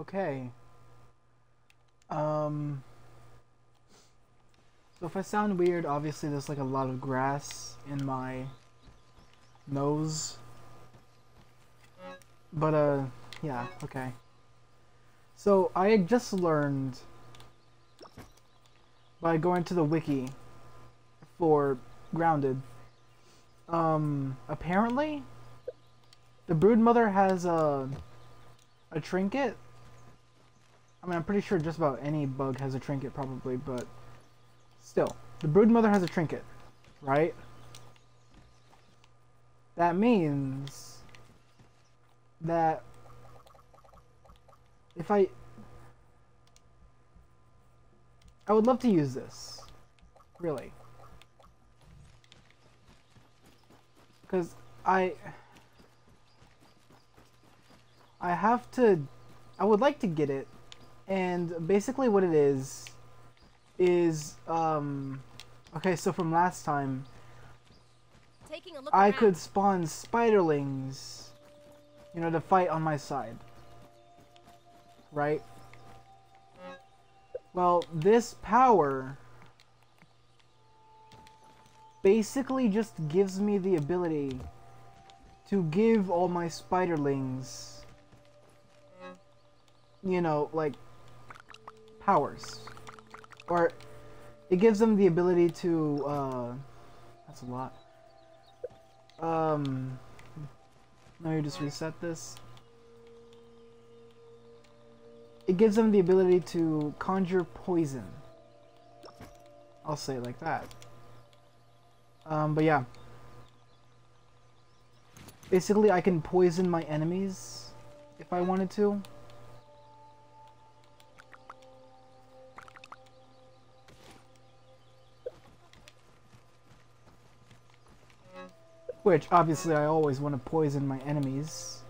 Okay. Um. So if I sound weird, obviously there's like a lot of grass in my nose. But uh, yeah, okay. So I just learned by going to the wiki for Grounded. Um, apparently, the Broodmother has a a trinket. I mean, I'm pretty sure just about any bug has a trinket, probably, but still, the Broodmother has a trinket, right? That means that if I I would love to use this. Really. Cuz I I have to I would like to get it and basically what it is is um okay so from last time I around. could spawn spiderlings you know to fight on my side right well this power basically just gives me the ability to give all my spiderlings you know, like powers. Or it gives them the ability to uh that's a lot. Um now you just reset this. It gives them the ability to conjure poison. I'll say it like that. Um, but yeah. Basically, I can poison my enemies if I wanted to. Which, obviously, I always want to poison my enemies.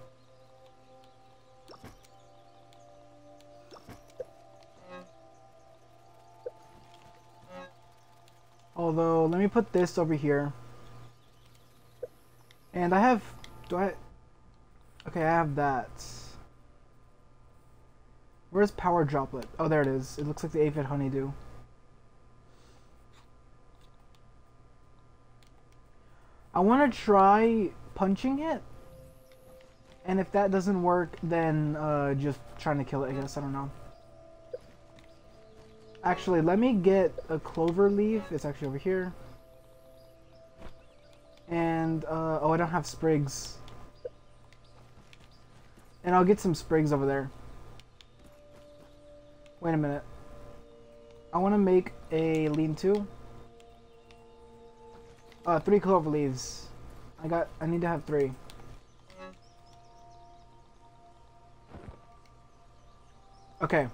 Although, let me put this over here. And I have... Do I... Okay, I have that. Where's Power Droplet? Oh, there it is. It looks like the aphid honeydew. I want to try punching it. And if that doesn't work, then uh, just trying to kill it, I guess. I don't know. Actually, let me get a clover leaf. It's actually over here. And, uh, oh, I don't have sprigs. And I'll get some sprigs over there. Wait a minute. I want to make a lean-to. Uh, three clover leaves. I got, I need to have three. Okay.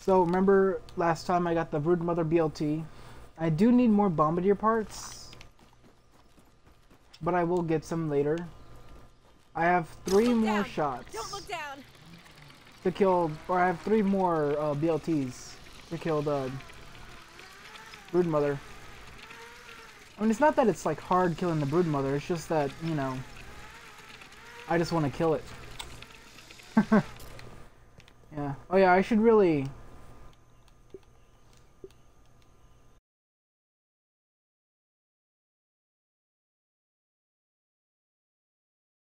So remember last time I got the Broodmother BLT. I do need more Bombardier parts. But I will get some later. I have 3 more down. shots Don't look down. To kill, or I have three more uh, BLTs to kill the Broodmother. I mean, it's not that it's like hard killing the Broodmother, it's just that, you know, I just want to kill it. yeah. Oh yeah, I should really...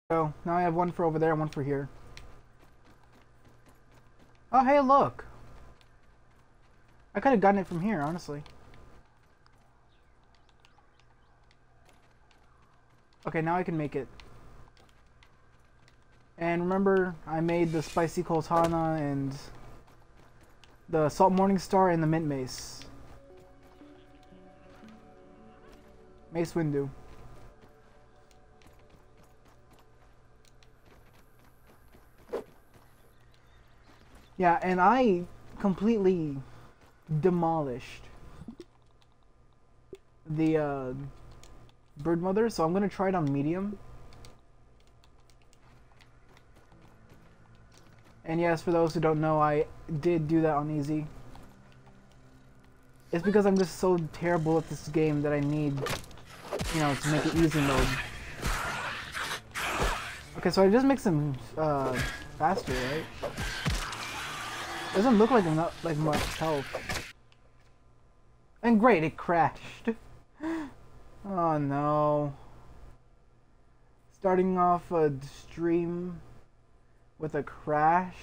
Oh, now I have one for over there and one for here. Oh, hey, look. I could have gotten it from here, honestly. Okay, now I can make it. And remember, I made the spicy Coaltana and the salt morning star and the mint mace. Mace Windu. Yeah, and I completely demolished the uh, mother. so I'm gonna try it on medium. And yes, for those who don't know, I did do that on easy. It's because I'm just so terrible at this game that I need you know, to make it easy mode. Okay, so I just make them uh, faster, right? Doesn't look like not like much health. And great, it crashed. oh no. Starting off a stream with a crash.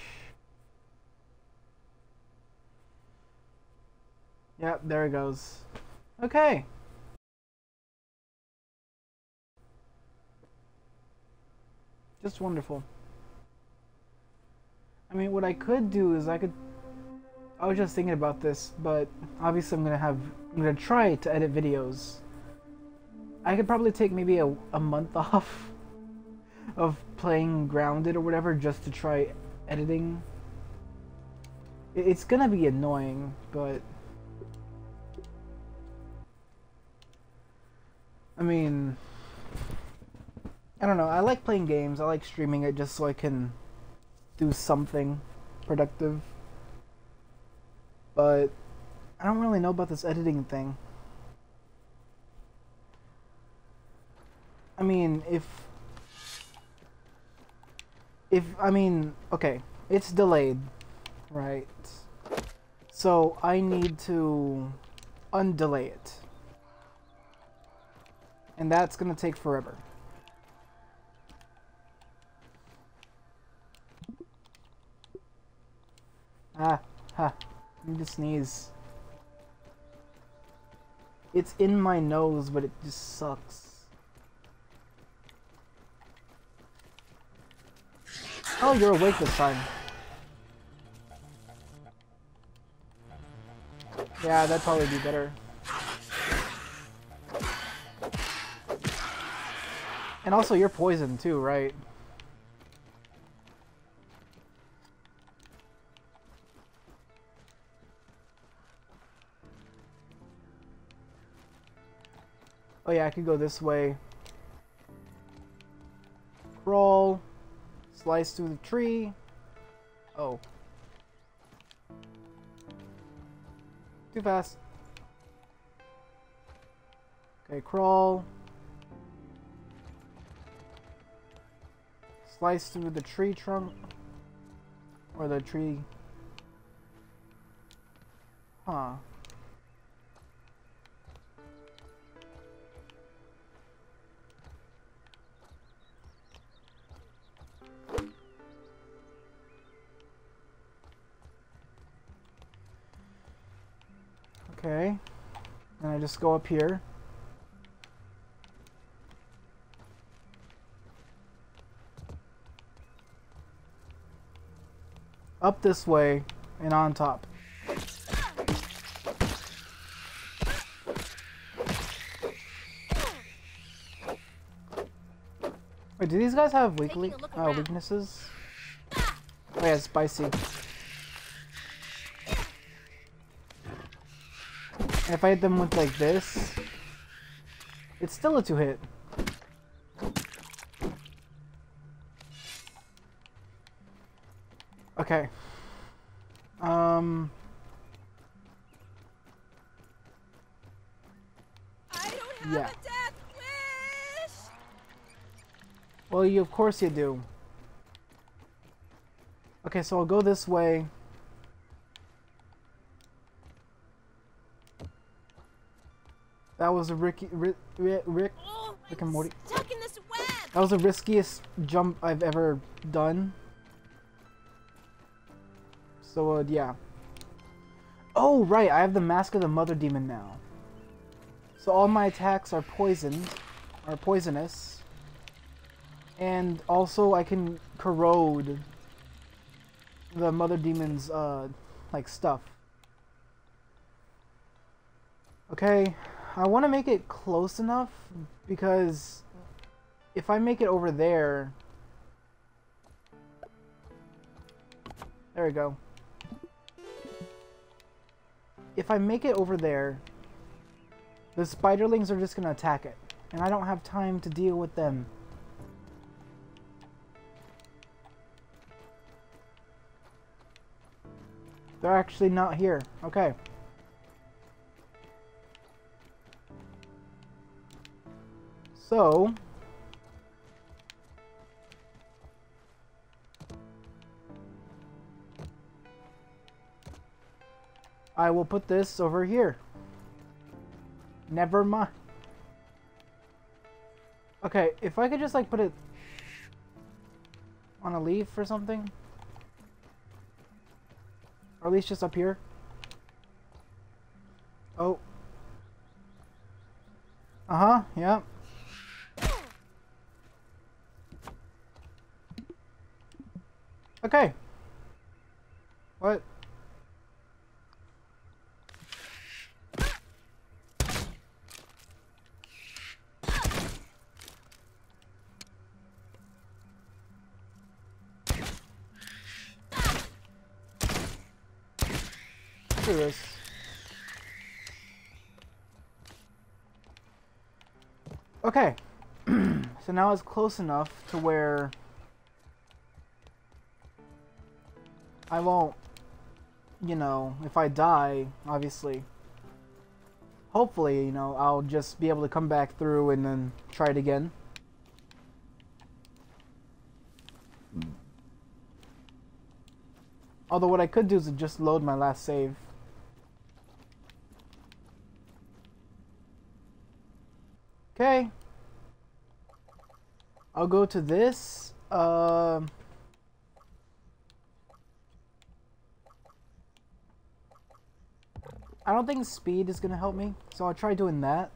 Yep, there it goes. Okay. Just wonderful. I mean, what I could do is I could... I was just thinking about this, but obviously I'm gonna have... I'm gonna try to edit videos. I could probably take maybe a, a month off of playing Grounded or whatever just to try editing. It's gonna be annoying, but... I mean... I don't know, I like playing games, I like streaming it just so I can do something productive. But I don't really know about this editing thing. I mean, if if I mean, okay, it's delayed, right? So I need to undelay it. And that's going to take forever. Ah, ha. Need to sneeze. It's in my nose, but it just sucks. Oh, you're awake this time. Yeah, that'd probably be better. And also, you're poisoned too, right? Oh yeah, I could go this way. Crawl. Slice through the tree. Oh. Too fast. Okay, crawl. Slice through the tree trunk. Or the tree. Huh. Okay. And I just go up here. Up this way and on top. Wait, do these guys have weekly uh, weaknesses? Oh yeah, spicy. If I hit them with like this, it's still a two hit. Okay. Um. yeah. Well, you of course you do. Okay, so I'll go this way. That was a Ricky, Rick, Rick, oh, Rick and Morty. Stuck in this web. That was the riskiest jump I've ever done. So, uh, yeah. Oh, right, I have the Mask of the Mother Demon now. So all my attacks are poisoned, are poisonous. And also I can corrode the Mother Demon's, uh, like, stuff. Okay, I want to make it close enough because if I make it over there... There we go. If I make it over there, the spiderlings are just going to attack it. And I don't have time to deal with them. They're actually not here. Okay. So, I will put this over here. Never mind. Okay, if I could just like put it on a leaf or something. Or at least just up here. Oh. Uh-huh, yeah. Okay. What? do this. Okay. so now it's close enough to where I won't, you know, if I die, obviously, hopefully, you know, I'll just be able to come back through and then try it again. Although what I could do is just load my last save. Okay. I'll go to this. Um... I don't think speed is going to help me, so I'll try doing that.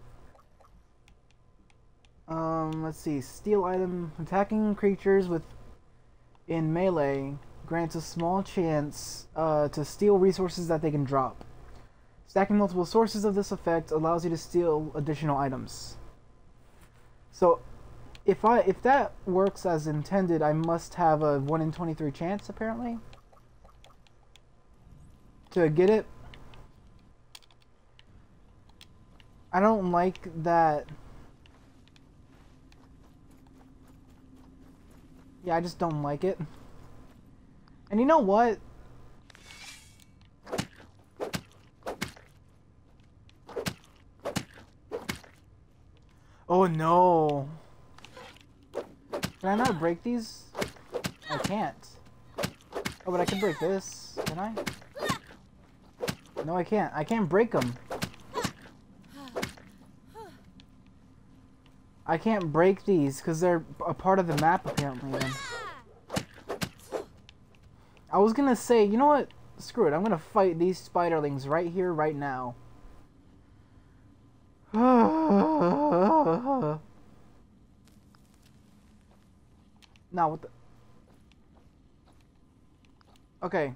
Um, let's see. Steal item. Attacking creatures with in melee grants a small chance uh, to steal resources that they can drop. Stacking multiple sources of this effect allows you to steal additional items. So, if I if that works as intended, I must have a 1 in 23 chance, apparently, to get it. I don't like that... Yeah, I just don't like it. And you know what? Oh no! Can I not break these? I can't. Oh, but I can break this. Can I? No, I can't. I can't break them. I can't break these because they're a part of the map apparently. Then. I was gonna say, you know what? Screw it. I'm gonna fight these spiderlings right here, right now. now what the... Okay.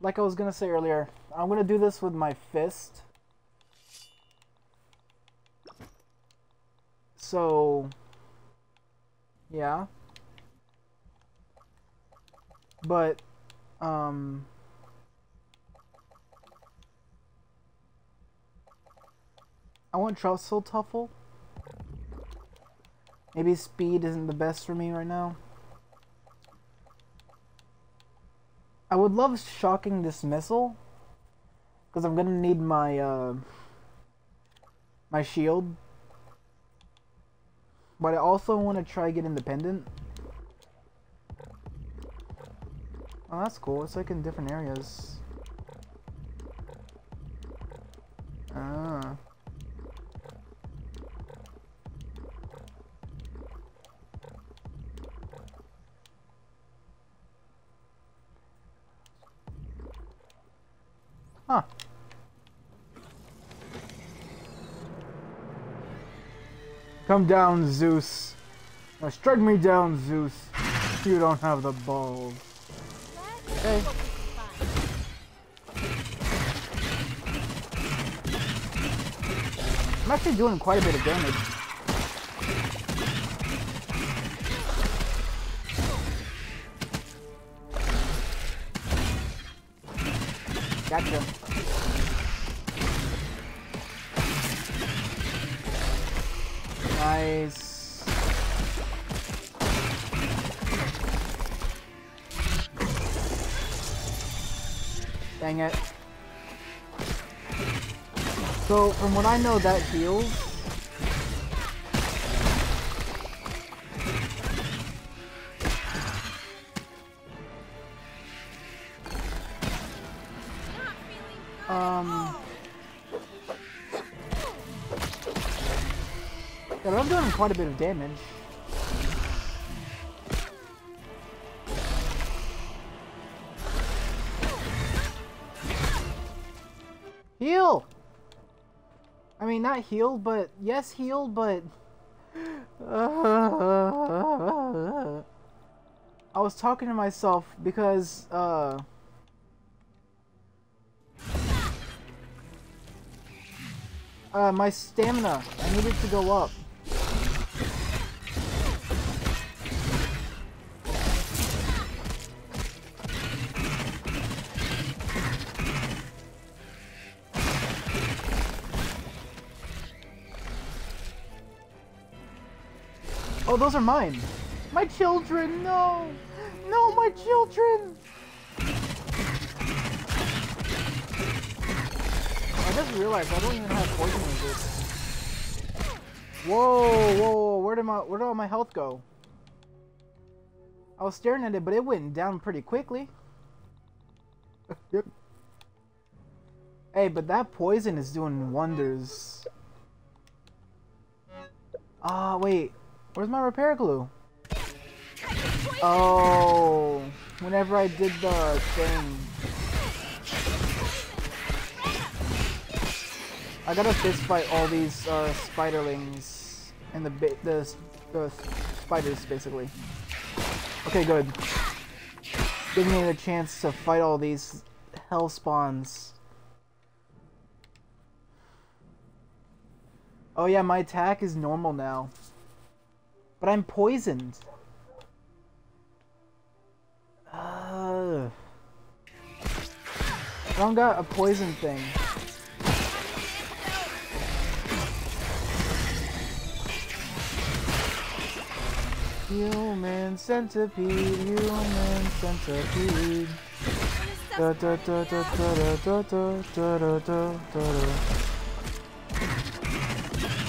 Like I was gonna say earlier, I'm gonna do this with my fist. So... Yeah. But, um... I want Trussel Tuffle. Maybe speed isn't the best for me right now. I would love shocking dismissal. Because I'm gonna need my uh, my shield. But I also want to try get independent. Oh, that's cool. It's like in different areas. Ah. Huh. Come down, Zeus. Now strike me down, Zeus. You don't have the balls. Okay. I'm actually doing quite a bit of damage. Gotcha. Nice. Dang it. So, from what I know, that heals. Quite a bit of damage. Heal! I mean, not heal, but... Yes, heal, but... I was talking to myself because, uh... Uh, my stamina. I needed to go up. Oh, those are mine. My children, no! No, my children! I just realized I don't even have poison resist. Whoa, whoa, whoa, where did my where did all my health go? I was staring at it, but it went down pretty quickly. yep. Hey, but that poison is doing wonders. Ah, wait. Where's my repair glue? Oh, whenever I did the thing. I gotta fist fight all these uh, spiderlings and the, the the spiders basically. Okay, good. Give me the chance to fight all these hell spawns. Oh yeah, my attack is normal now. But I'm poisoned. Uh, I don't got a poison thing. Human centipede, human centipede. Da da da da da da da da da da da.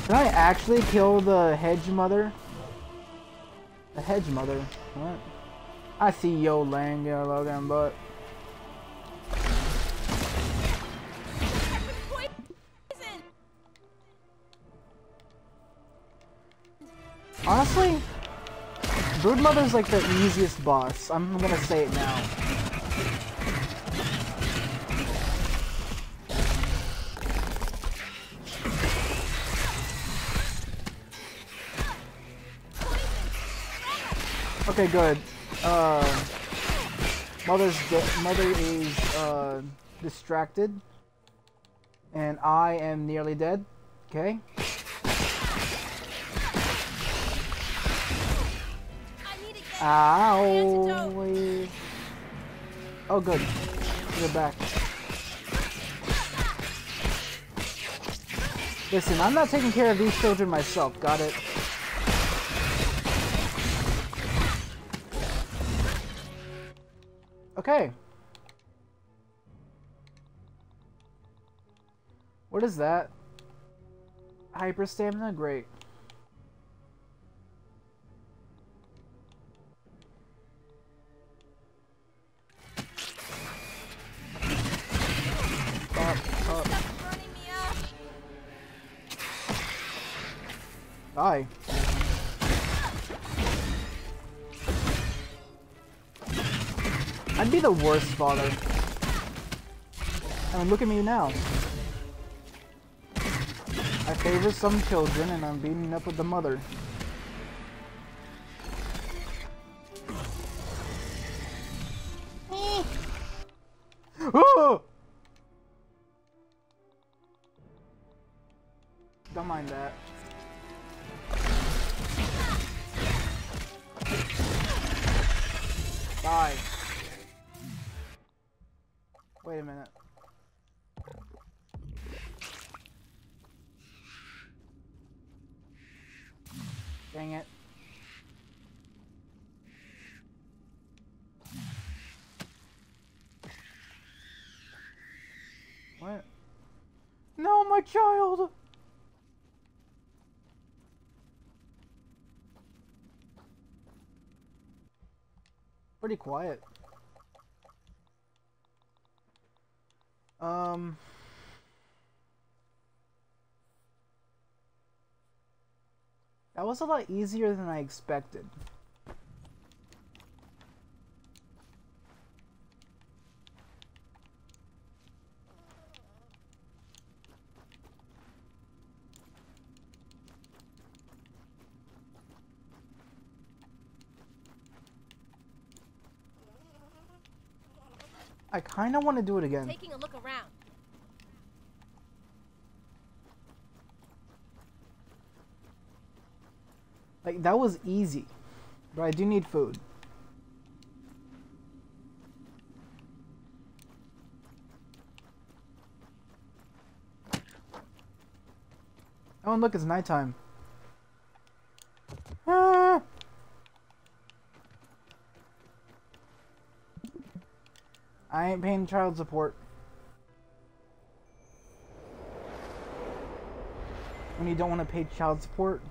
Can I actually kill the hedge mother? The hedge mother? What? I see Yo Lang, yeah, Logan, but. Honestly, Broodmother's like the easiest boss. I'm gonna say it now. Okay, good. Uh, mother's mother is uh, distracted, and I am nearly dead. Okay. Ow! Oh, good. You're back. Listen, I'm not taking care of these children myself. Got it? Okay. What is that? Hyper stamina? Great. Up, up. Bye. Be the worst father. I mean, look at me now. I favor some children and I'm beating up with the mother. oh! Don't mind that. Die. A minute. Dang it. What? No, my child! Pretty quiet. Um... That was a lot easier than I expected. Kind of want to do it again. Taking a look around. Like, that was easy. But I do need food. Oh, and look, it's nighttime. Ah! I ain't paying child support. When you don't want to pay child support,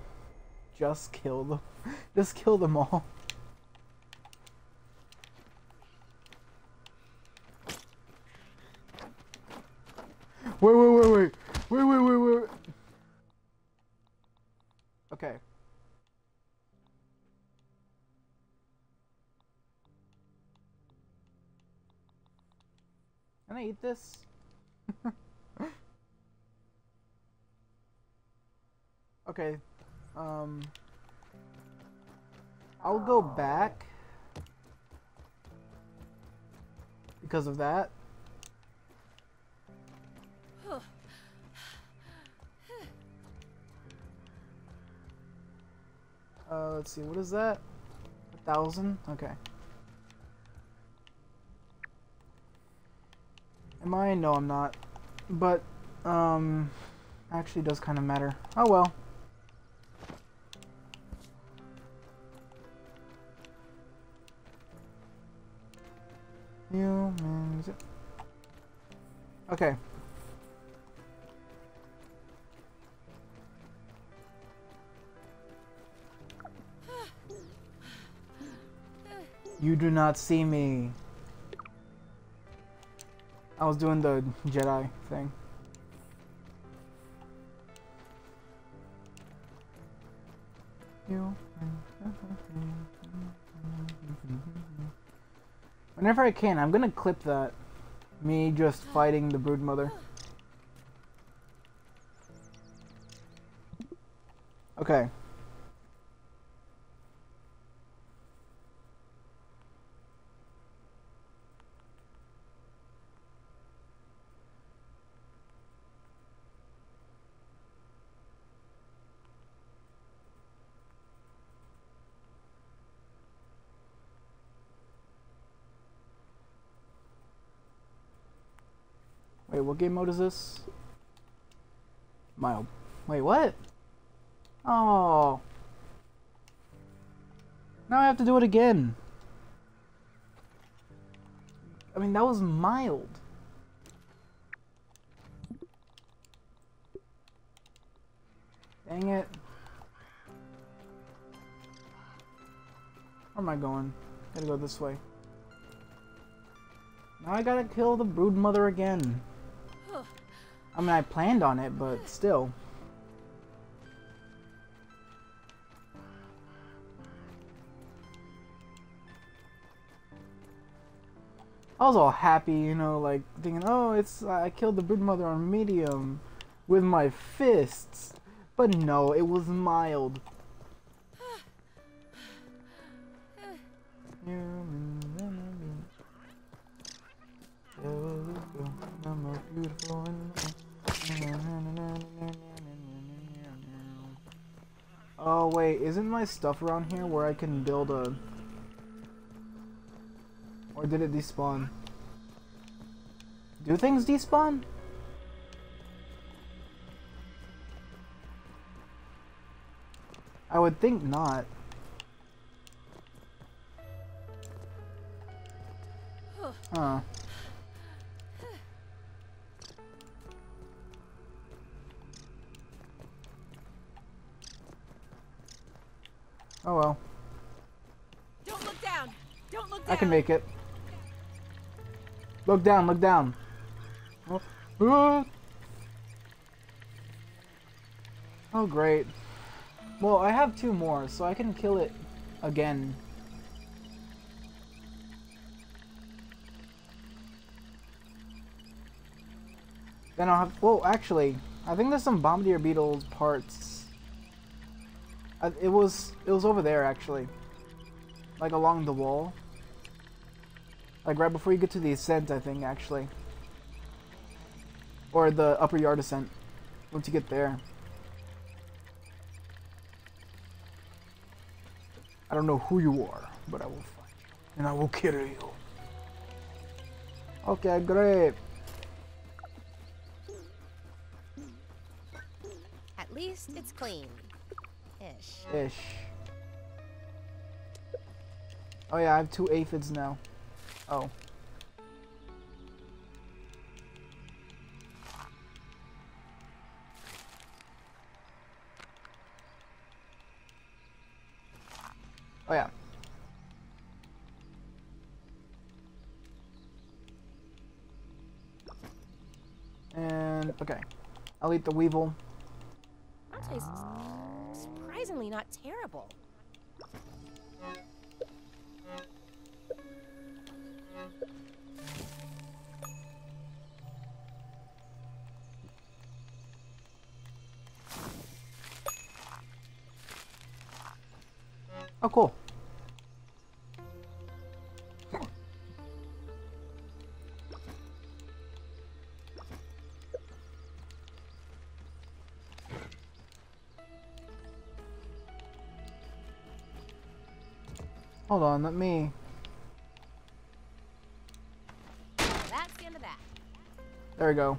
just kill them. just kill them all. Wait, wait, wait, wait, wait, wait. Okay. Can I eat this? okay. Um. I'll go back. Because of that. Uh, let's see, what is that? A thousand? Okay. Am I? No, I'm not. But, um, actually does kind of matter. Oh well. Humans. Okay. You do not see me. I was doing the Jedi thing. Whenever I can, I'm gonna clip that. Me just fighting the brood mother. Okay. Wait, what game mode is this? Mild. Wait, what? Oh. Now I have to do it again. I mean, that was mild. Dang it. Where am I going? I gotta go this way. Now I gotta kill the brood mother again. I mean, I planned on it, but still. I was all happy, you know, like thinking, oh, it's I killed the brood mother on medium with my fists. But no, it was mild. Oh wait, isn't my stuff around here where I can build a... Or did it despawn? Do things despawn? I would think not. Huh. I can make it. Look down, look down. Oh, oh. great. Well, I have two more, so I can kill it again. Then I'll have. Well, actually, I think there's some bombardier beetles parts. I, it was it was over there actually, like along the wall. Like right before you get to the ascent, I think actually, or the upper yard ascent. Once you get there. I don't know who you are, but I will find you. And I will kill you. Okay, great. At least it's clean. Ish. Ish. Oh yeah, I have two aphids now. Oh. Oh yeah. And okay, I'll eat the weevil. That tastes surprisingly not terrible. Hold on, let me. That's the end of that. There we go.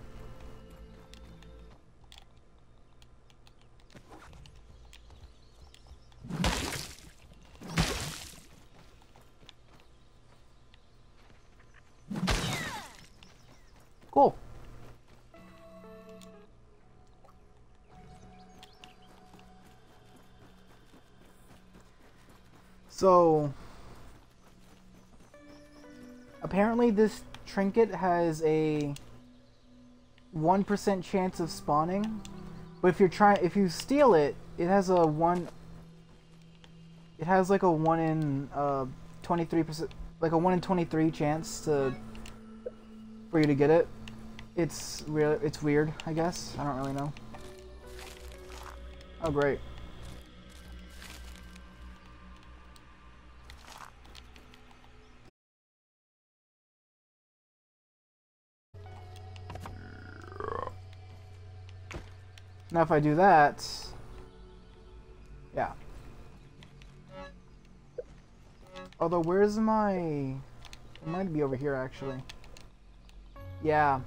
Cool. So, apparently this trinket has a 1% chance of spawning. But if you're trying if you steal it, it has a 1 it has like a 1 in uh 23% like a 1 in 23 chance to for you to get it. It's real it's weird, I guess. I don't really know. Oh great. Now if I do that, yeah. Although where's my, it might be over here actually. Yeah.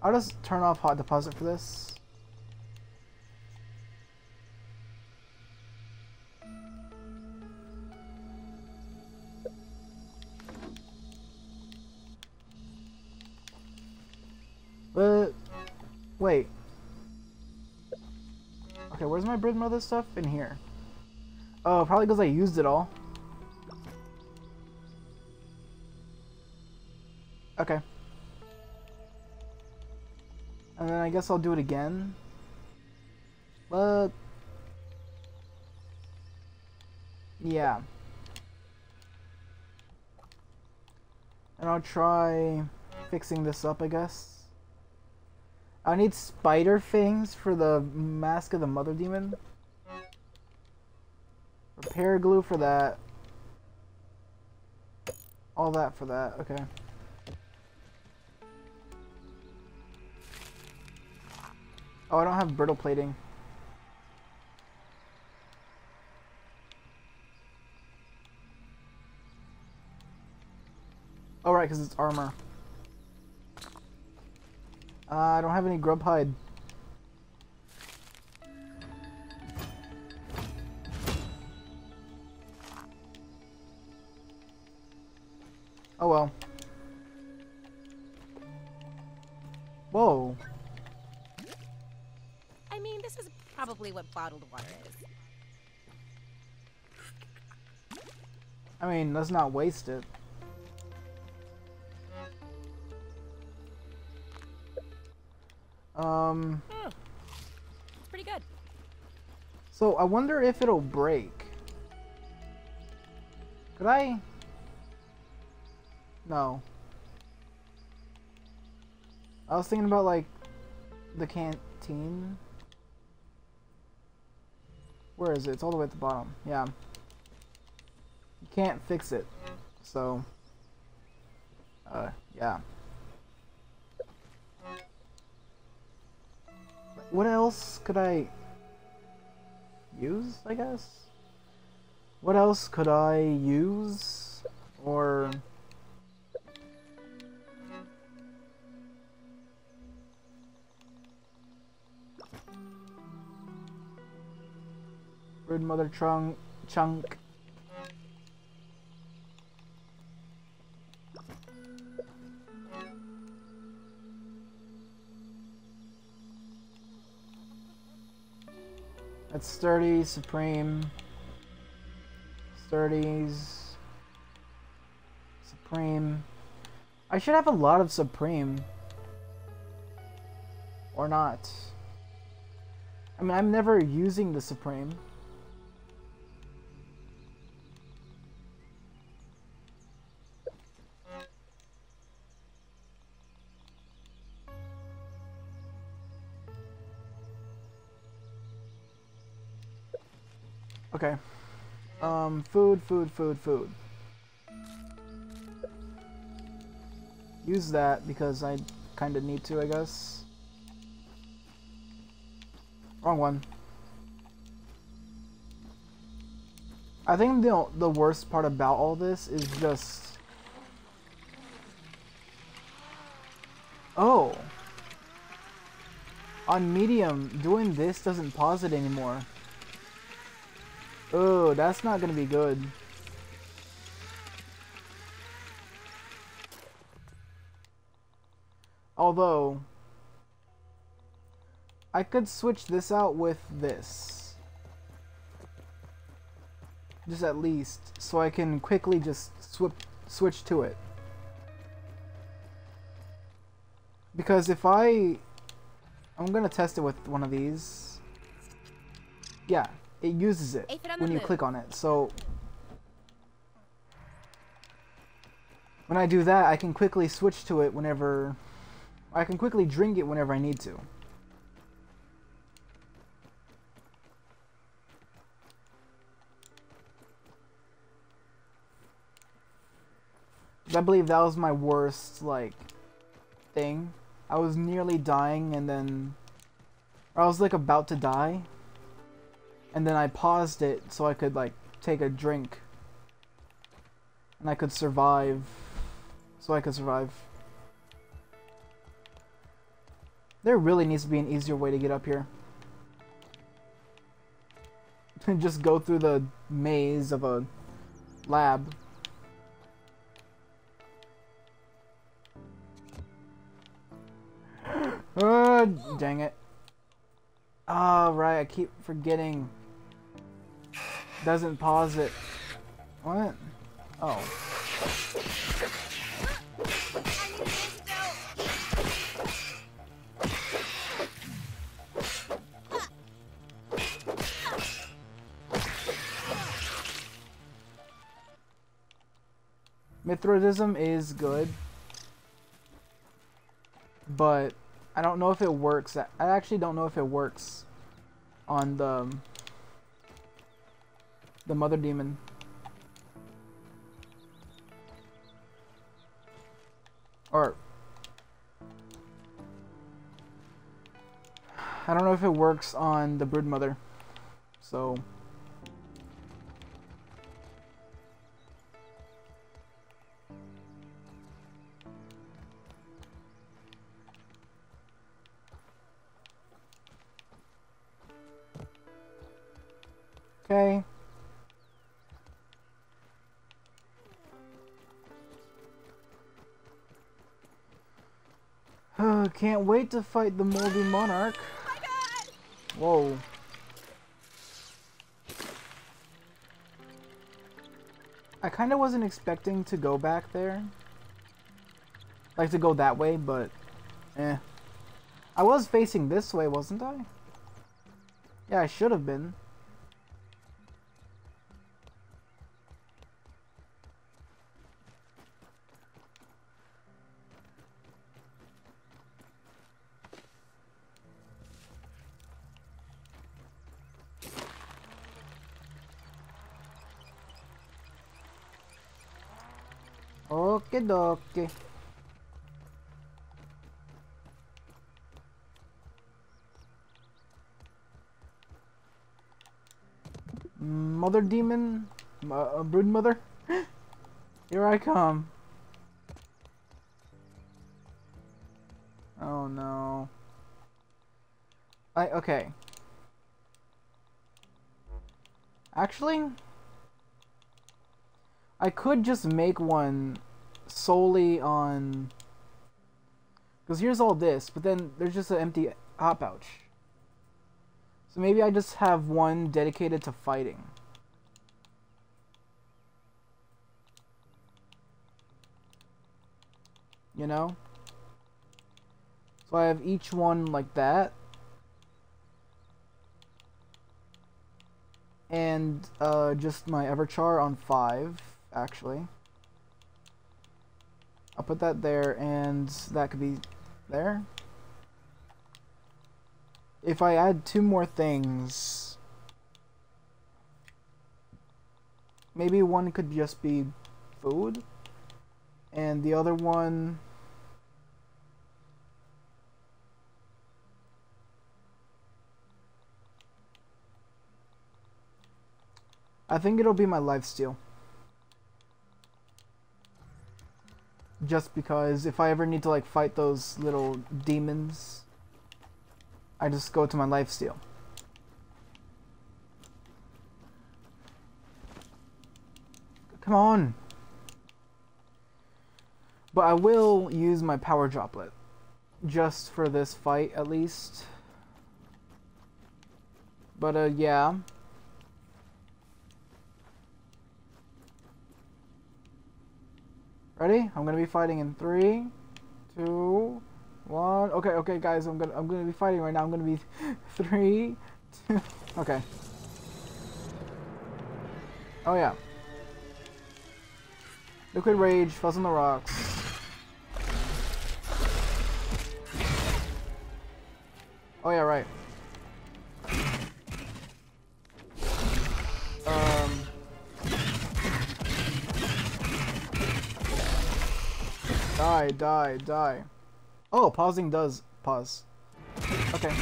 I'll just turn off hot deposit for this. Where's my bread stuff? In here. Oh, probably because I used it all. Okay. And then I guess I'll do it again. But... Yeah. And I'll try fixing this up, I guess. I need spider fangs for the mask of the mother demon. Repair glue for that. All that for that, okay. Oh, I don't have brittle plating. Oh, right, because it's armor. Uh, I don't have any grub hide. Oh well. Whoa. I mean, this is probably what bottled water is. I mean, let's not waste it. Um, It's pretty good. So I wonder if it'll break. Could I? No. I was thinking about like the canteen. Where is it? It's all the way at the bottom. Yeah. You can't fix it. So. Uh, yeah. What else could I use, I guess? What else could I use? Or... Brood Mother Trunk Chunk. That's sturdy, supreme. Sturdies. Supreme. I should have a lot of supreme. Or not. I mean, I'm never using the supreme. Okay. Um, food, food, food, food. Use that because I kind of need to, I guess. Wrong one. I think the the worst part about all this is just Oh. On medium, doing this doesn't pause it anymore. Oh, that's not gonna be good. Although, I could switch this out with this. Just at least, so I can quickly just swip, switch to it. Because if I... I'm gonna test it with one of these. Yeah, it uses it Aphid on the when you click on it. So when I do that, I can quickly switch to it whenever I can quickly drink it whenever I need to. I believe that was my worst like thing. I was nearly dying and then I was like about to die and then I paused it so I could like take a drink. And I could survive. So I could survive. There really needs to be an easier way to get up here. Just go through the maze of a lab. Ah, dang it. Oh, right, I keep forgetting. Doesn't pause it. What? Oh. Mithridism is good. But I don't know if it works. I I actually don't know if it works on the um, the mother demon. Or I don't know if it works on the brood mother. So Okay. Can't wait to fight the moldy monarch. Whoa. I kind of wasn't expecting to go back there. Like to go that way, but eh. I was facing this way, wasn't I? Yeah, I should have been. Okie dokie. Mother demon? Uh, brood mother? Here I come. Oh no. I, okay. Actually, I could just make one solely on. Because here's all this, but then there's just an empty hot pouch. So maybe I just have one dedicated to fighting. You know? So I have each one like that. And uh, just my Everchar on 5, actually. I'll put that there, and that could be there. If I add two more things, maybe one could just be food, and the other one. I think it'll be my lifesteal. Just because if I ever need to like fight those little demons, I just go to my lifesteal. Come on. But I will use my power droplet. Just for this fight, at least. But, uh, yeah. Ready? I'm gonna be fighting in three, two, one. Okay, okay, guys. I'm gonna I'm gonna be fighting right now. I'm gonna be three, two. Okay. Oh yeah. Liquid Rage, Fuzz on the Rocks. Oh yeah, right. Die, die, die. Oh, pausing does pause. Okay.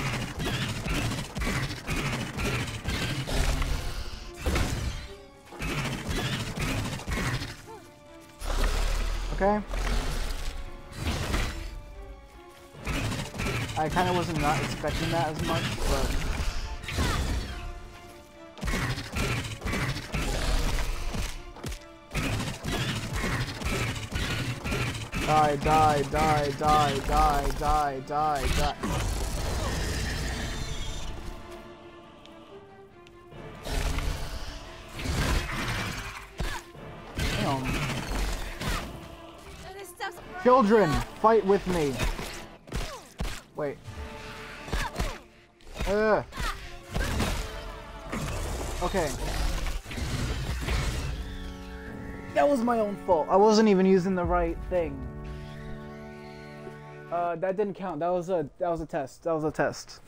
Okay. I kind of wasn't not expecting that as much, but... Die, die, die, die, die, die, die, die. Damn. Children, fight with me. Wait. Ugh. Okay. That was my own fault. I wasn't even using the right thing. Uh, that didn't count. That was a that was a test. That was a test.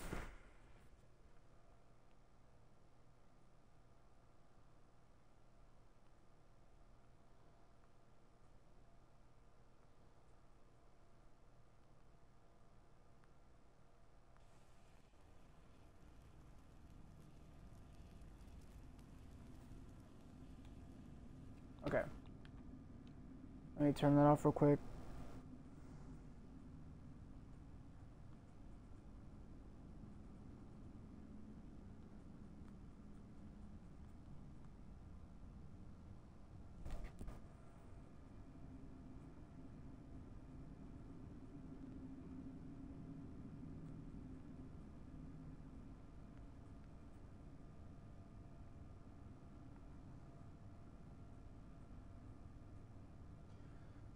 Okay. Let me turn that off real quick.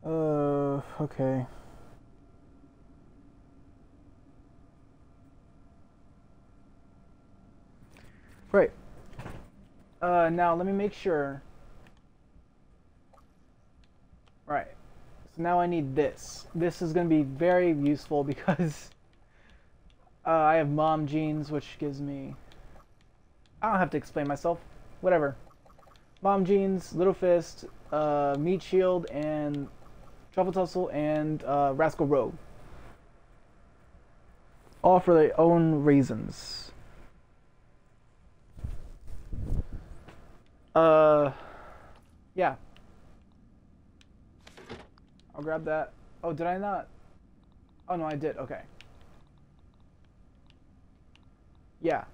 Uh, okay. Right. Uh, now let me make sure. Right. So now I need this. This is going to be very useful because uh, I have mom jeans, which gives me. I don't have to explain myself. Whatever. Mom jeans, little fist, uh, meat shield, and Truffle Tussle, and uh, Rascal Rogue. All for their own reasons. Uh, yeah. I'll grab that. Oh, did I not? Oh, no, I did. Okay. Yeah.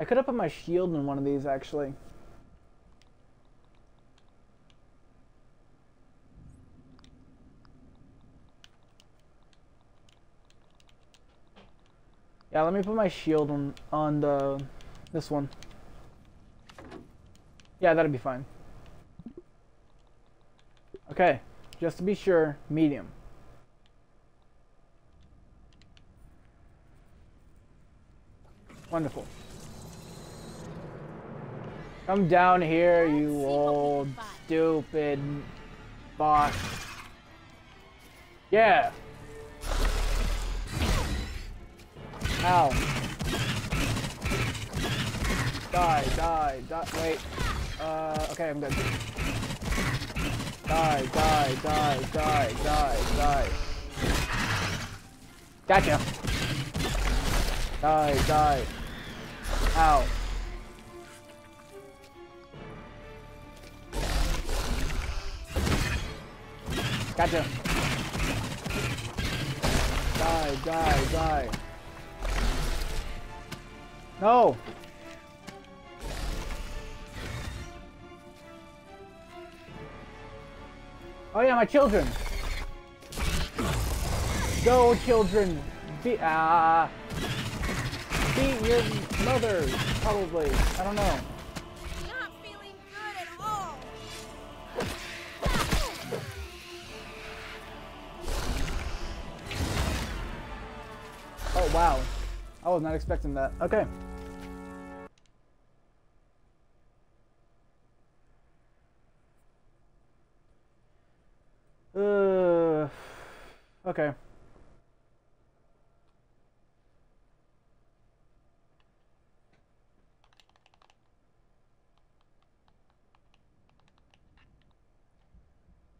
I could have put my shield in one of these, actually. Yeah, let me put my shield on on the this one. Yeah, that'll be fine. Okay, just to be sure, medium. Wonderful. Come down here, you old stupid boss. Yeah. Ow. Die, die, die. Wait. Uh, okay, I'm good. Die, die, die, die, die, die. Gotcha. Die, die. Ow. Gotcha. Die, die, die. No! Oh yeah, my children! Go, children! Be ah! beat your mother, probably. I don't know. Was not expecting that. Okay. Uh, okay.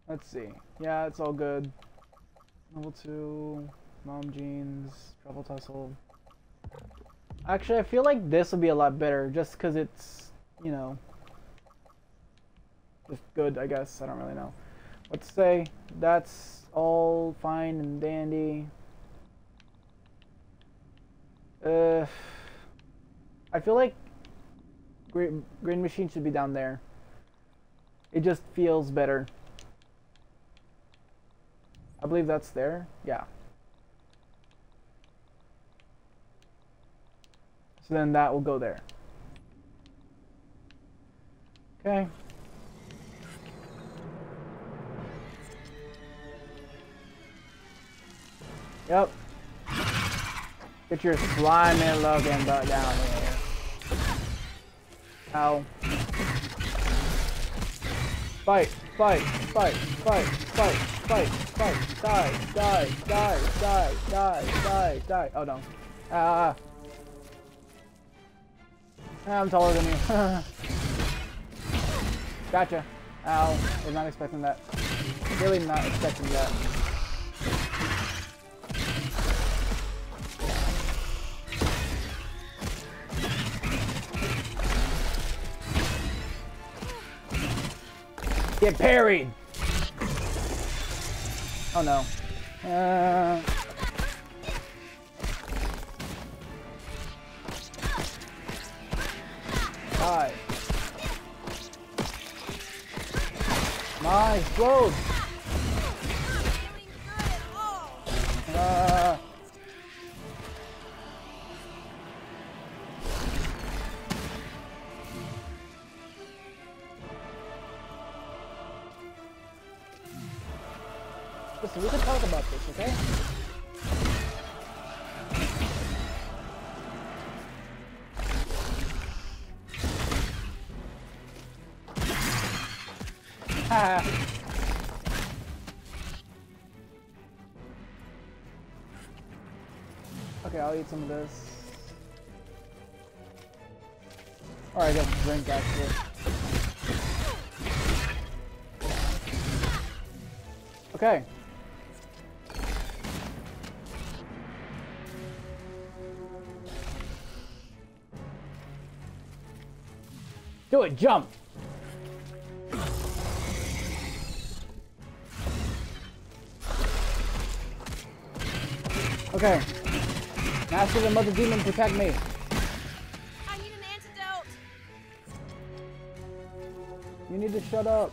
Let's see. Yeah, it's all good. Level 2, mom jeans, Truffle Tussle. Actually, I feel like this would be a lot better just because it's, you know, just good, I guess. I don't really know. Let's say that's all fine and dandy. Uh, I feel like green, green machine should be down there. It just feels better. I believe that's there. Yeah. So then that will go there. Okay. Yep. Get your slimy looking butt down here. Ow. Fight, fight, fight, fight, fight, fight, fight, die, die, die, die, die, die, die. Oh no. Ah. I'm taller than you. gotcha. Ow. Was not expecting that. Really not expecting that. Get parried! Oh no. Uh... Die. My explode! Okay, some of this. Or I guess drink actually. Okay. Do it, jump! Okay. Master the Mother Demon, protect me. I need an antidote. You need to shut up.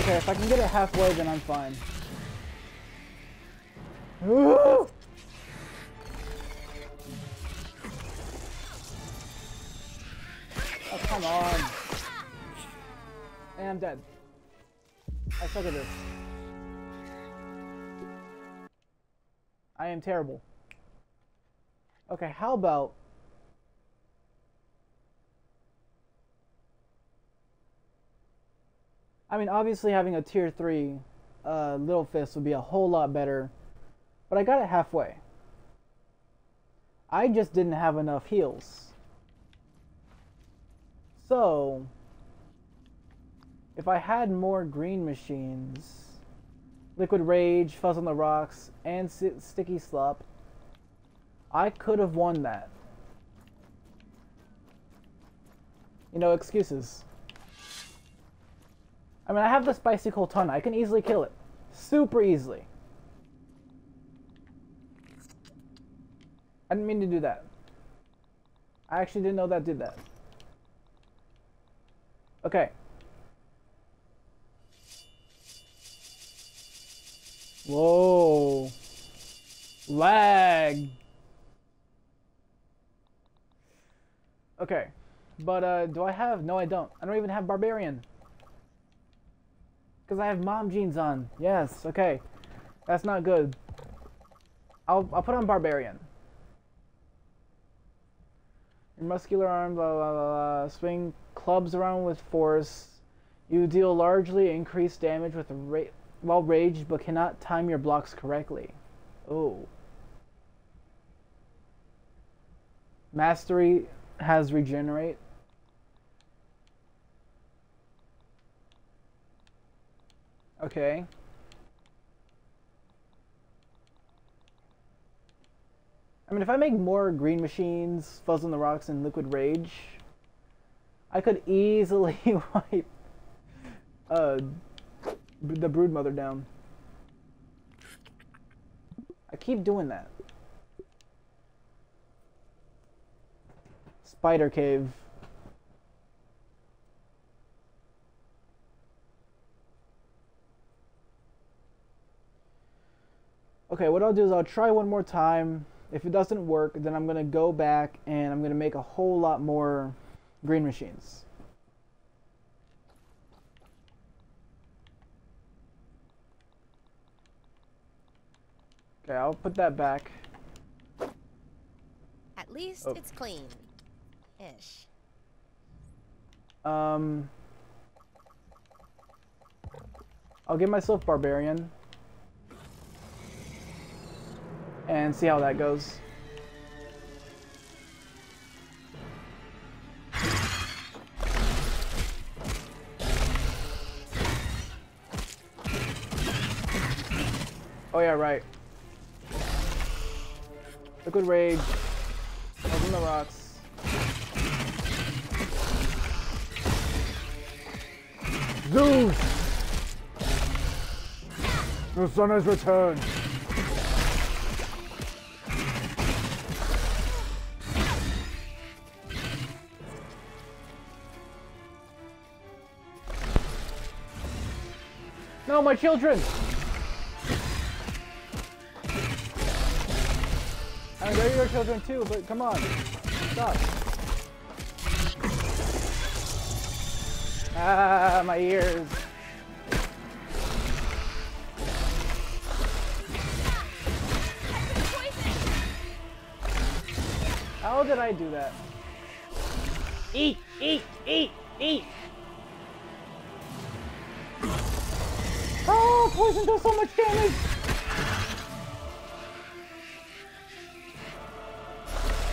Okay, if I can get it halfway, then I'm fine. come on. And I'm dead. I suck at this. I am terrible. Okay, how about I mean, obviously having a tier 3 uh, Little Fist would be a whole lot better, but I got it halfway. I just didn't have enough heals. So, if I had more green machines, Liquid Rage, Fuzz on the Rocks, and S- Sticky Slop, I could have won that. You know, excuses. I mean, I have the Spicy Coaltana. I can easily kill it. Super easily. I didn't mean to do that. I actually didn't know that did that. Okay. Whoa. Lag. Okay. But, uh, do I have? No, I don't. I don't even have Barbarian. Because I have mom jeans on. Yes, okay. That's not good. I'll, I'll put on Barbarian. Your muscular arm, blah, blah, blah, blah. Swing clubs around with force. You deal largely increased damage with ra- while raged, but cannot time your blocks correctly. Oh. Mastery has regenerate. Okay. I mean, if I make more green machines, Fuzz on the Rocks, and Liquid Rage, I could easily wipe uh, the Brood Mother down. I keep doing that. Spider Cave. Okay, what I'll do is I'll try one more time. If it doesn't work, then I'm going to go back and I'm going to make a whole lot more green machines. Okay, I'll put that back. At least Oh. it's clean. Ish. Um, I'll give myself Barbarian. And see how that goes. Oh yeah, right. Liquid Rage. Open the rocks. Zeus! The sun has returned. My children! I mean, they're your children too, but come on. Stop. Ah, my ears. How did I do that? Eat, eat, eat, eat. Poison does so much damage.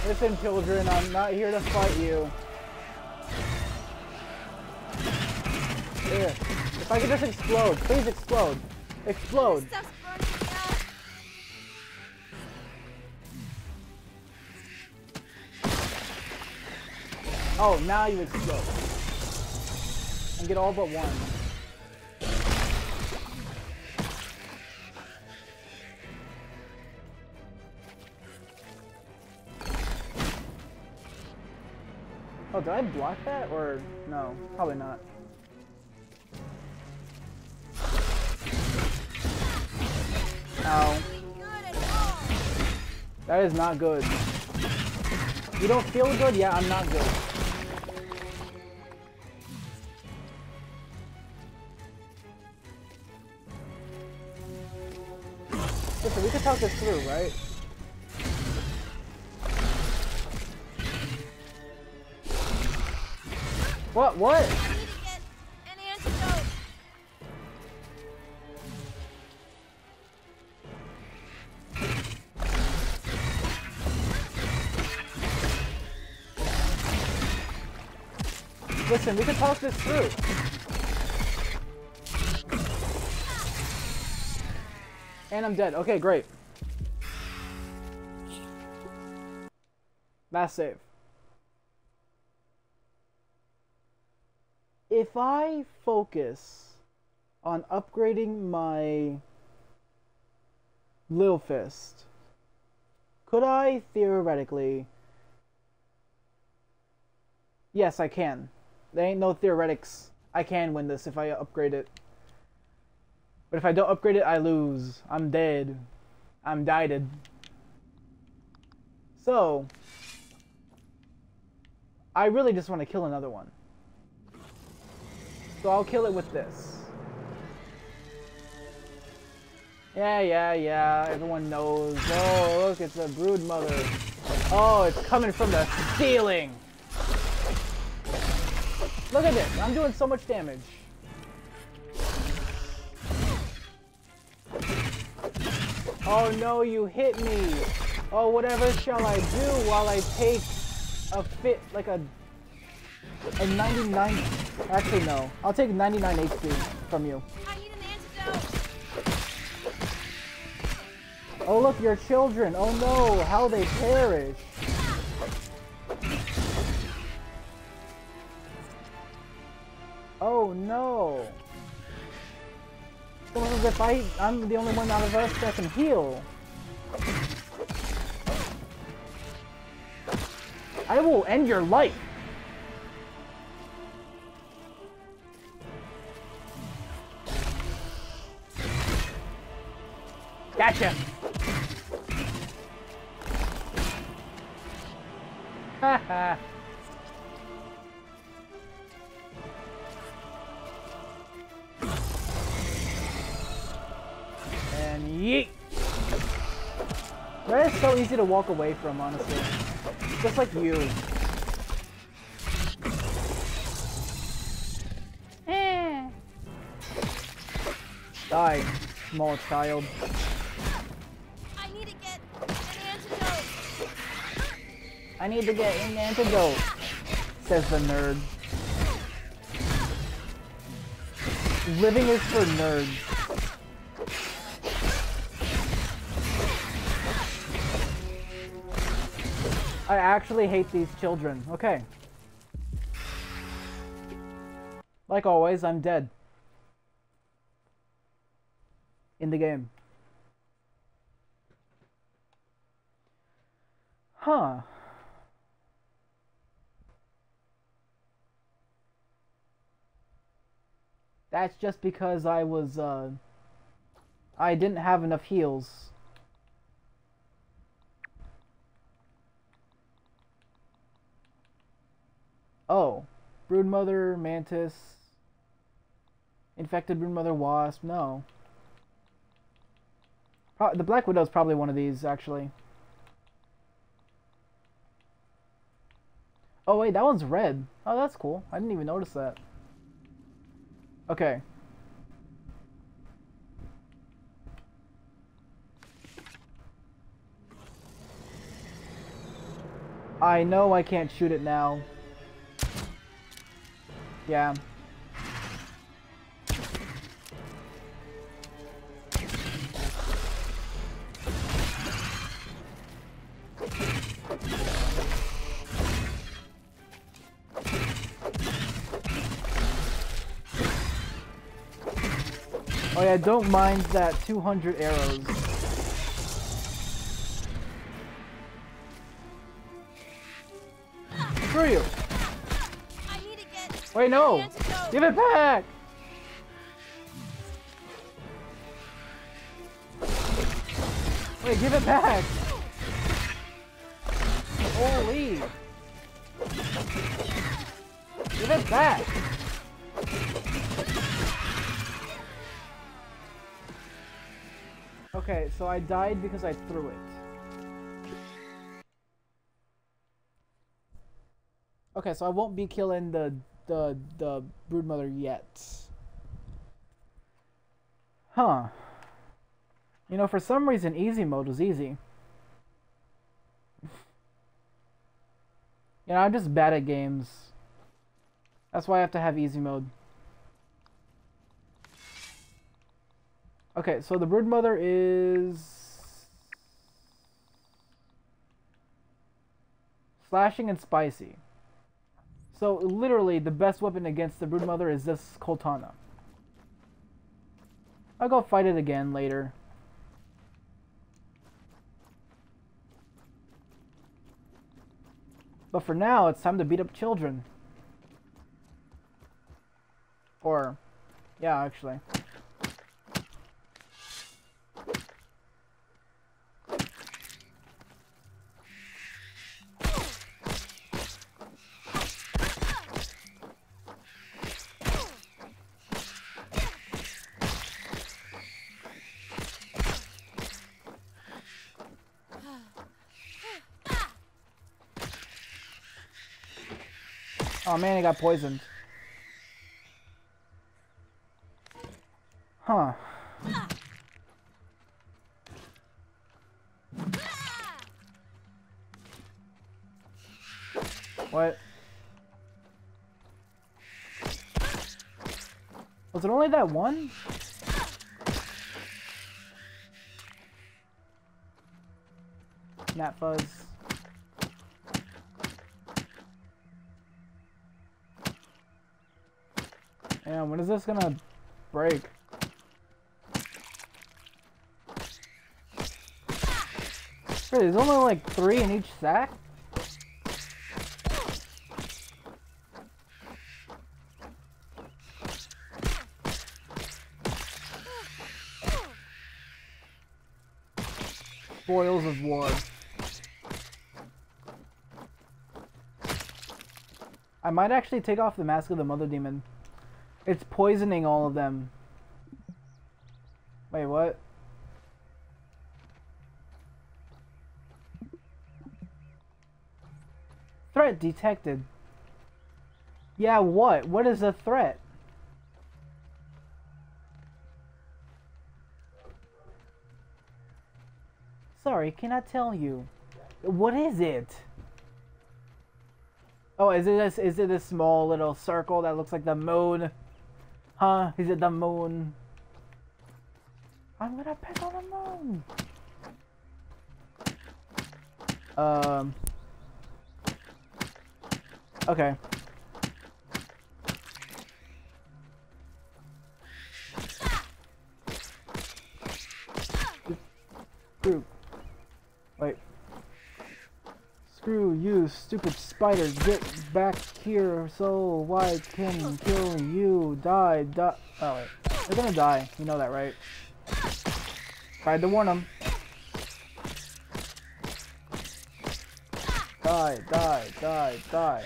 Listen, children, I'm not here to fight you. Here. If I could just explode, please explode. Explode. Oh, now you explode. And get all but one. Did I block that? Or no? Probably not. Ow. That is not good. You don't feel good? Yeah, I'm not good. Listen, we could talk this through, right? What? What? Listen, we can talk this through. And I'm dead. Okay, great. Last save. If I focus on upgrading my Lil Fist, could I theoretically Yes, I can. There ain't no theoretics. I can win this if I upgrade it. But if I don't upgrade it, I lose. I'm dead. I'm died. So, I really just want to kill another one. So I'll kill it with this. Yeah, yeah, yeah. Everyone knows. Oh, look, it's a brood mother. Oh, it's coming from the ceiling. Look at this. I'm doing so much damage. Oh no, you hit me. Oh, whatever shall I do while I take a fit, like a, a 99, actually no. I'll take 99 HP from you. I need an antidote. Oh look, your children. Oh no, how they perish. Oh no. If I, I'm the only one out of us that can heal. I will end your life. Gotcha. Haha. and yeet. That is so easy to walk away from, honestly. Just like you. Eh. Die, small child. I need to get an antidote, says the nerd. Living is for nerds. I actually hate these children. Okay. Like always, I'm dead. In the game. Huh. That's just because I was, uh... I didn't have enough heals. Oh. Broodmother, Mantis... Infected Broodmother Wasp, no. Pro the Black Widow's probably one of these, actually. Oh wait, that one's red. Oh, that's cool. I didn't even notice that. Okay. I know I can't shoot it now. Yeah. Don't mind that 200 arrows. Screw you! Wait, no! Give it back! Wait, give it back! Holy! Give it back! Okay, so I died because I threw it. Okay, so I won't be killing the the the broodmother yet. Huh. You know, for some reason, easy mode was easy. you know, I'm just bad at games. That's why I have to have easy mode. Okay, so the broodmother is slashing and spicy. So literally, the best weapon against the broodmother is this Coaltana. I'll go fight it again later. But for now, it's time to beat up children. Or, yeah, actually. Oh man, he got poisoned. Huh. What? Was it only that one? Gnat Fuzz. Damn, when is this gonna break? Wait, there's only like three in each sack? Spoils of war. I might actually take off the mask of the mother demon. It's poisoning all of them. Wait, what? Threat detected. Yeah, what? What is the threat? Sorry, cannot tell you. What is it? Oh, is it a, is it a small little circle that looks like the moon? Huh? Is it the moon? I'm gonna pick on the moon. Um. Okay. Screw you, stupid spider. Get back here so I can kill you. Die, die. Oh, wait. They're gonna die. You know that, right? Tried to warn them. Die, die, die, die.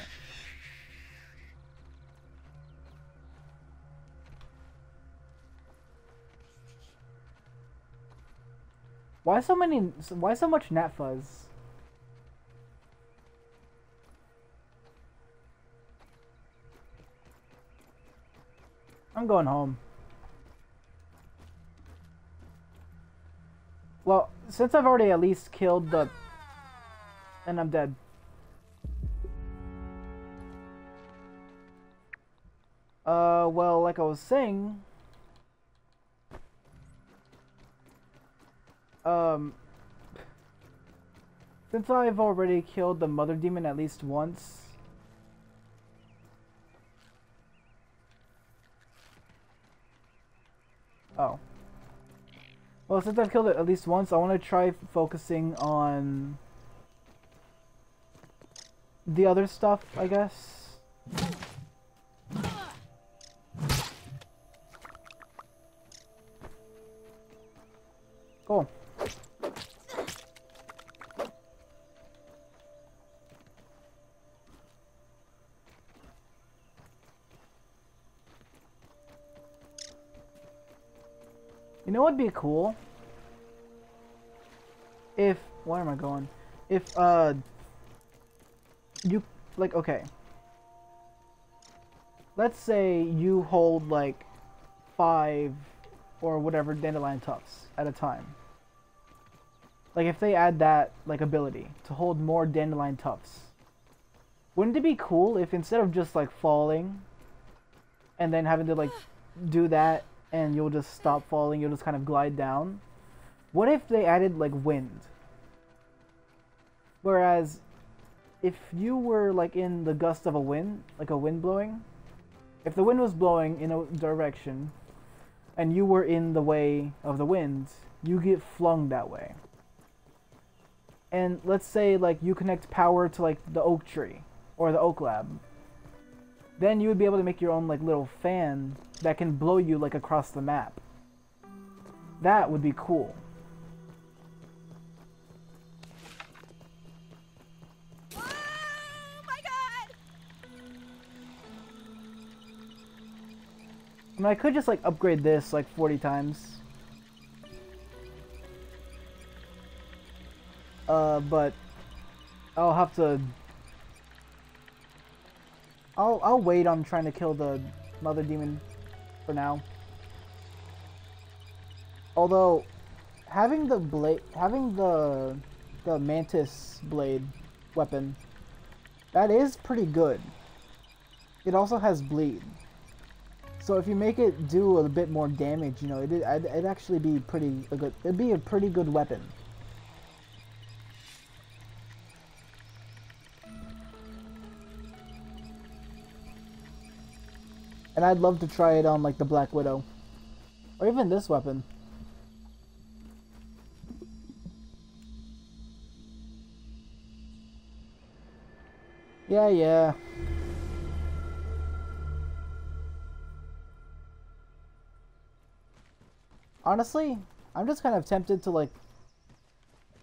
Why so many? Why so much Gnat Fuzz? I'm going home. Well, since I've already at least killed the... And I'm dead. Uh, well, like I was saying... Um... Since I've already killed the Mother Demon at least once, oh, well, since I've killed it at least once, I want to try focusing on the other stuff, I guess. Cool. Know what'd be cool? If where am I going? If uh you like okay. Let's say you hold like five or whatever dandelion tufts at a time. Like if they add that like ability to hold more dandelion tufts. Wouldn't it be cool if instead of just like falling and then having to like do that and you'll just stop falling, you'll just kind of glide down? What if they added like wind? Whereas if you were like in the gust of a wind, like a wind blowing, if the wind was blowing in a direction and you were in the way of the wind, you get flung that way. And let's say like you connect power to like the oak tree or the oak lab. Then you would be able to make your own like little fan that can blow you like across the map. That would be cool. Oh my god! I mean, I could just like upgrade this like 40 times. Uh, but I'll have to. I'll I'll wait on trying to kill the mother demon for now. Although, having the blade, having the the mantis blade weapon, that is pretty good. It also has bleed. So if you make it do a bit more damage, you know, it'd, it'd actually be pretty a good. It'd be a pretty good weapon. And I'd love to try it on like the Black Widow, or even this weapon. Yeah, yeah. Honestly, I'm just kind of tempted to like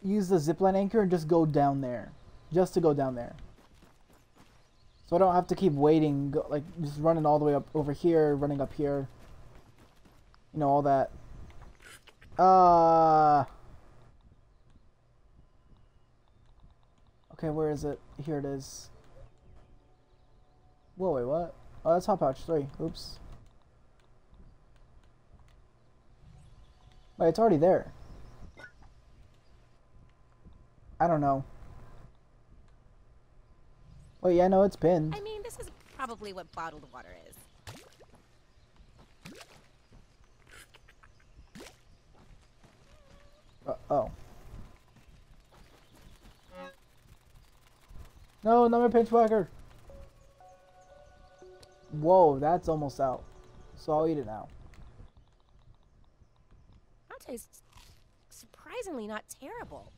use the zipline anchor and just go down there. Just to go down there. So I don't have to keep waiting, go, like just running all the way up over here, running up here. You know, all that. Uh Okay, where is it? Here it is. Whoa, wait, what? Oh, that's Hot Pouch 3. Oops. Wait, it's already there. I don't know. Wait, yeah, no, it's pinned. I mean, this is probably what bottled water is. Uh, oh. No, not my pinch whacker. Whoa, that's almost out. So I'll eat it now. That tastes surprisingly not terrible.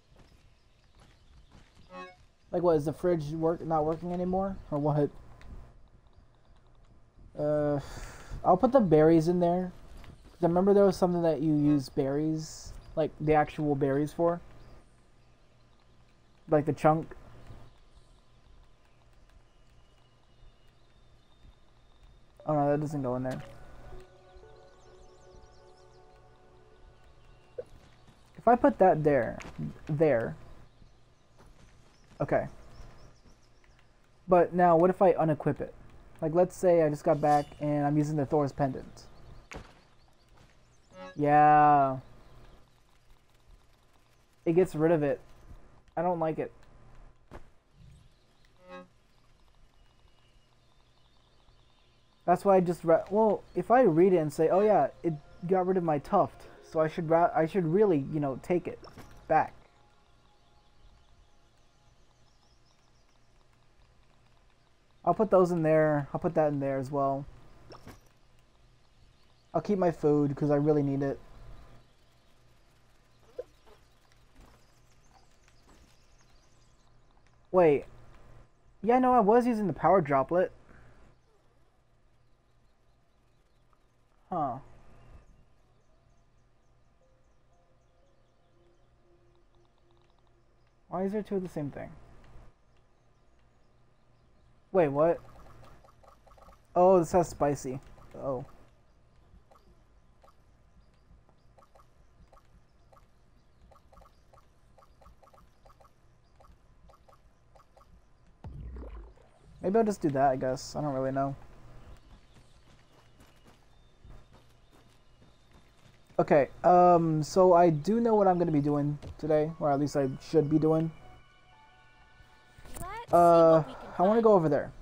Like, what is the fridge work not working anymore, or what? Uh, I'll put the berries in there. I remember there was something that you use berries, like the actual berries for, like the chunk. Oh no, that doesn't go in there. If I put that there, there. Okay. But now, what if I unequip it? Like, let's say I just got back and I'm using the Thor's pendant. Yeah. It gets rid of it. I don't like it. That's why I just re- well, if I read it and say, "Oh yeah, it got rid of my tuft," so I should I should really, you know, take it back. I'll put those in there. I'll put that in there as well. I'll keep my food because I really need it. Wait. Yeah, no, I was using the power droplet. Huh. Why is there two of the same thing? Wait, what? Oh, this has spicy. Oh. Maybe I'll just do that, I guess. I don't really know. Okay, um, so I do know what I'm going to be doing today, or at least I should be doing. Let's Uh, I want to go over there.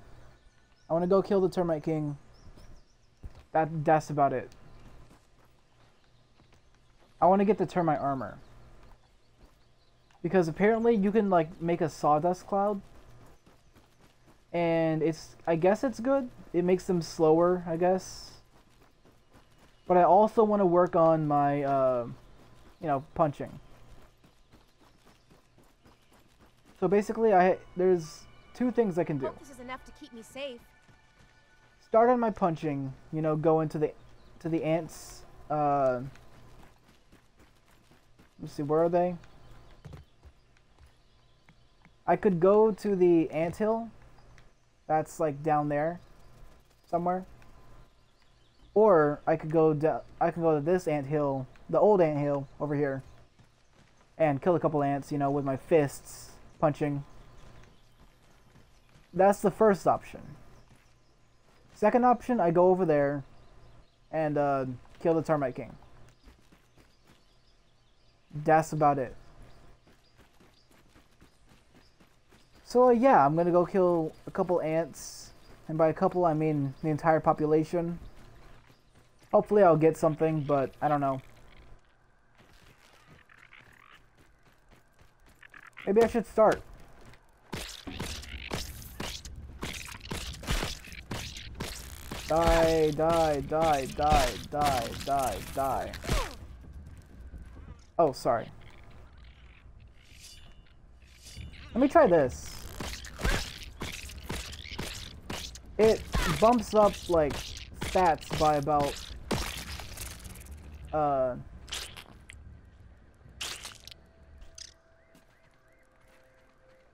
I want to go kill the Termite King. That that's about it. I want to get the Termite armor. Because apparently you can like make a sawdust cloud. And it's I guess it's good. It makes them slower, I guess. But I also want to work on my uh, you know, punching. So basically I there's two things I can do. This is enough to keep me safe. start on my punching, you know, go into the to the ants uh let's see, where are they? I could go to the anthill. That's like down there somewhere. Or I could go down I could go to this ant hill, the old ant hill over here. And kill a couple ants, you know, with my fists punching. That's the first option. Second option, I go over there and uh, kill the Termite King. That's about it. So uh, yeah, I'm gonna go kill a couple ants, and by a couple I mean the entire population. Hopefully I'll get something, but I don't know. Maybe I should start. Die, die, die, die, die, die, die. Oh, sorry. Let me try this. It bumps up, like, stats by about, uh...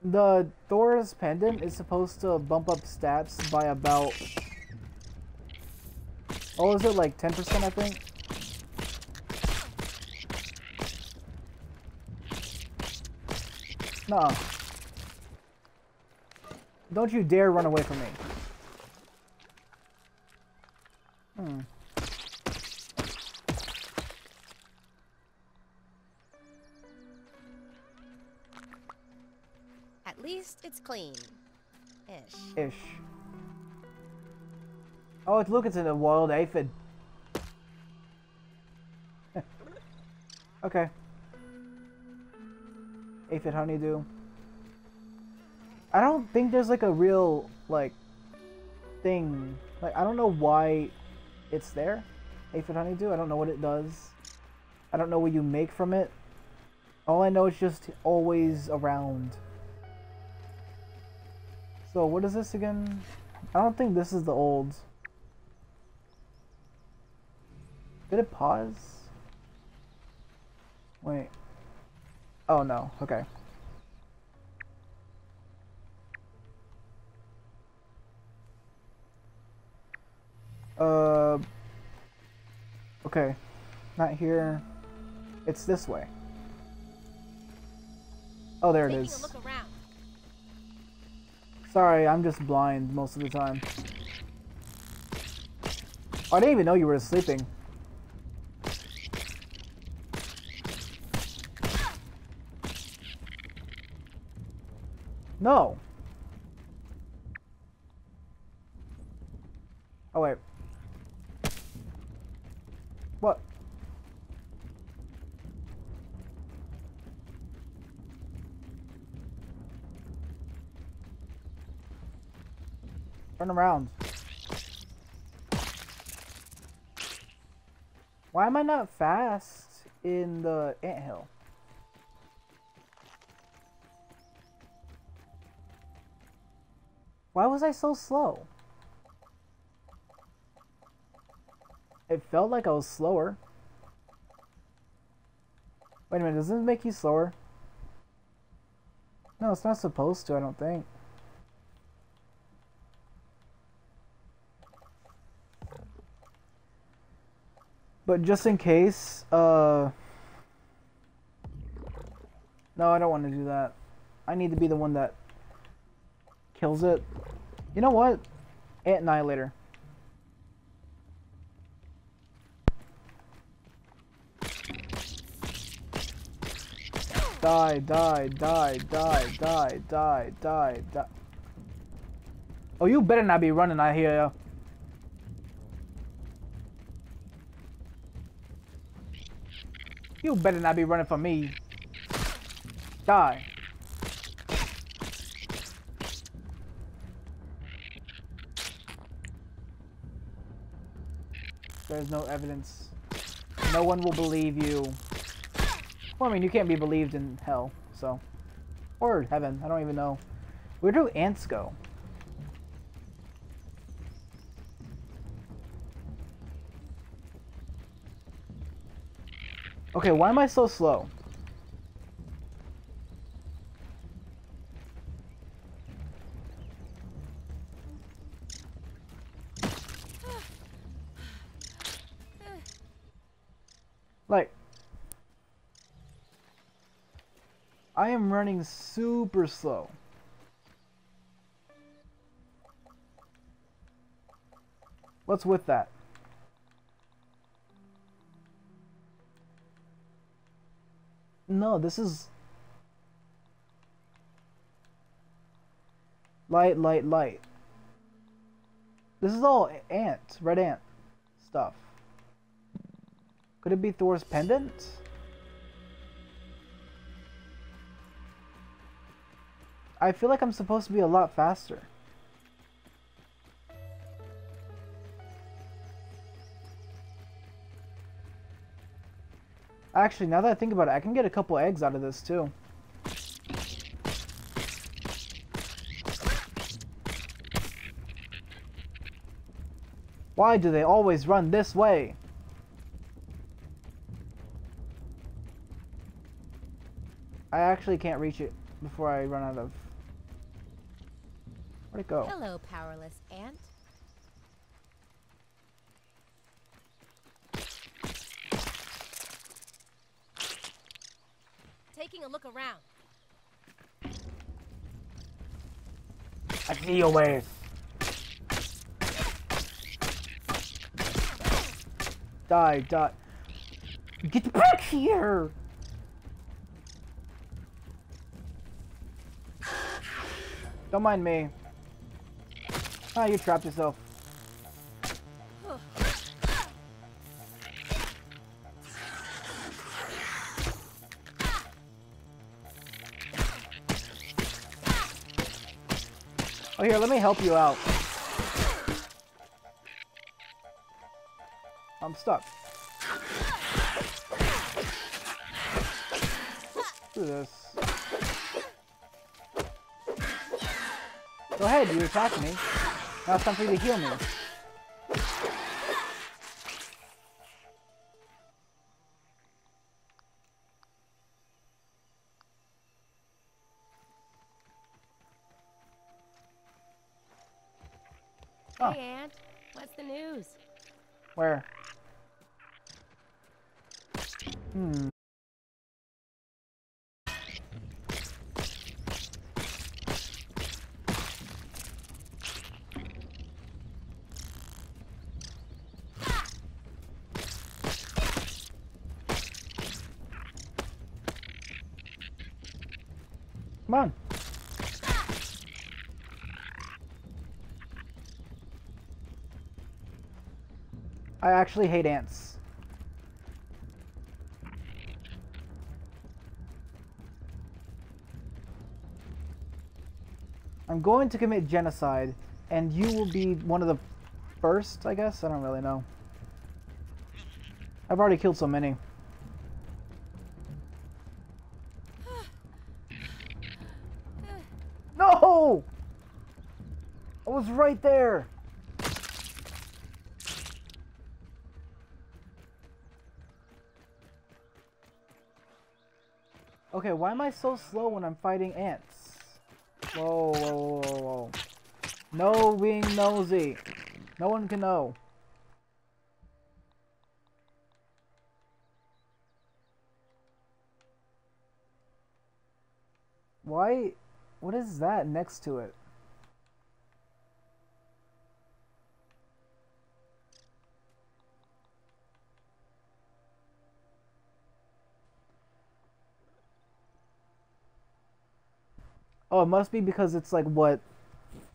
The Thor's Pendant is supposed to bump up stats by about Oh, is it like 10%, I think? No. Don't you dare run away from me. Hmm. At least it's clean. Ish. Ish. Oh, it's, look, it's in a wild aphid. okay. Aphid honeydew. I don't think there's like a real, like, thing. Like, I don't know why it's there. Aphid honeydew. I don't know what it does. I don't know what you make from it. All I know is just always around. So, what is this again? I don't think this is the old. Did it pause? Wait. Oh no, okay. Uh. Okay. Not here. It's this way. Oh, there it is. a look around. Sorry, I'm just blind most of the time. Oh, I didn't even know you were sleeping. No. Oh wait. What? Turn around. Why am I not fast in the anthill? Why was I so slow? It felt like I was slower. Wait a minute, does this make you slower? No, it's not supposed to, I don't think. But just in case, uh... No, I don't want to do that. I need to be the one that kills it. You know what? Ant Annihilator. Die, die, die, die, die, die, die, die. Oh, you better not be running out here. You better not be running from me. Die. There's no evidence. No one will believe you. Well, I mean, you can't be believed in hell, so. Or heaven, I don't even know. Where do ants go? Okay, why am I so slow? Like, I am running super slow. What's with that? No, this is light, light, light. This is all ant, red ant stuff. Could it be Thor's pendant? I feel like I'm supposed to be a lot faster. Actually, now that I think about it, I can get a couple eggs out of this too. Why do they always run this way? I actually can't reach it before I run out of... Where'd it go? Hello, powerless ant. Taking a look around. I see your ways. Die, die. Get back here! Don't mind me. Ah, you trapped yourself. Oh, here, let me help you out. I'm stuck. Do this. Go ahead, you attacked me. Now it's time for you to heal me. Oh. Hey, ant. What's the news? Where? Hmm. Come on. I actually hate ants. I'm going to commit genocide, and you will be one of the first, I guess? I don't really know. I've already killed so many. No! I was right there! Okay, why am I so slow when I'm fighting ants? Whoa, whoa, whoa, whoa. No being nosy. No one can know. Why? What is that next to it? Oh, it must be because it's like what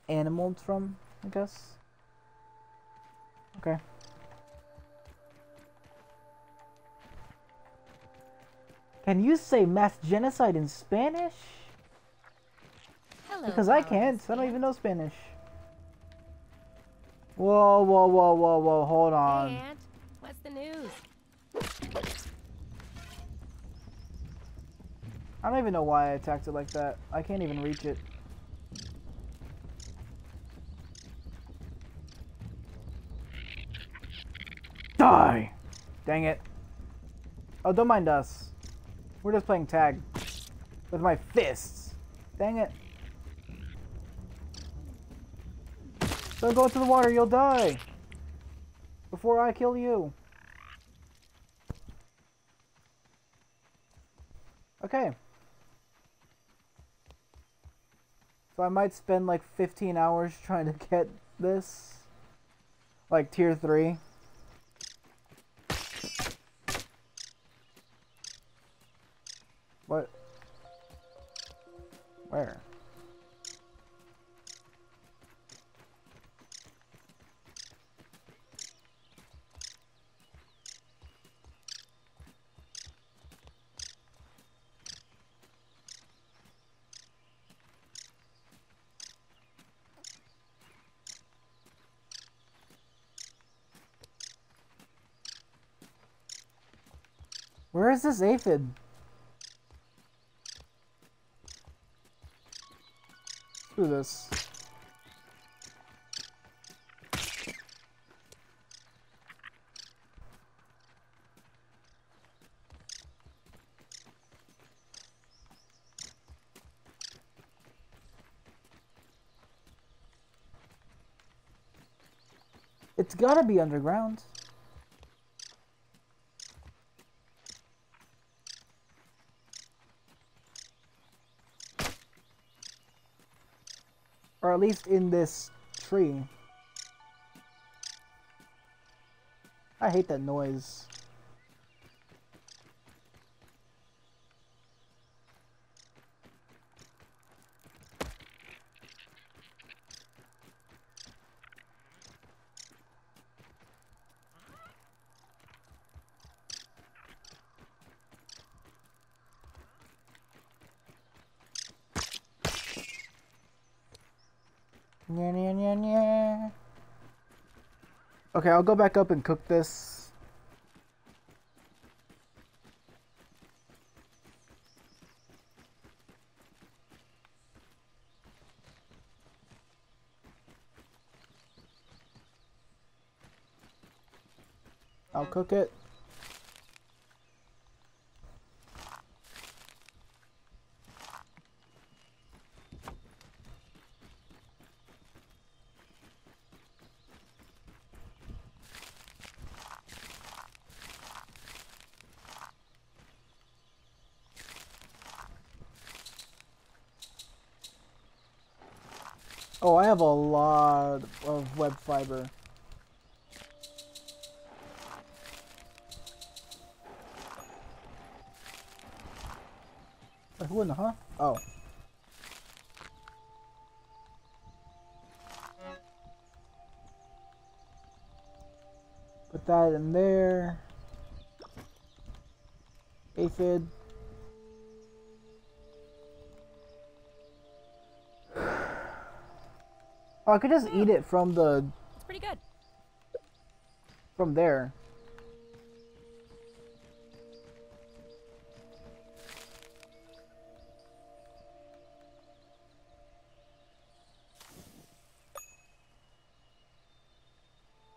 animal it's from, I guess. Okay. Can you say mass genocide in Spanish? Hello. Because I can't. I don't even know Spanish. Whoa, whoa, whoa, whoa, whoa. Hold on. Hey, Ant. What's the news? I don't even know why I attacked it like that. I can't even reach it. Die! Dang it. Oh, don't mind us. We're just playing tag. With my fists. Dang it. Don't go into the water, you'll die. Before I kill you. Okay. So I might spend like 15 hours trying to get this. Like tier 3. What? Where? Is this aphid? Screw this. It's gotta be underground. At least in this tree. I hate that noise. Nya, nya, nya. Okay, I'll go back up and cook this. I'll cook it. Oh, I have a lot of web fiber. In the huh? Oh. Put that in there. Aphid. Oh, I could just eat it from the. From there.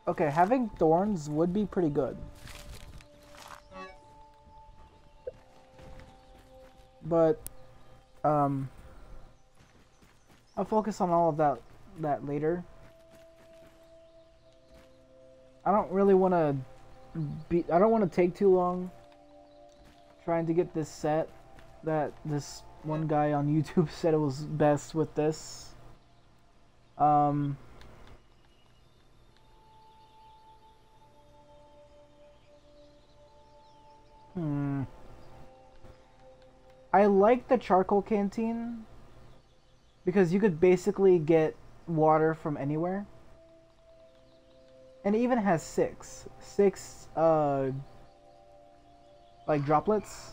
Okay, having thorns would be pretty good. But um I'll focus on all of that that later. I don't really want to be I don't want to take too long trying to get this set that this one guy on YouTube said it was best with this. Um Hmm. I like the charcoal canteen because you could basically get water from anywhere. And it even has six. Six, uh, like droplets.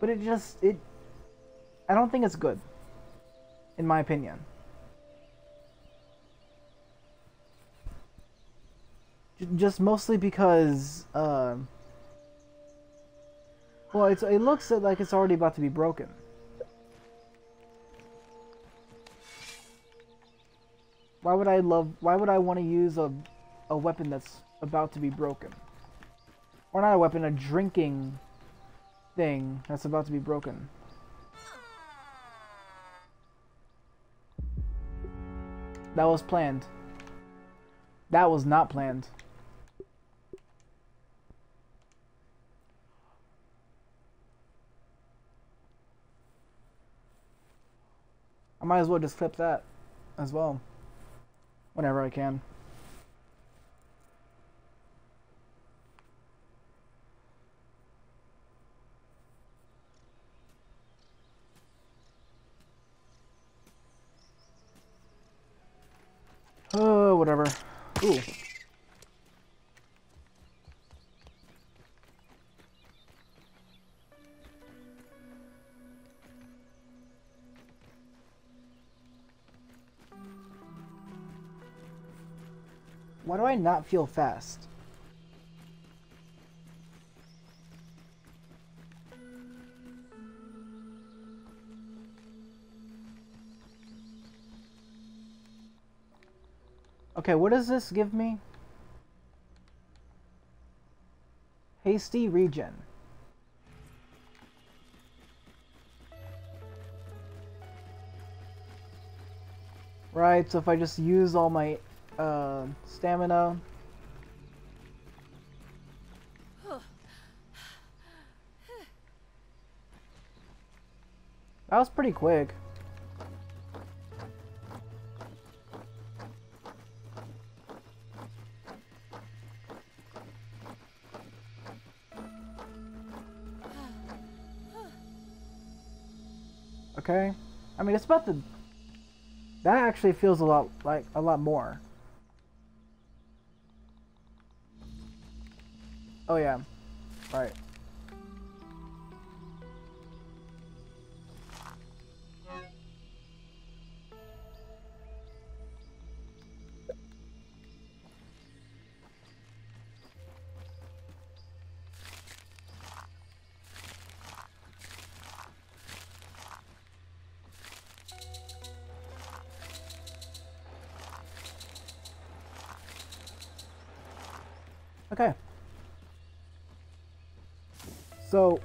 But it just, it, I don't think it's good. In my opinion. J- Just mostly because, uh, well, it's, it looks like it's already about to be broken. Why would I love? Why would I want to use a, a weapon that's about to be broken? Or not a weapon, a drinking thing that's about to be broken. That was planned. That was not planned. I might as well just clip that as well whenever I can. Oh, whatever. Ooh. Why do I not feel fast? Okay, what does this give me? Hasty regen. Right, so if I just use all my uh, stamina. That was pretty quick. Okay. I mean, it's about the... That actually feels a lot like a lot more. Oh yeah. Right. So,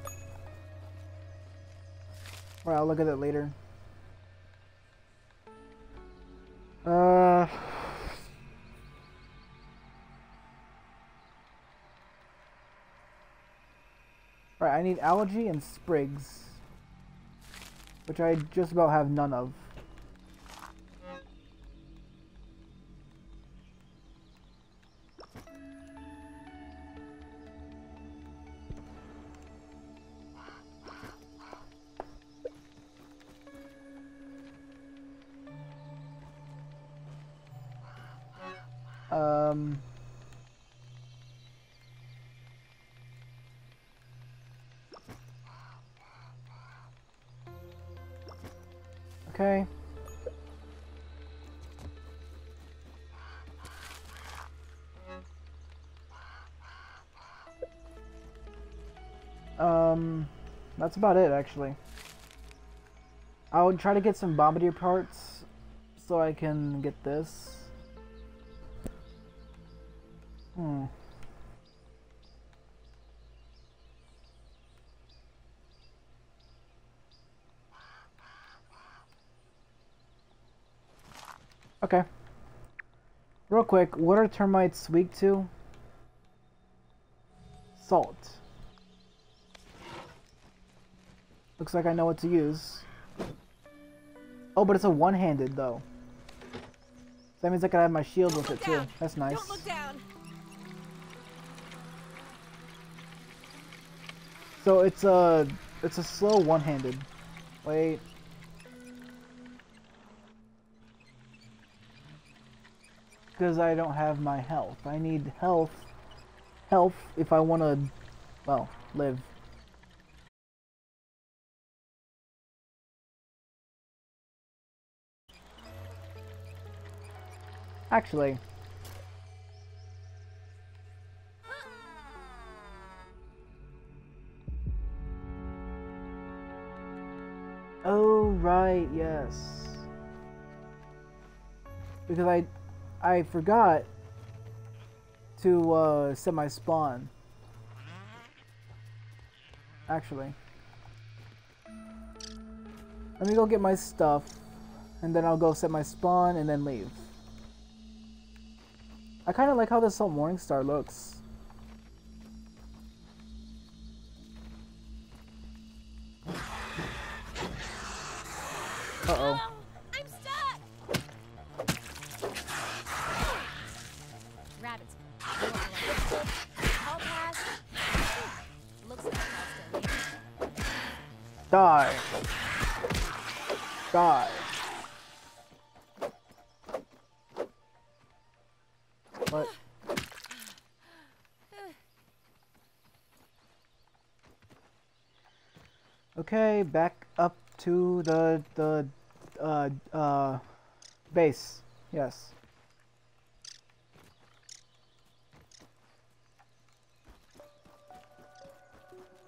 well, I'll look at it later. Uh, right, I need algae and sprigs, which I just about have none of. Okay. Um, that's about it actually. I would try to get some bombardier parts so I can get this. Okay. Real quick, what are termites weak to? Salt. Looks like I know what to use. Oh, but it's a one-handed though. So that means I can have my shield with it too. That's nice. Don't down. So it's a it's a slow one-handed. Wait. Because I don't have my health. I need health. Health if I want to, well, live. Actually, Oh right, yes. Because I I forgot to uh, set my spawn. Actually. Let me go get my stuff and then I'll go set my spawn and then leave. I kind of like how this whole Morningstar looks. The the uh uh base. Yes.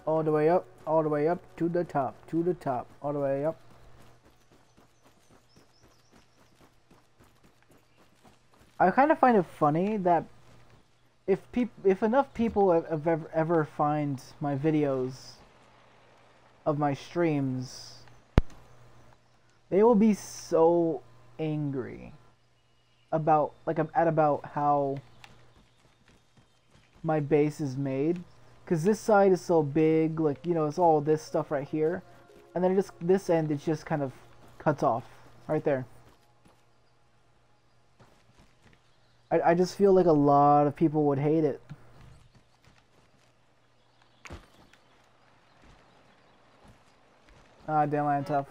All the way up, all the way up to the top, to the top, all the way up. I kind of find it funny that if peop if enough people ever, ever find my videos of my streams, they will be so angry about like I'm at about how my base is made. Because this side is so big like you know it's all this stuff right here. And then just this end it just kind of cuts off right there. I, I just feel like a lot of people would hate it. Ah damn I am tough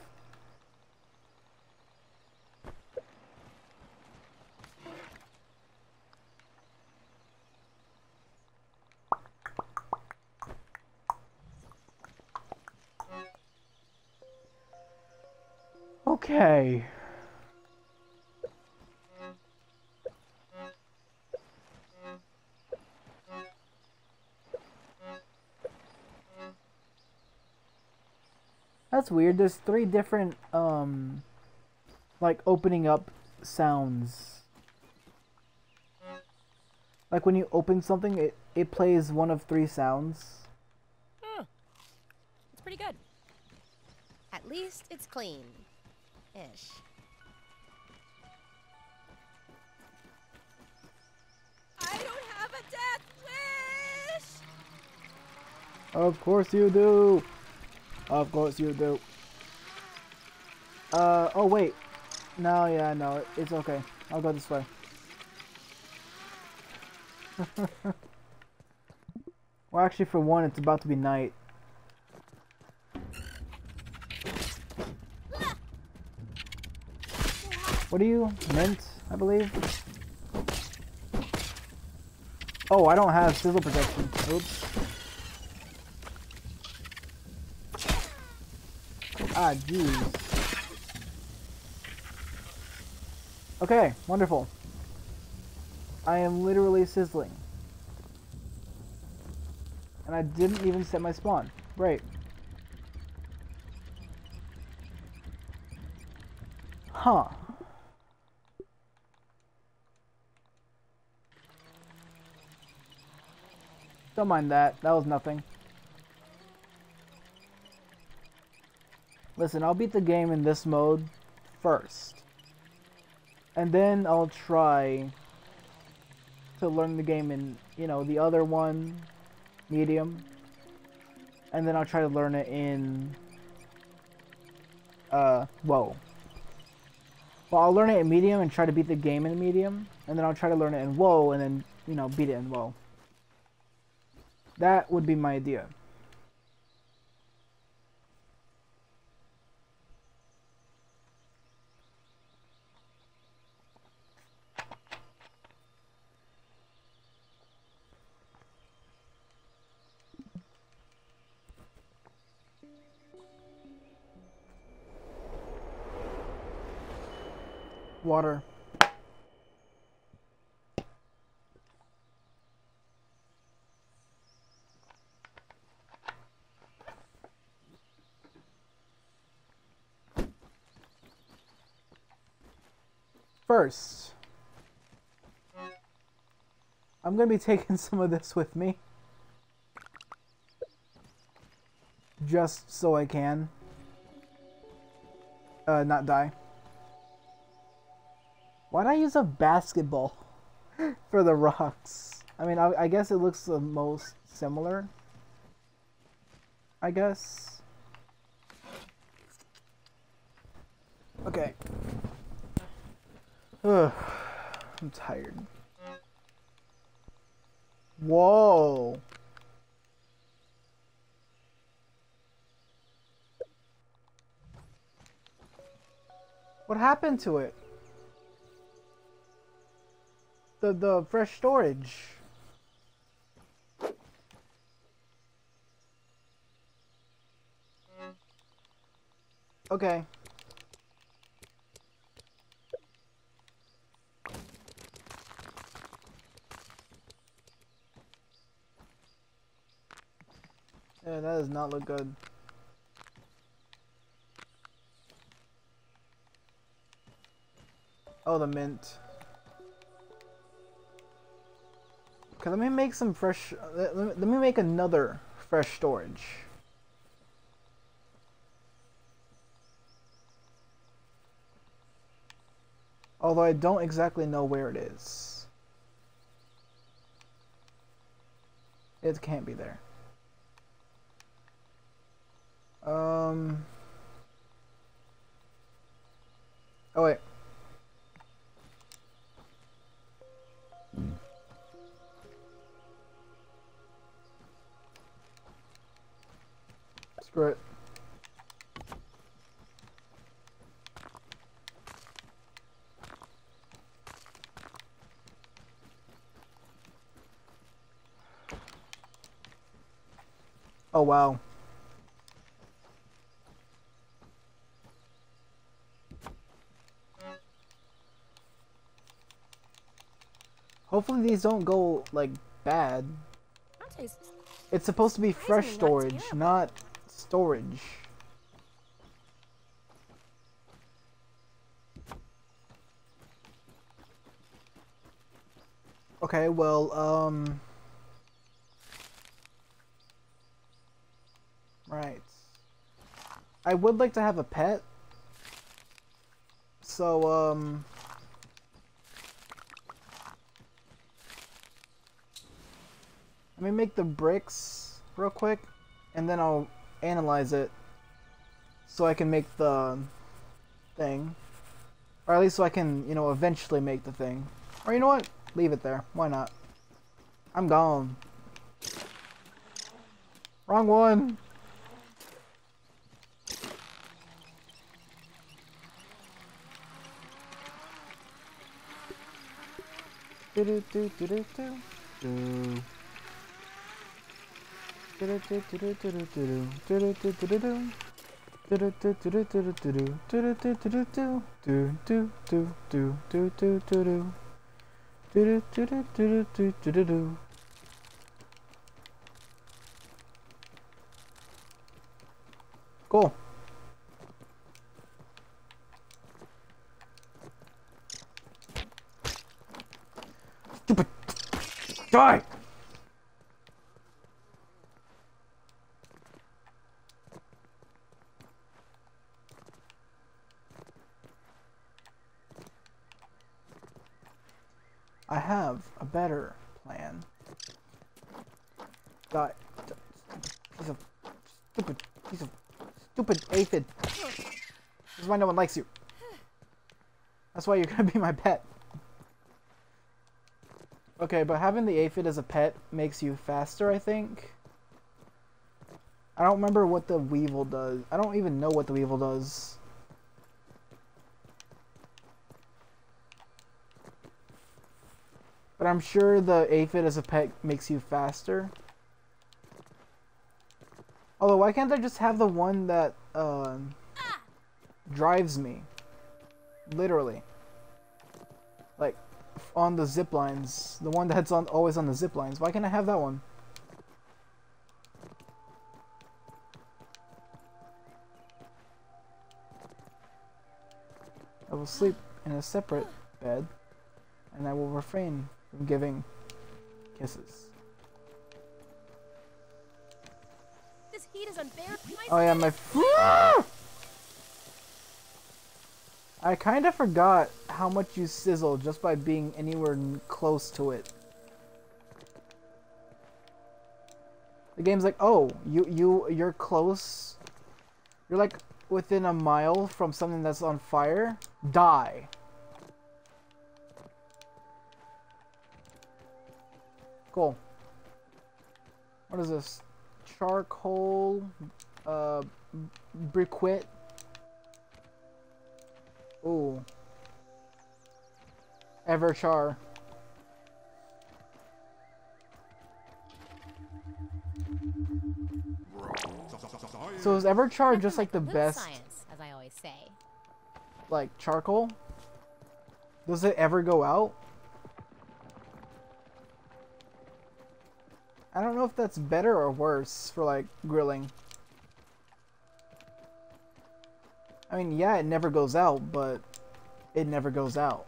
Okay. That's weird. There's three different, um, like opening up sounds. Like when you open something, it, it plays one of three sounds. It's pretty good. At least it's clean. Ish. I don't have a death wish. Of course you do. Of course you do. Uh, oh wait. No, yeah, no, it's okay. I'll go this way. well, actually, for one, it's about to be night. What are you? Mint, I believe? Oh, I don't have sizzle protection. Oops. Ah, jeez. Okay, wonderful. I am literally sizzling. And I didn't even set my spawn. Right. Huh. Don't mind that. That was nothing. Listen, I'll beat the game in this mode first. And then I'll try to learn the game in, you know, the other one, medium. And then I'll try to learn it in, uh, whoa. Well, I'll learn it in medium and try to beat the game in medium. And then I'll try to learn it in whoa and then, you know, beat it in whoa. That would be my idea. Water. First, I'm going to be taking some of this with me. Just so I can. Uh, not die. Why'd I use a basketball for the rocks? I mean, I, I guess it looks the most similar. I guess. Okay. Ugh, I'm tired. Whoa. What happened to it? The the fresh storage. Okay. That does not look good. Oh, the mint. Okay, let me make some fresh... Uh, let, let me make another fresh storage. Although I don't exactly know where it is. It can't be there. Um... Oh wait. Screw it. Oh wow. Hopefully these don't go like bad. It's supposed to be fresh storage, not storage. Okay, well, um... Right. I would like to have a pet. So, um... Let me make the bricks real quick, and then I'll analyze it so I can make the thing. Or at least so I can, you know, eventually make the thing. Or you know what? Leave it there. Why not? I'm gone. Wrong one. Do do do do do do. Cool. Stupid. Die! I have a better plan. Die. Die. Piece of stupid piece of stupid aphid. This is why no one likes you. That's why you're gonna be my pet. Okay, but having the aphid as a pet makes you faster, I think. I don't remember what the weevil does. I don't even know what the weevil does. But I'm sure the aphid as a pet makes you faster. Although, why can't I just have the one that uh, drives me? Literally. Like, on the zip lines. The one that's on always on the zip lines. Why can't I have that one? I will sleep in a separate bed, and I will refrain from giving kisses. This heat is unbearable. Oh yeah, my. Ah! I kind of forgot how much you sizzle just by being anywhere close to it. The game's like, oh, you you you're close. You're like within a mile from something that's on fire. Die. Cool. What is this? Charcoal, uh, briquette. Ooh. Everchar. So is Everchar just like the best, science, as I always say. like charcoal? Does it ever go out? I don't know if that's better or worse for like grilling. I mean, yeah, it never goes out, but it never goes out.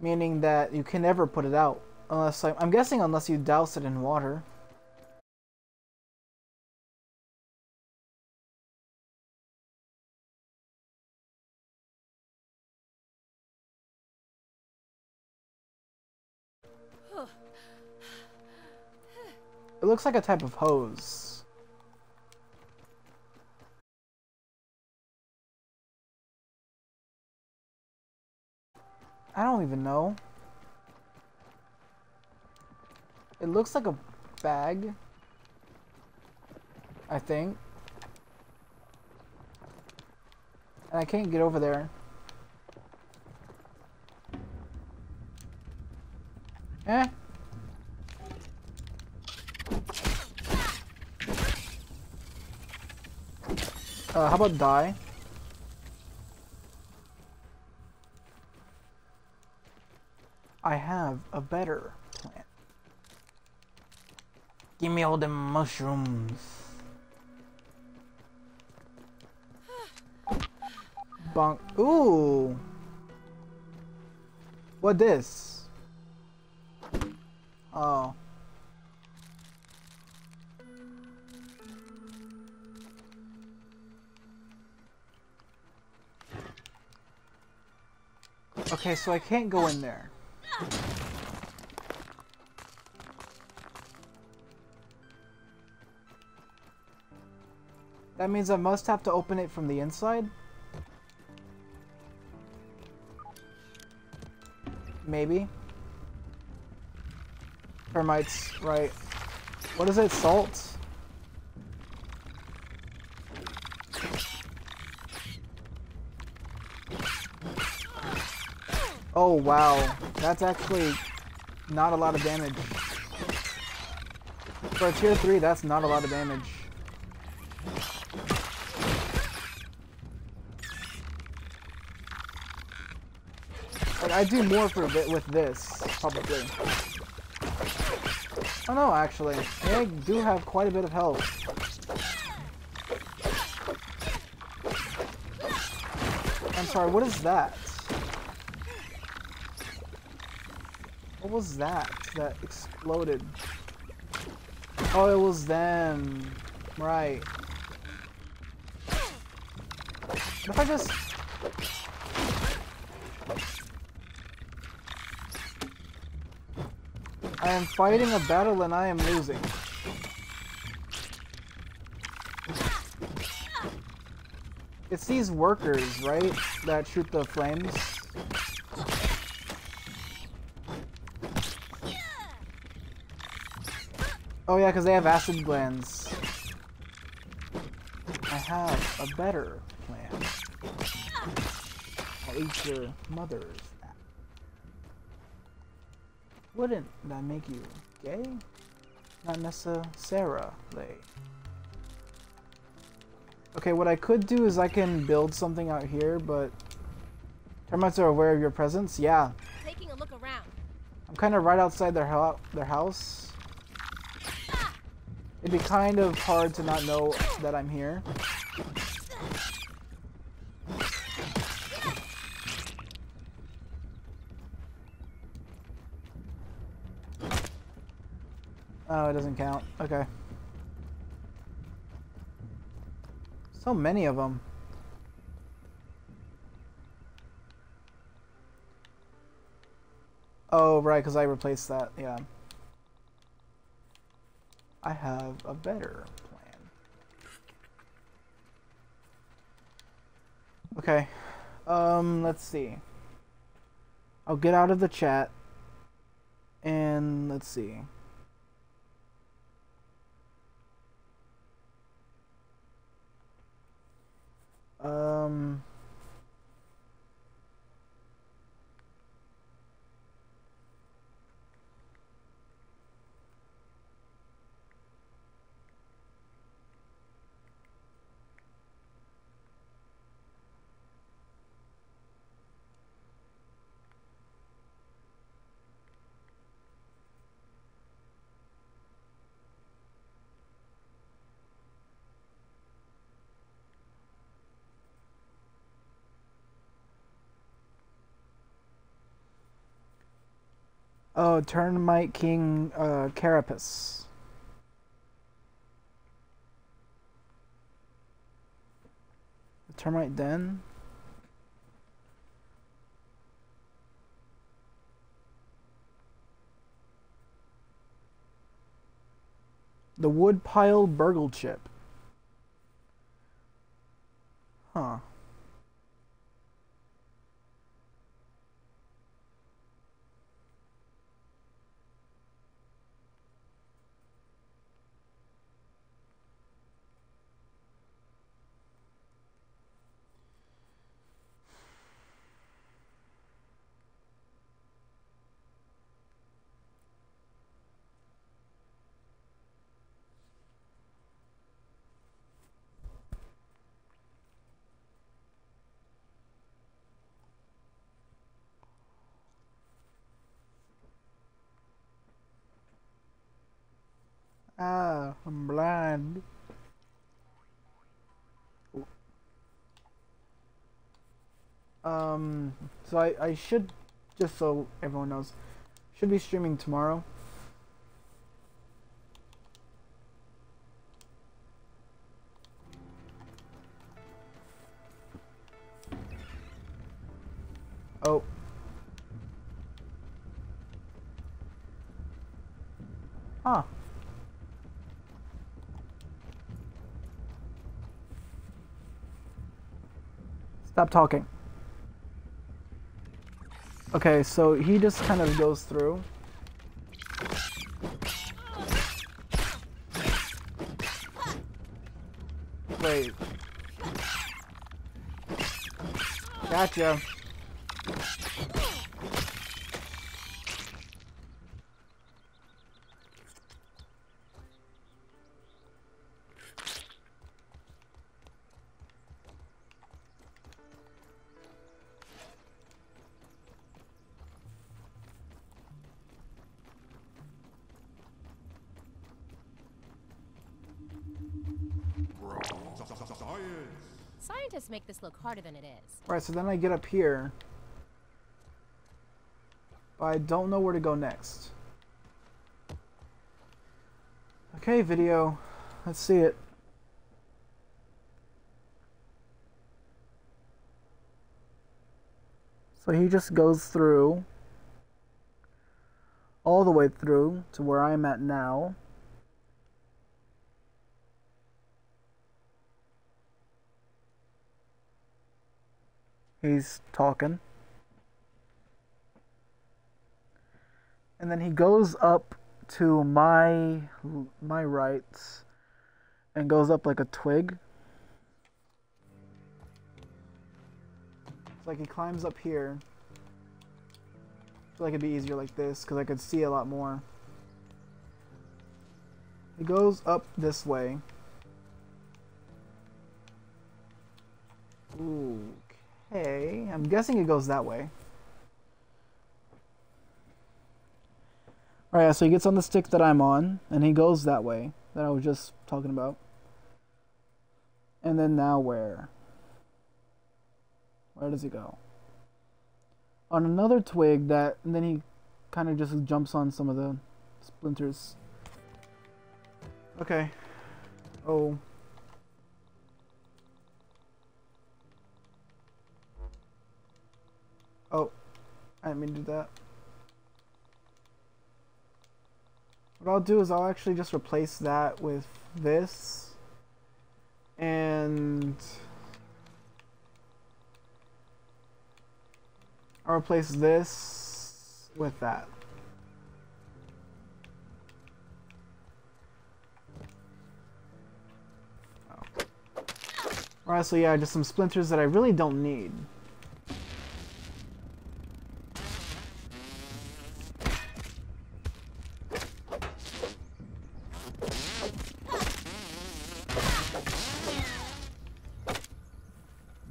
Meaning that you can never put it out unless like I'm guessing unless you douse it in water. It looks like a type of hose. I don't even know. It looks like a bag. I think. And I can't get over there. Eh? Uh, how about die? I have a better plan. Give me all the mushrooms. Bonk. Ooh. What this? Oh. Okay, so I can't go in there. That means I must have to open it from the inside? Maybe. Termites, right. What is it? Salt? Oh wow, that's actually not a lot of damage. For a tier 3, that's not a lot of damage. Like, I do more for a bit with this, probably. Oh no, actually. I do have quite a bit of health. I'm sorry, what is that? Was that that exploded? Oh, it was them. Right. What if I just... I am fighting a battle and I am losing. It's these workers, right? That shoot the flames. Oh yeah, because they have acid glands. I have a better plan. I'll eat your mother's. Wouldn't that make you gay? Not necessarily. Okay, what I could do is I can build something out here, but termites are aware of your presence. Yeah, Taking a look around. I'm kind of right outside their hou- their house. It'd be kind of hard to not know that I'm here. Oh, it doesn't count. Okay. So many of them. Oh, right, because I replaced that. Yeah. I have a better plan. Okay. Um, let's see. I'll get out of the chat. And let's see. Um Oh, Termite King uh, Carapace. The Termite Den? The Woodpile Burgle Chip. Huh. Ah, I'm blind. Um, so I, I should, just so everyone knows, should be streaming tomorrow. Stop talking. Okay, so he just kind of goes through. Wait. Gotcha. Look harder than it is. Right, so then I get up here. But I don't know where to go next. Okay, video. Let's see it. So he just goes through all the way through to where I'm at now. He's talking. And then he goes up to my my right and goes up like a twig. It's like he climbs up here. I feel like it'd be easier like this because I could see a lot more. He goes up this way. Okay, I'm guessing it goes that way. Alright, so he gets on the stick that I'm on, and he goes that way, that I was just talking about. And then now where? Where does he go? On another twig that, and then he kind of just jumps on some of the splinters. Okay. Oh. Oh. I didn't mean to do that. What I'll do is I'll actually just replace that with this. And... I'll replace this with that. Oh. Alright, so yeah, just some splinters that I really don't need.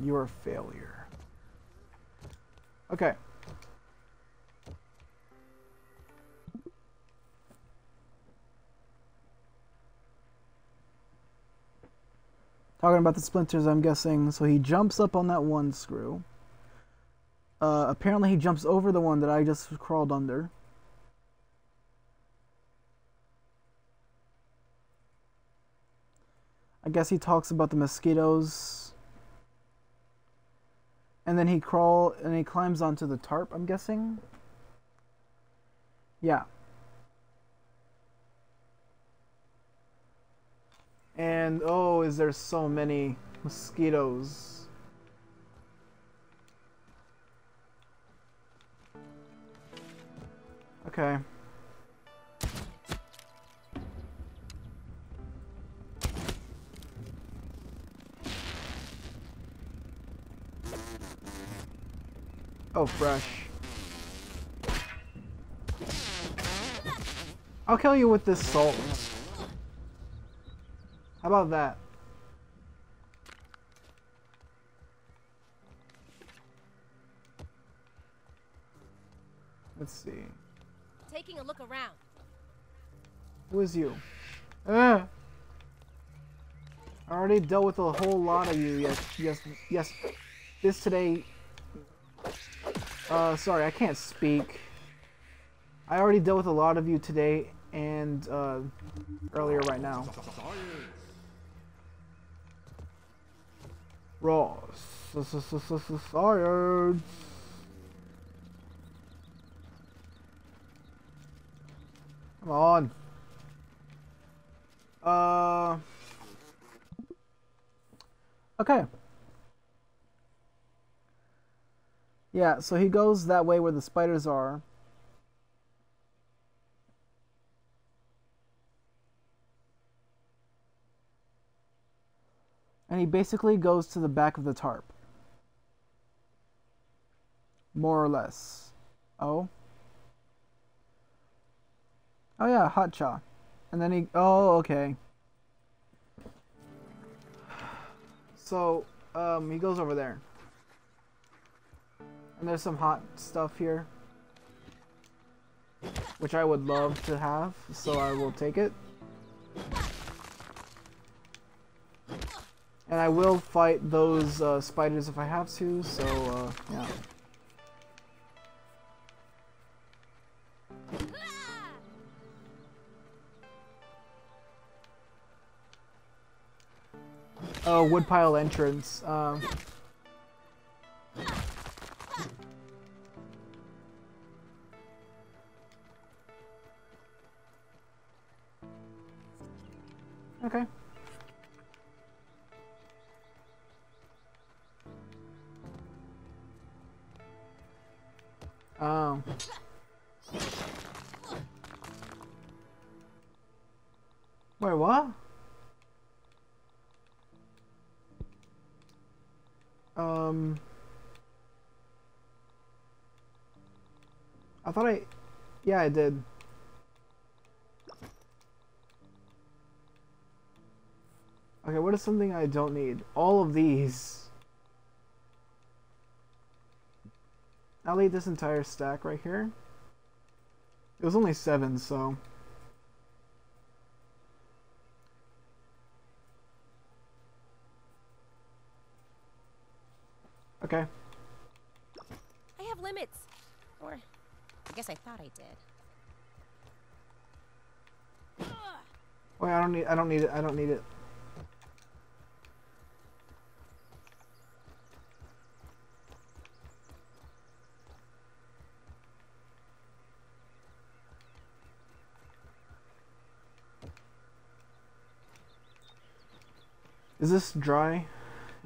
You're a failure. Okay. Talking about the splinters, I'm guessing. So he jumps up on that one screw. Uh, apparently, he jumps over the one that I just crawled under. I guess he talks about the mosquitoes. And then he crawl and he climbs onto the tarp, I'm guessing. Yeah. And oh, is there so many mosquitoes? Okay. Oh, fresh. I'll kill you with this salt. How about that? Let's see. Taking a look around. Who is you? Ah! I already dealt with a whole lot of you. Yes, yes, yes. This today. Uh, sorry, I can't speak. I already dealt with a lot of you today and uh, earlier right now. Ross. Science. Come on. Uh. Okay. Yeah, so he goes that way where the spiders are. And he basically goes to the back of the tarp. More or less. Oh. Oh yeah, hotcha. And then he oh okay. So, um he goes over there. And there's some hot stuff here. Which I would love to have, so I will take it. And I will fight those uh, spiders if I have to, so uh, yeah. Oh, woodpile entrance. Um, okay. Oh. Wait, what? Um. I thought I. Yeah, I did. Okay, what is something I don't need? All of these. I'll eat this entire stack right here. It was only seven, so. Okay. I have limits. Or, I guess I thought I did. Wait, I don't need. I don't need it. I don't need it. Is this dry?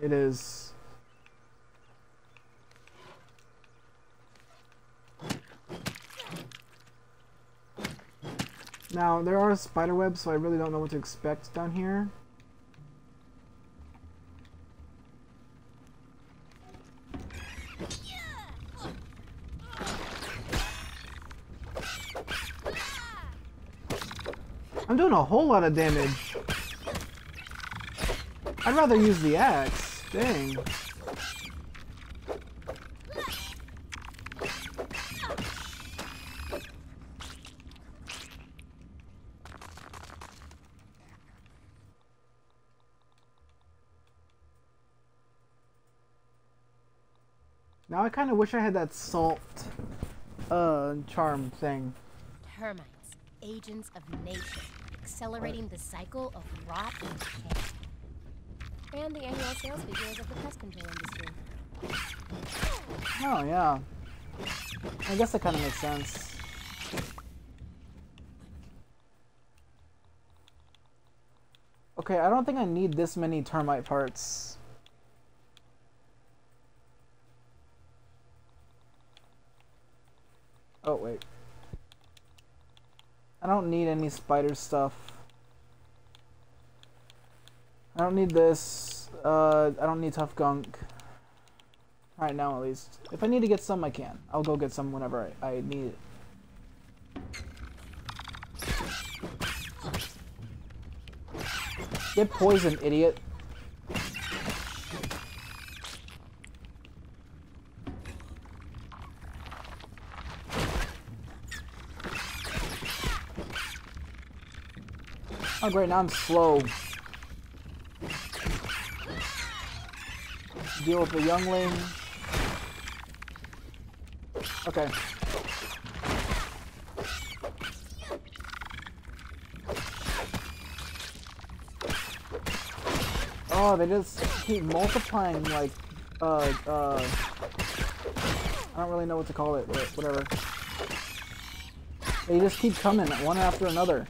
It is. Now, there are spider webs, so I really don't know what to expect down here. I'm doing a whole lot of damage. I'd rather use the axe. Dang. Now I kind of wish I had that salt uh charm thing. Termites, agents of nature, accelerating the cycle of rot and decay. And the annual sales figures of the pest control industry. Oh yeah. I guess that kind of makes sense. Okay, I don't think I need this many termite parts. Oh, wait. I don't need any spider stuff. I don't need this. Uh, I don't need tough gunk. Right now, at least. If I need to get some, I can. I'll go get some whenever I, I need it. Get poison, idiot. Oh great, now I'm slow. Deal with the youngling. Okay. Oh, they just keep multiplying like, uh, uh, I don't really know what to call it, but whatever. They just keep coming, one after another.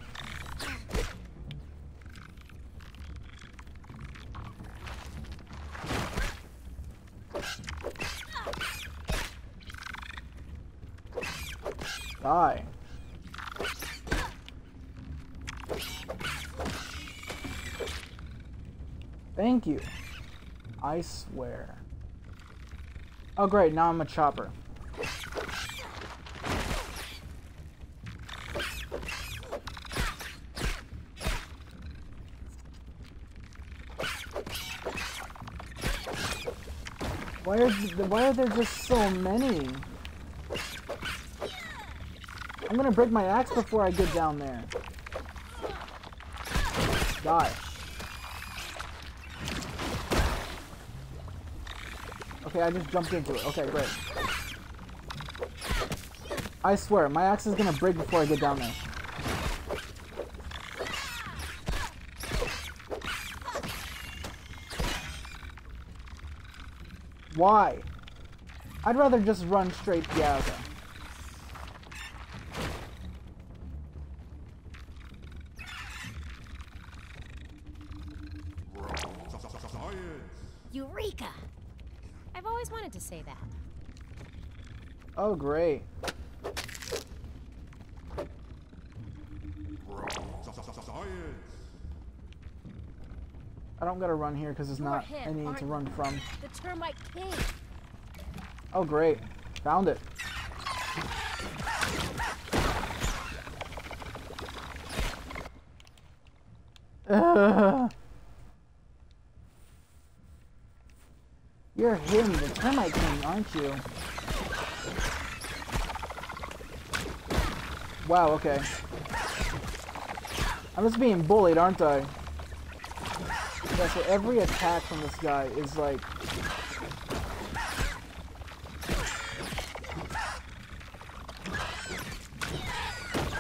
Die. Thank you. I swear. Oh great, now I'm a chopper. Why are why are there just so many? I'm gonna break my axe before I get down there. Okay, I just jumped into it. Okay, great. I swear, my axe is gonna break before I get down there. Why? I'd rather just run straight. Yeah, okay. Eureka! I've always wanted to say that. Oh, great. I don't gotta run here because there's You're not him, any to run from. The termite king. Oh, great. Found it. Ugh. You're him, the termite you? Wow, okay. I'm just being bullied, aren't I? Yeah, so every attack from this guy is like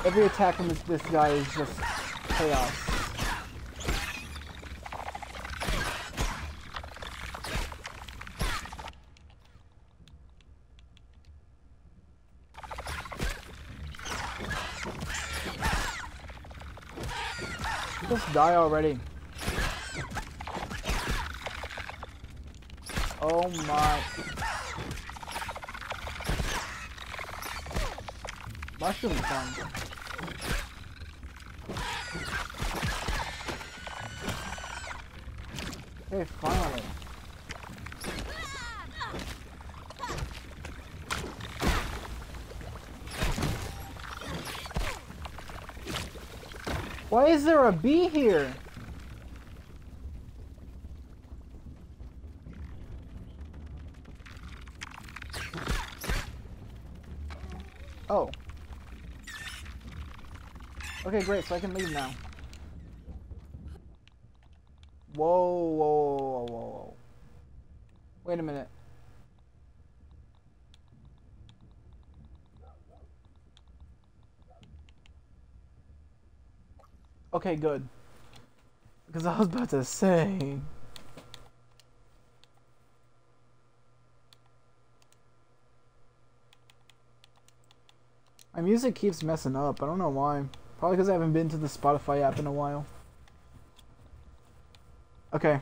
Every attack from this, this guy is just chaos. Just die already. Oh my. Mushroom fun. Okay, finally. Why is there a bee here? Oh. Okay, great, so I can leave now. Whoa, whoa, whoa, whoa, whoa. Wait a minute. Okay, good. Because I was about to say. My music keeps messing up. I don't know why. Probably because I haven't been to the Spotify app in a while. Okay.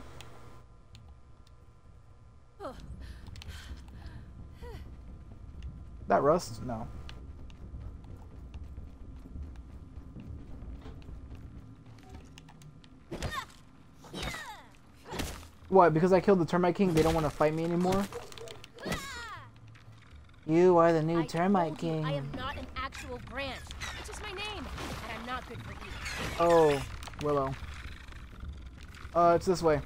That rust? No. What? Because I killed the termite king, they don't want to fight me anymore? You are the new I termite king. I am not an actual branch. It's just my name, and I'm not good for you. Oh, Willow. Uh, it's this way.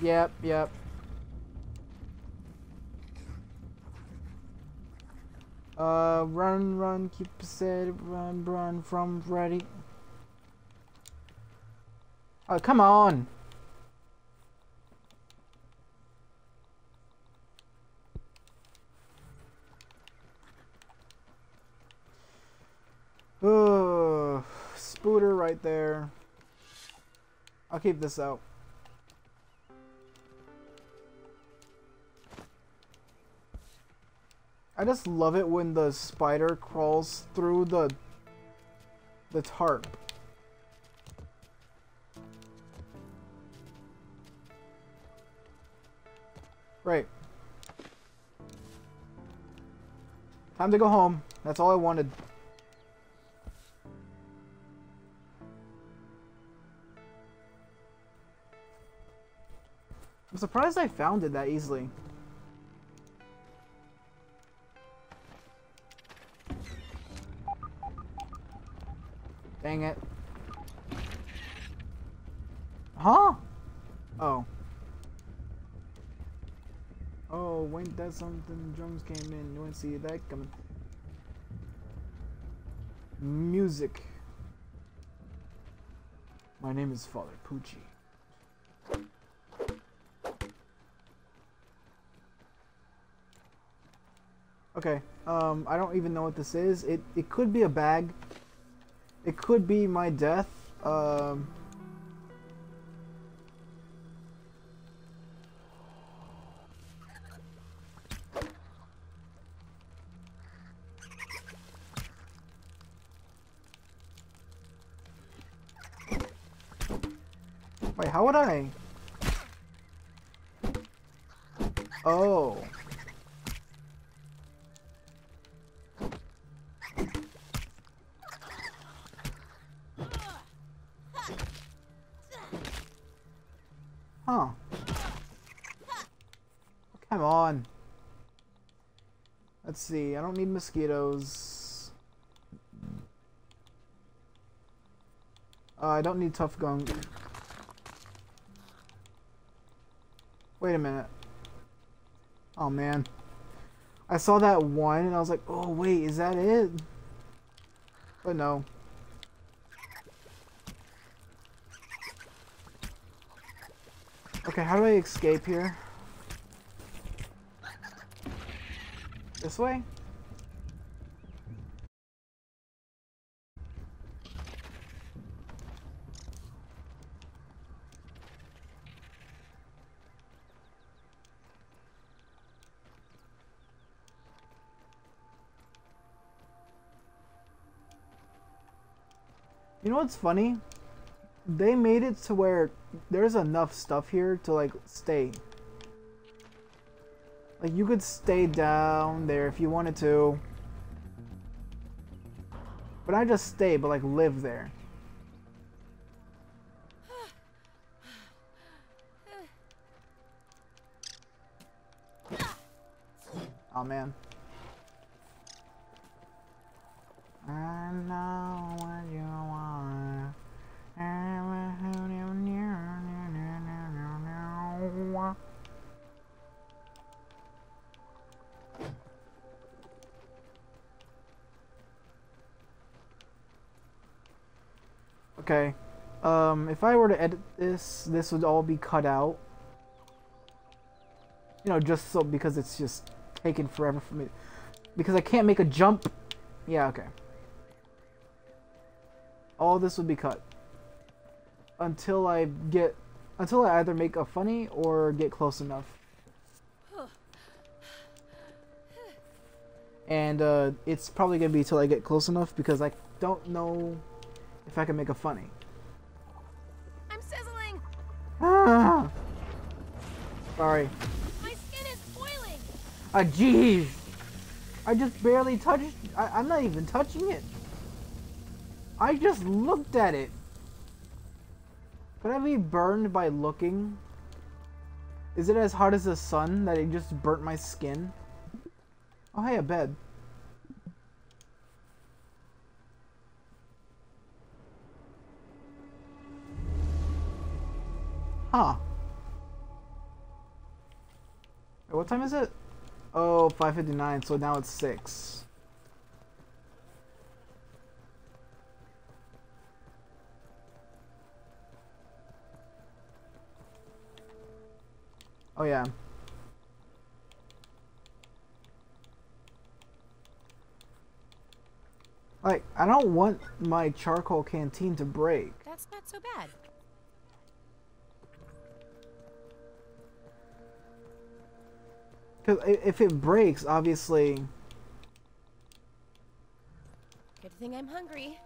Yep, yep. Uh, run, run, keep said, run, run from Freddy. Oh, come on! Ugh, Spooter right there. I'll keep this out. I just love it when the spider crawls through the the tarp. Right. Time to go home. That's all I wanted. I'm surprised I found it that easily. Dang it. Huh? Oh. When that something? Drums came in. You ain't see that coming. Music. My name is Father Pucci. Okay, um, I don't even know what this is. It, it could be a bag. It could be my death. Um... don't need mosquitoes. Uh, I don't need tough gunk. Wait a minute. Oh man. I saw that one and I was like, oh wait, is that it? But no. Okay, how do I escape here? This way? You know what's funny? They made it to where there's enough stuff here to like stay. Like you could stay down there if you wanted to. But I just stay, but like live there. Oh man. If I were to edit this, this would all be cut out. You know, just so because it's just taking forever for me. Because I can't make a jump. Yeah, okay. All this would be cut. Until I get... Until I either make a funny or get close enough. And uh, it's probably going to be till I get close enough because I don't know if I can make a funny. Sorry. My skin is boiling. Ah, jeez. I just barely touched. I, I'm not even touching it. I just looked at it. Could I be burned by looking? Is it as hot as the sun that it just burnt my skin? Oh, hey, a bed. Huh. What time is it? Oh, 5.59, so now it's 6. Oh yeah. Like, I don't want my charcoal canteen to break. That's not so bad. Because if it breaks, obviously... Good thing I'm hungry.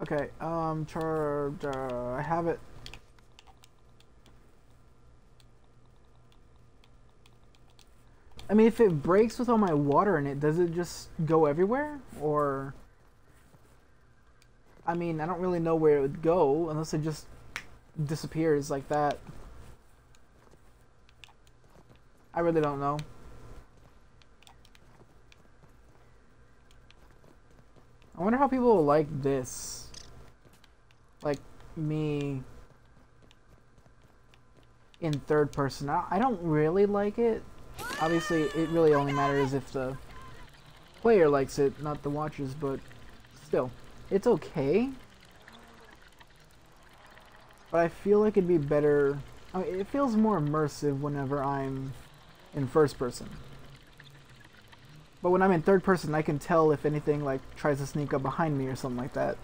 Okay, um, char... Uh, I have it. I mean, if it breaks with all my water in it, does it just go everywhere? Or... I mean, I don't really know where it would go unless it just disappears like that. I really don't know. I wonder how people will like this. Like me in third person. I I don't really like it. Obviously, it really only matters if the player likes it, not the watchers, but still, it's okay. But I feel like it'd be better. I mean, it feels more immersive whenever I'm in first person. But when I'm in third person, I can tell if anything like tries to sneak up behind me or something like that.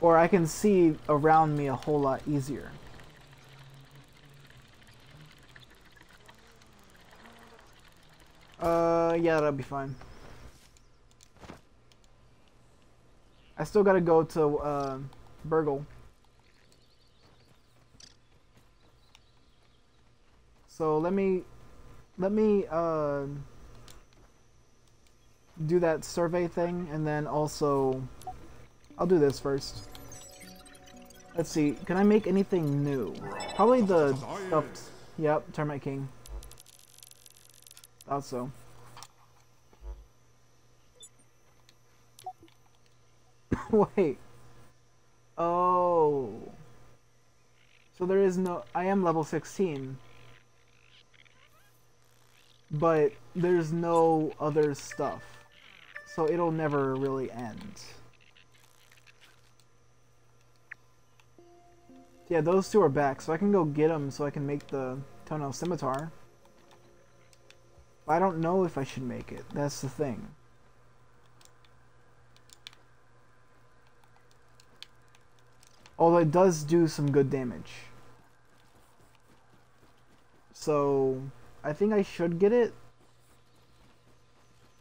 Or I can see around me a whole lot easier. Uh, yeah, that'll be fine. I still gotta go to, uh, BURG.L. So let me, let me, uh, do that survey thing, and then also, I'll do this first. Let's see, can I make anything new? Probably the stuffed, yep, Termite King. Thought so. Wait. Oh. So there is no... I am level 16. But there's no other stuff. So it'll never really end. Yeah, those two are back, so I can go get them so I can make the toenail scimitar. I don't know if I should make it. That's the thing. Although it does do some good damage. So, I think I should get it.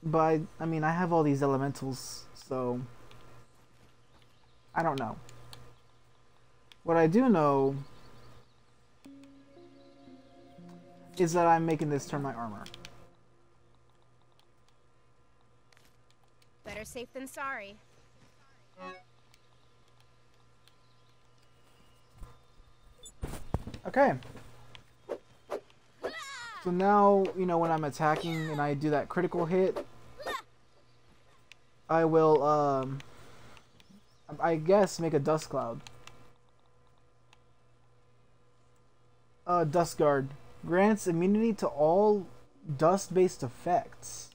But, I, I mean, I have all these elementals, so... I don't know. What I do know is that I'm making this turn my armor. Better safe than sorry. Okay. So now, you know, when I'm attacking and I do that critical hit, I will, um, I guess make a dust cloud. Uh, Dust Guard. Grants immunity to all dust-based effects.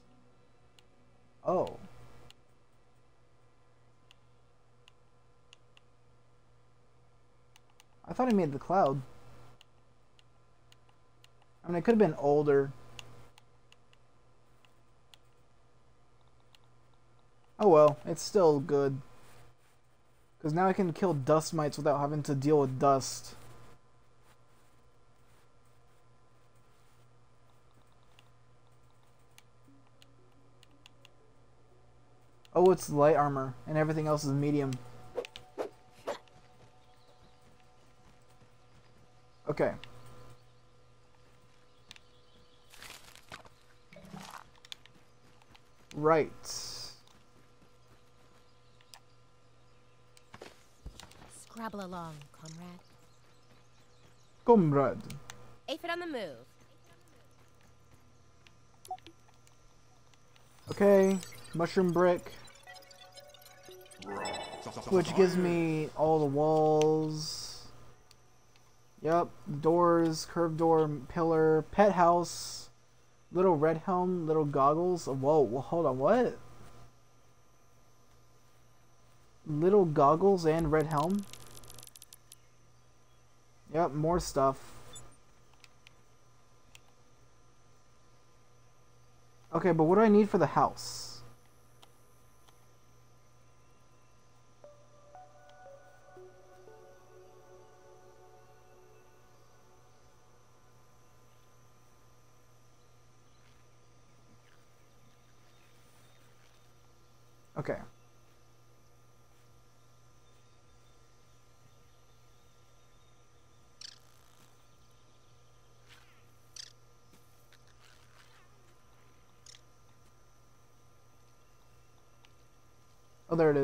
Oh. Thought I made the cloud. I mean, it could have been older. Oh well, it's still good. Because now I can kill dust mites without having to deal with dust. Oh, it's light armor, and everything else is medium. Okay. Right. Scrabble along, comrade. Comrade. Aphid on the move. Okay. Mushroom brick. Which gives me all the walls. Yep. Doors, curved door, pillar, pet house, little red helm, little goggles. Oh, whoa, whoa hold on, what? Little goggles and red helm? Yep, more stuff. Okay, but what do I need for the house?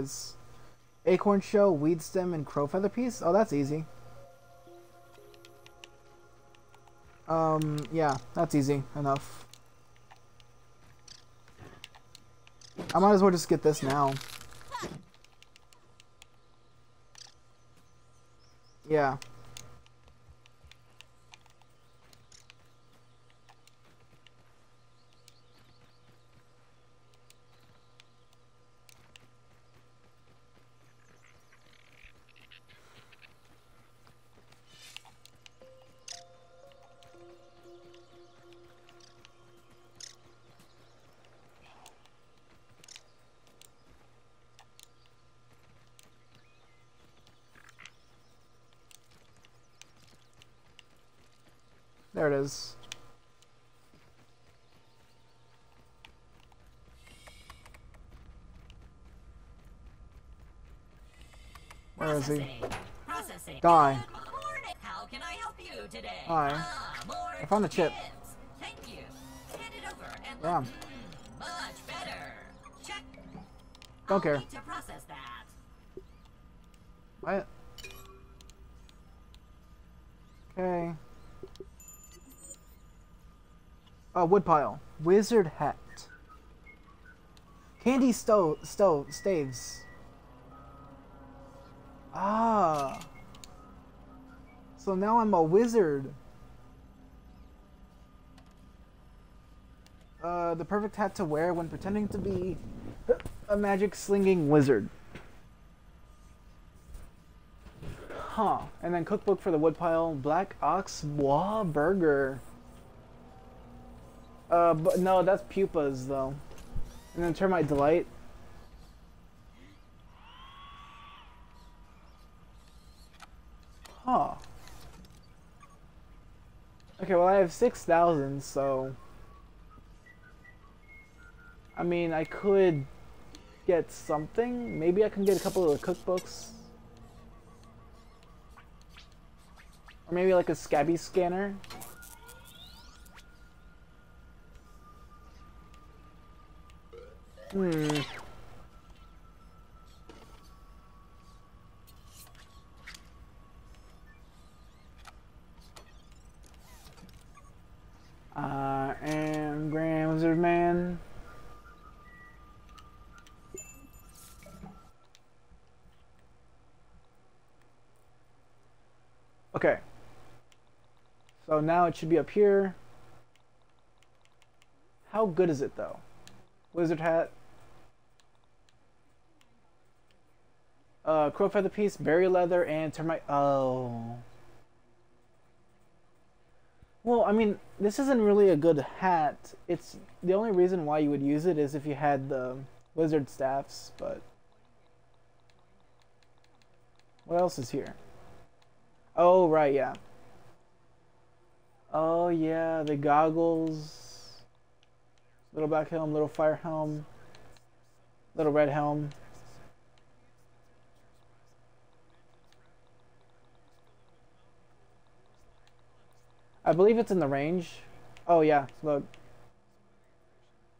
Is. Acorn shell, weed stem, and crow feather piece. Oh, that's easy. Um, yeah, that's easy enough. I might as well just get this now. Yeah. Is. Where is he? Processing. Die. How can I help you today? Hi. Ah, I found the chip. Thank you. Hand it over and Yeah. Mm, much better. Check. Don't I'll care. Oh, woodpile. Wizard hat. Candy stove, stove, staves. Ah. So now I'm a wizard. Uh, the perfect hat to wear when pretending to be a magic slinging wizard. Huh. And then cookbook for the woodpile, Black Ox Bois Burger. Uh, but no, that's pupas though. And then termite delight. Huh. Okay, well I have six thousand, so. I mean, I could get something. Maybe I can get a couple of the cookbooks. Or maybe like a scabby scanner. Hmm. I am Grand Wizard Man. Okay. So now it should be up here. How good is it though? Wizard hat. Uh, crow feather piece, berry leather, and termite. Oh. Well, I mean, this isn't really a good hat. It's the only reason why you would use it is if you had the wizard staffs, but. What else is here? Oh, right, yeah. Oh, yeah, the goggles. Little black helm, little fire helm, little red helm. I believe it's in the range. Oh, yeah, look.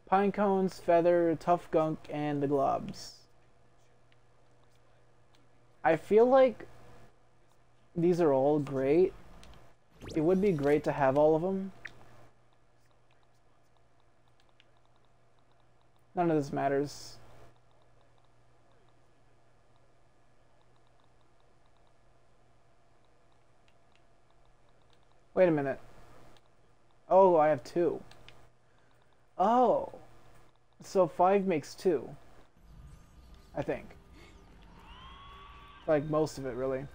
Pine cones, feather, tough gunk, and the globs. I feel like these are all great. It would be great to have all of them. None of this matters. Wait a minute. Oh, I have two. Oh. So five makes two. I think. Like most of it, really.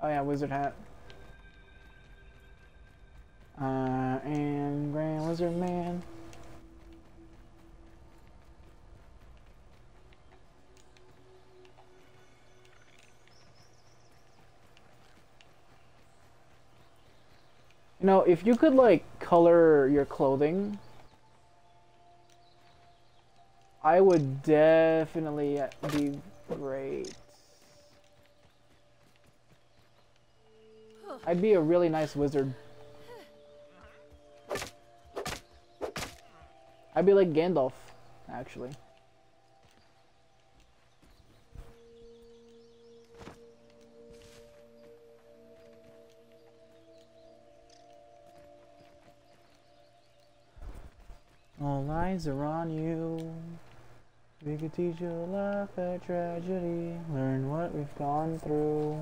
Oh yeah, wizard hat. Uh, and Grand Wizard Man. You know, if you could like color your clothing, I would definitely be great. I'd be a really nice wizard. I'd be like Gandalf, actually. Eyes are on you. We could teach you a laugh at tragedy. Learn what we've gone through.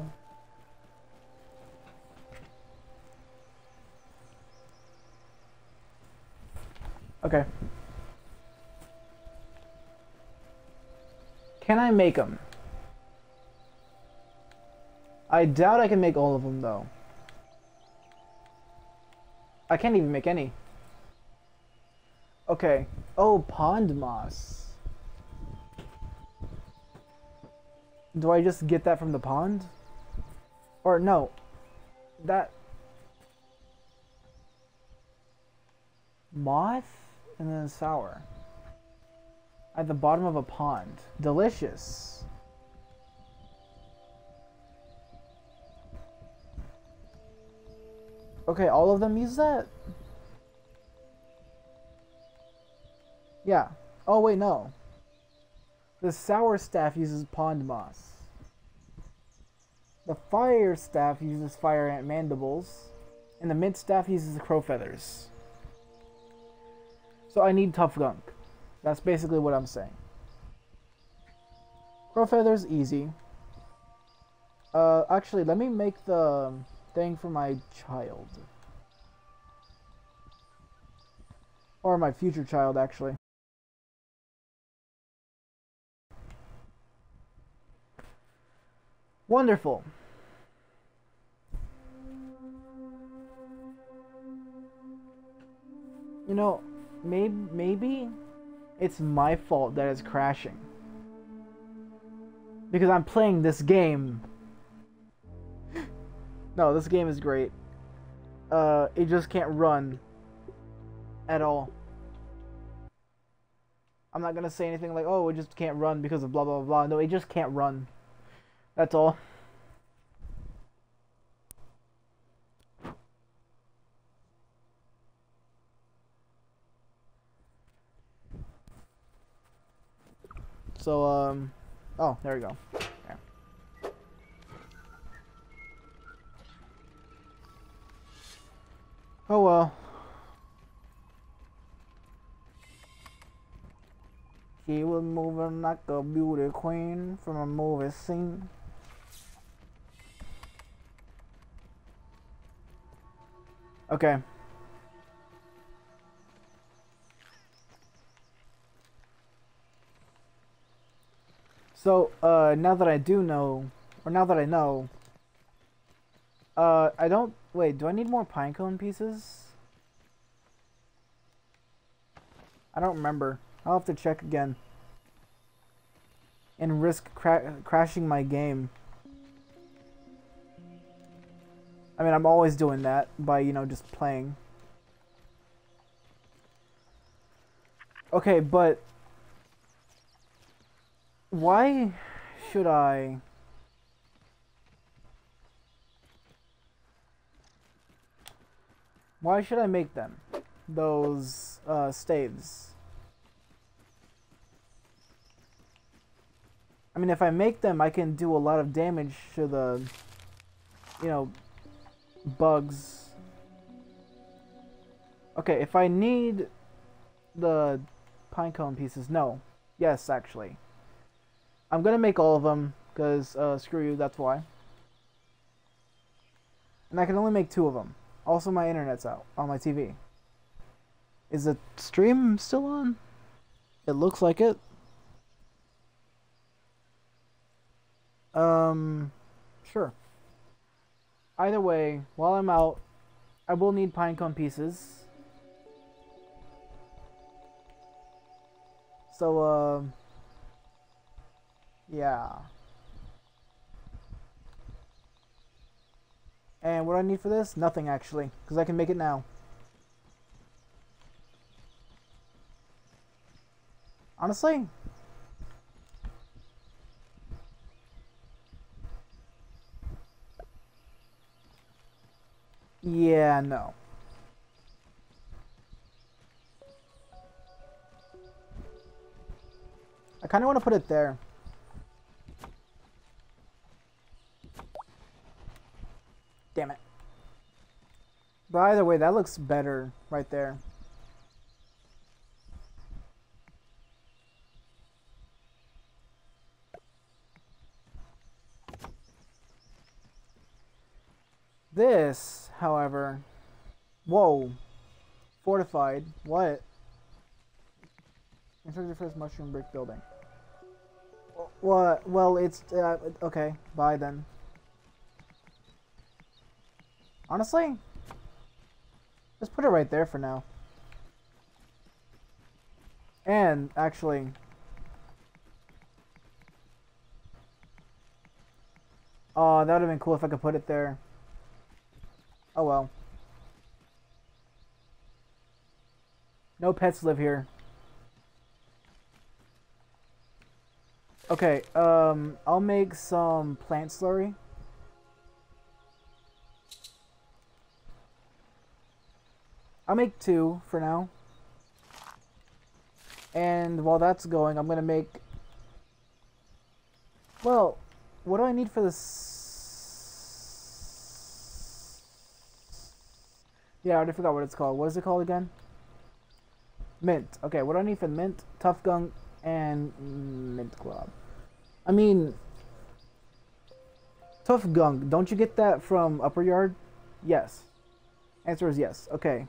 Okay. Can I make them? I doubt I can make all of them, though. I can't even make any. Okay. Oh, pond moss. Do I just get that from the pond? Or no, that moth and then sour at the bottom of a pond. Delicious. Okay, all of them use that? Yeah. Oh, wait, no. The sour staff uses pond moss. The fire staff uses fire ant mandibles. And the mint staff uses crow feathers. So I need tough gunk. That's basically what I'm saying. Crow feathers, easy. Uh, actually, let me make the thing for my child. Or my future child, actually. Wonderful. You know, maybe maybe it's my fault that it's crashing. Because I'm playing this game. no, this game is great. Uh, it just can't run at all. I'm not gonna say anything like, oh, it just can't run because of blah blah blah. No, it just can't run. That's all. So, um, oh, there we go. Okay. Oh well. She was moving like a beauty queen from a movie scene. Okay. So, uh, now that I do know, or now that I know, uh, I don't, wait, do I need more pinecone pieces? I don't remember. I'll have to check again. And risk cra crashing my game. I mean, I'm always doing that by, you know, just playing. Okay, but why should I Why should I make them? Those uh, staves. I mean, if I make them, I can do a lot of damage to the, you know, bugs. Okay, if I need the pinecone pieces, no. Yes, actually. I'm gonna make all of them, because, uh, screw you, that's why. And I can only make two of them. Also, my internet's out on my TV. Is the stream still on? It looks like it. Um, sure. Either way, while I'm out, I will need pinecone pieces. So, uh, yeah. And what do I need for this? Nothing, actually, because I can make it now. Honestly? Yeah, no. I kind of want to put it there. Damn it. But either way, that looks better right there. This, however, whoa, fortified. What? Construct your first mushroom brick building. What? Well, it's uh, okay. Bye then. Honestly, just put it right there for now. And actually, Oh, that would have been cool if I could put it there. Oh well. No pets live here. Okay, um, I'll make some plant slurry. I'll make two for now. And while that's going, I'm gonna make. Well, what do I need for this? Yeah, I already forgot what it's called. What is it called again? Mint. Okay, what do I need for mint? Tough gunk and mint club. I mean, tough gunk. Don't you get that from Upper Yard? Yes. Answer is yes. Okay.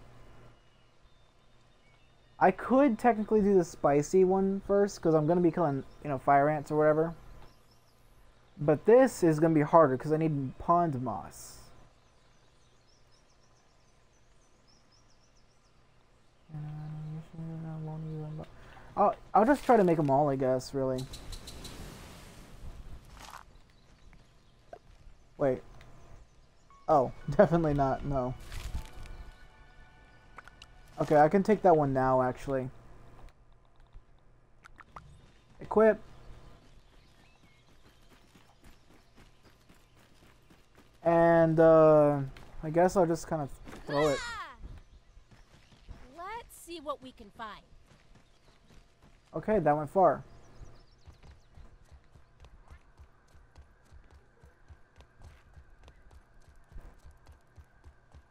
I could technically do the spicy one first because I'm gonna be killing, you know, fire ants or whatever. But this is gonna be harder because I need pond moss. I'll, I'll just try to make them all, I guess, really. Wait. Oh, definitely not, no. Okay, I can take that one now, actually. Equip. And, uh, I guess I'll just kind of throw it. Ah! Let's see what we can find. Okay, that went far.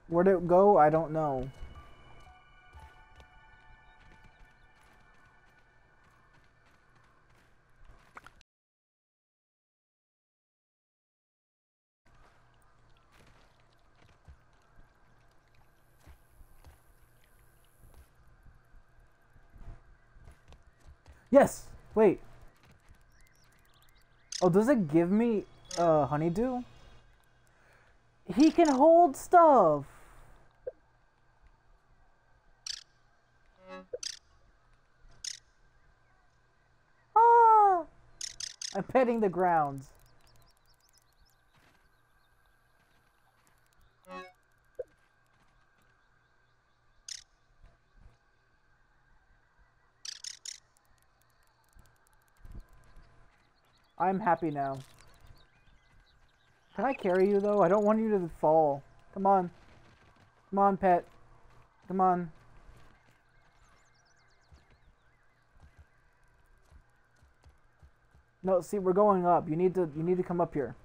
Where'd it go? I don't know. Yes! Wait. Oh, does it give me uh, honeydew? He can hold stuff! Ah! I'm petting the ground. I'm happy now. Can I carry you though? I don't want you to fall. Come on. Come on, pet. Come on. No, see, we're going up. You need to you need to come up here.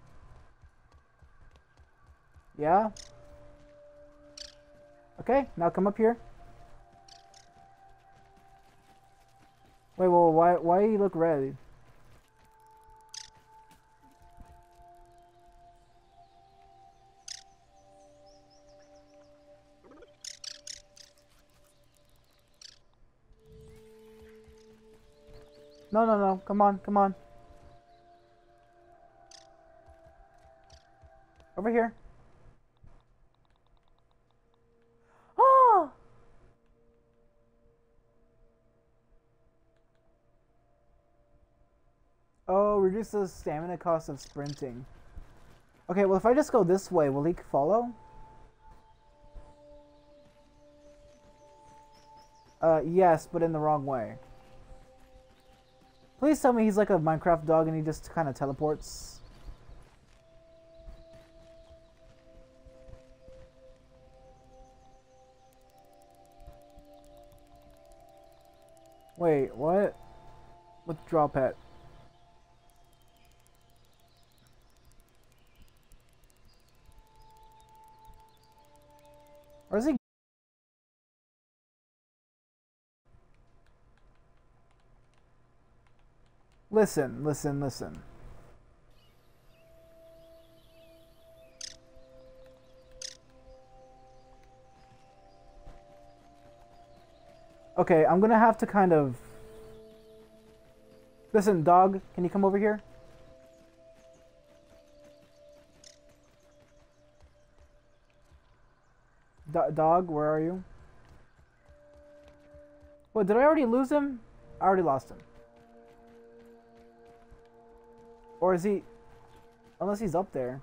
Yeah? Okay, now come up here. Wait, well, why why do you look red? No, no, no. Come on, come on. Over here. Oh! Oh, reduce the stamina cost of sprinting. Okay, well if I just go this way, will he follow? Uh, yes, but in the wrong way. Please tell me he's like a Minecraft dog and he just kind of teleports. Wait, what? Withdraw pet. Or is he? Listen, listen, listen. Okay, I'm gonna have to kind of... Listen, dog, can you come over here? Do dog, where are you? What, did I already lose him? I already lost him. Or is he... Unless he's up there.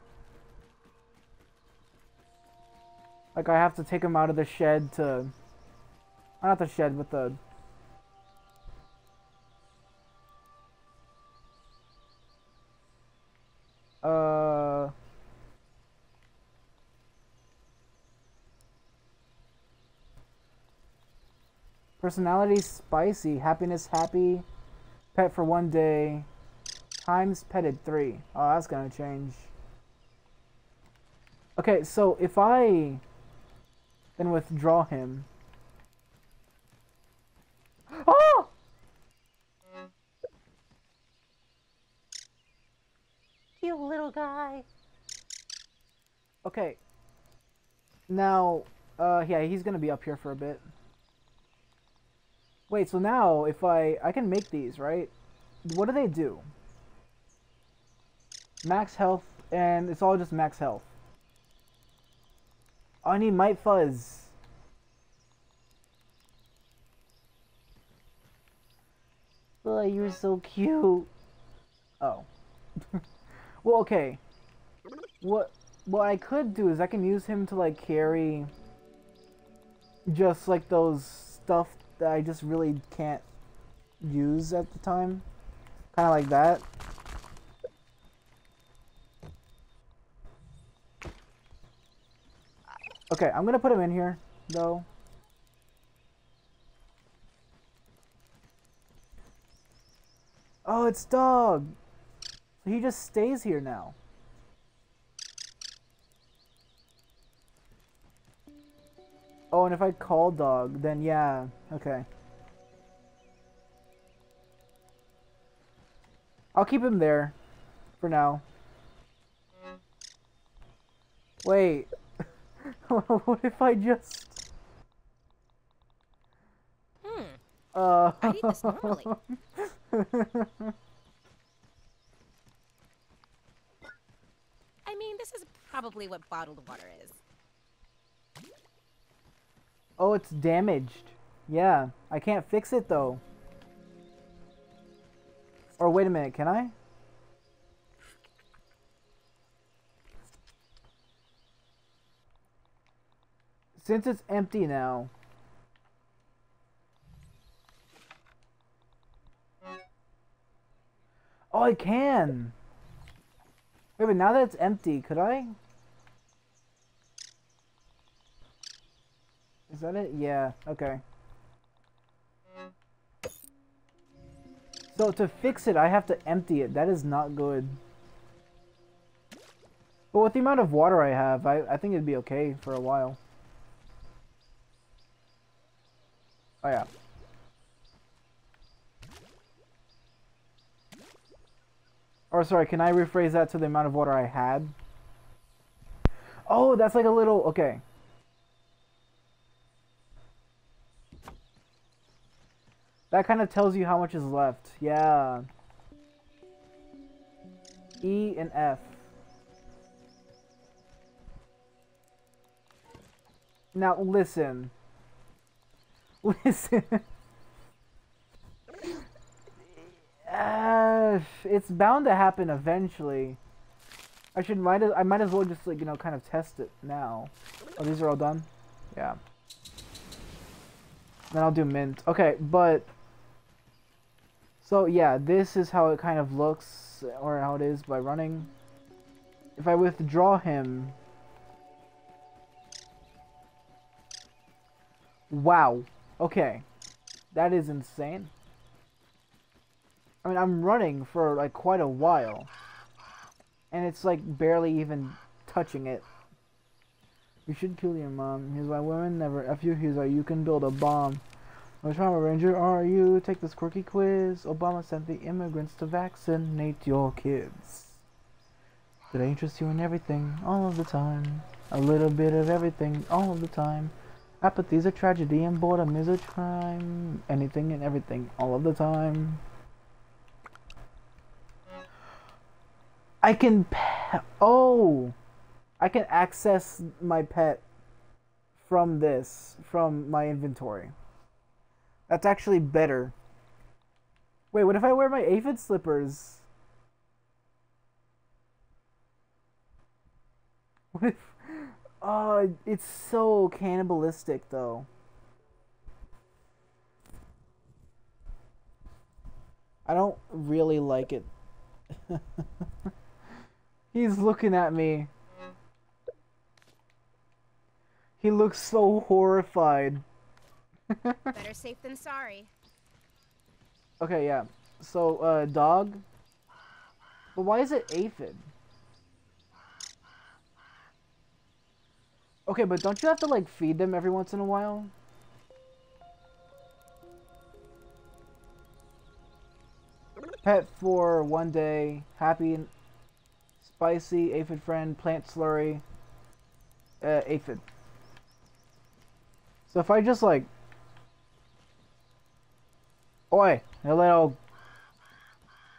Like I have to take him out of the shed to... Not the shed, but the... Uh... Personality spicy, happiness happy, pet for one day, times petted three. Oh, that's gonna change. Okay, so if I then withdraw him. Oh! You little guy. Okay. Now, uh, yeah, he's gonna be up here for a bit. Wait, so now if I I can make these, right? What do they do? Max health, and it's all just max health. I need Mite Fuzz. Oh, you're so cute. Oh. well, okay. What what I could do is I can use him to like carry just like those stuff that I just really can't use at the time. Kind of like that. Okay, I'm gonna put him in here, though. Oh, it's dog. So he just stays here now. Oh, and if I call dog, then yeah, okay. I'll keep him there for now. Wait. what if I just Hmm. uh eat this normally. I mean, this is probably what bottled water is. Oh, it's damaged. Yeah, I can't fix it though. Or wait a minute, can I? Since it's empty now. Oh, I can. Wait, but now that it's empty, could I? Is that it? Yeah, okay. So to fix it, I have to empty it. That is not good. But with the amount of water I have, I, I think it'd be okay for a while. Oh yeah. Or sorry, can I rephrase that to the amount of water I had? Oh, that's like a little, okay. That kind of tells you how much is left. Yeah. E and F. Now listen. Listen. uh, it's bound to happen eventually. I should might as, I might as well just like you know kind of test it now. Oh, these are all done. Yeah. Then I'll do mint. Okay, but so yeah, this is how it kind of looks or how it is by running. If I withdraw him, wow. Okay. That is insane. I mean, I'm running for like quite a while. And it's like barely even touching it. You should kill your mom. Here's why women never F you. Here's why you can build a bomb. Which Power Ranger are you? Take this quirky quiz. Obama sent the immigrants to vaccinate your kids. Do they interest you in everything, all of the time? A little bit of everything, all of the time. Apathy is a tragedy and boredom is a crime. Anything and everything, all of the time. I can oh, I can access my pet from this, from my inventory. That's actually better. Wait, what if I wear my aphid slippers? What if? Oh, it's so cannibalistic though. I don't really like it. He's looking at me. He looks so horrified. Better safe than sorry. Okay, yeah. So, uh, dog. But why is it aphid? Okay, but don't you have to, like, feed them every once in a while? Pet for one day, happy spicy, aphid friend, plant slurry, uh, aphid. So if I just, like, Oi, hello.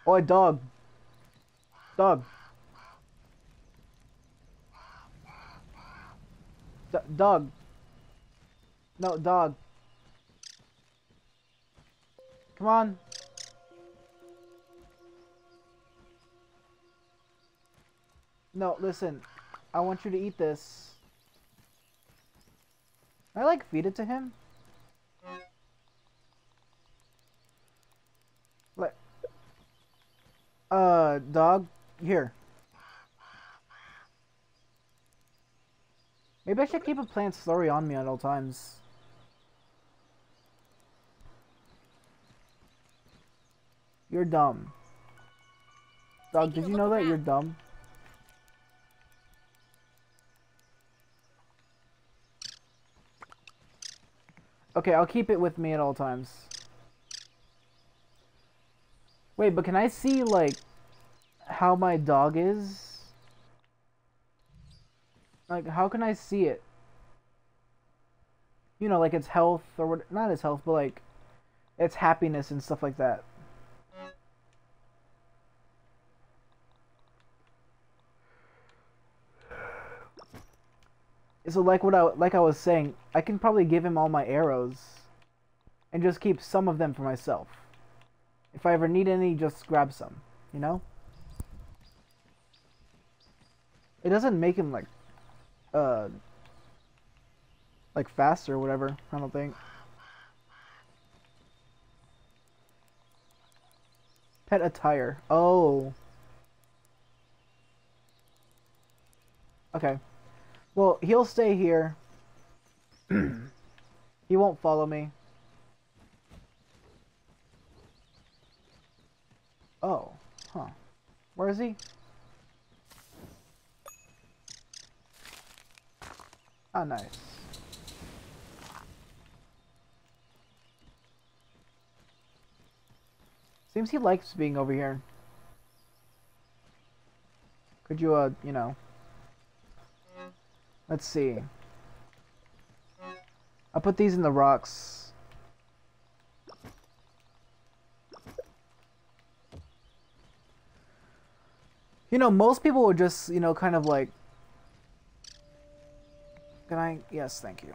Oi, dog. Dog. D dog. No, dog. Come on. No, listen. I want you to eat this. Can I like feed it to him? Like, uh, dog, here. Maybe I should keep a plant slurry on me at all times. You're dumb. Dog, did you know that you're dumb? Okay, I'll keep it with me at all times. Wait, but can I see, like, how my dog is? Like, how can I see it? You know, like its health, or what, not its health, but like, its happiness and stuff like that. So like what I like I was saying, I can probably give him all my arrows and just keep some of them for myself. If I ever need any, just grab some, you know? It doesn't make him like uh like faster or whatever, I don't think. Pet attire. Oh. Okay. Well, he'll stay here. he won't follow me. Oh, huh. Where is he? Oh, nice. Seems he likes being over here. Could you, uh, you know... Let's see. I'll put these in the rocks. You know, most people would just, you know, kind of like... Can I? Yes, thank you.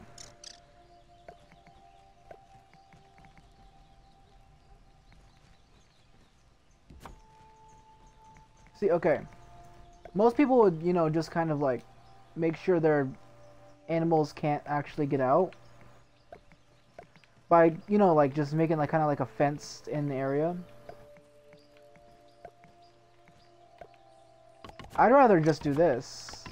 See, okay. Most people would, you know, just kind of like make sure their animals can't actually get out by you know like just making like kind of like a fenced in the area I'd rather just do this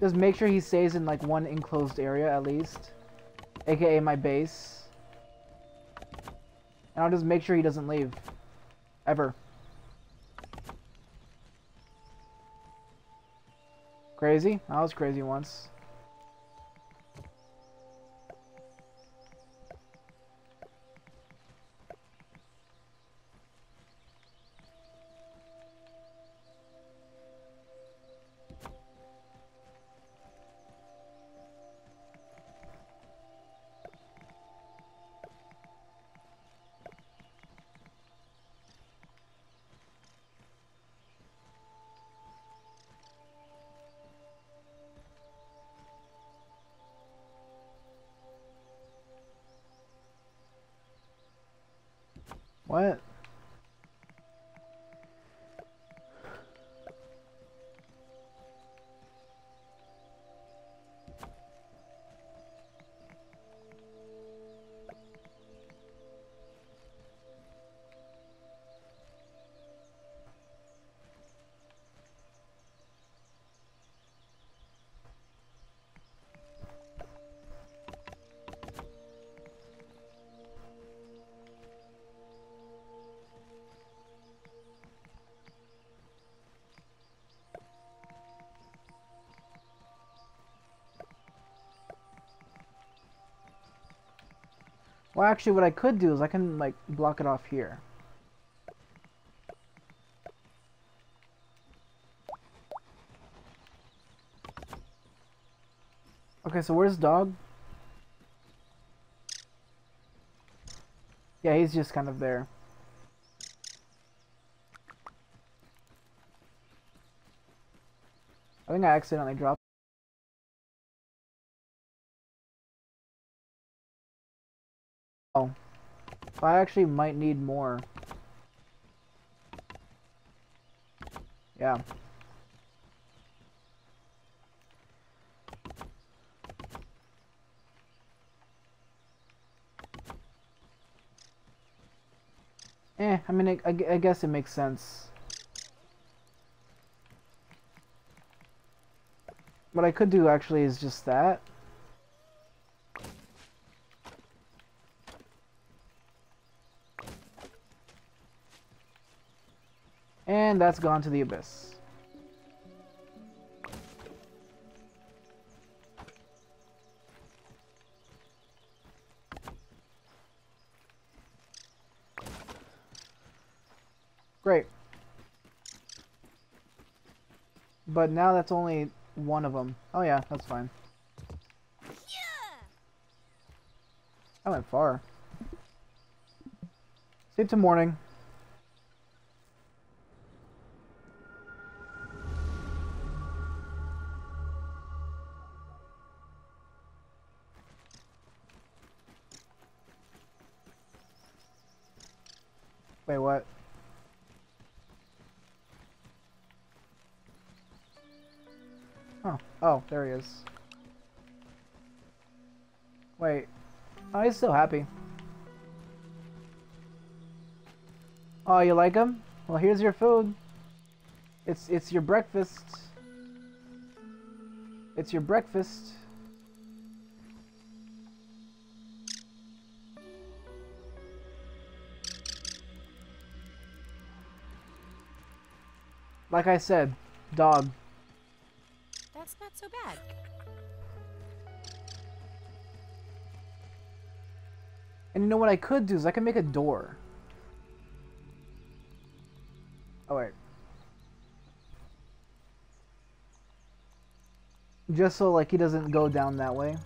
just make sure he stays in like one enclosed area at least aka my base and I'll just make sure he doesn't leave ever Crazy? I was crazy once. What? Well, actually, what I could do is I can, like, block it off here. Okay, so where's dog? Yeah, he's just kind of there. I think I accidentally dropped. I actually might need more. Yeah. Eh, I mean, I, I I guess it makes sense. What I could do actually is just that. And that's gone to the abyss. Great. But now that's only one of them. Oh yeah, that's fine. I went far. Sleep to morning. There he is. Wait. Oh, he's still happy. Oh, you like him? Well, here's your food. It's it's your breakfast. It's your breakfast. Like I said, dog. So bad. And you know what I could do is I could make a door. Oh wait. Just so like he doesn't go down that way.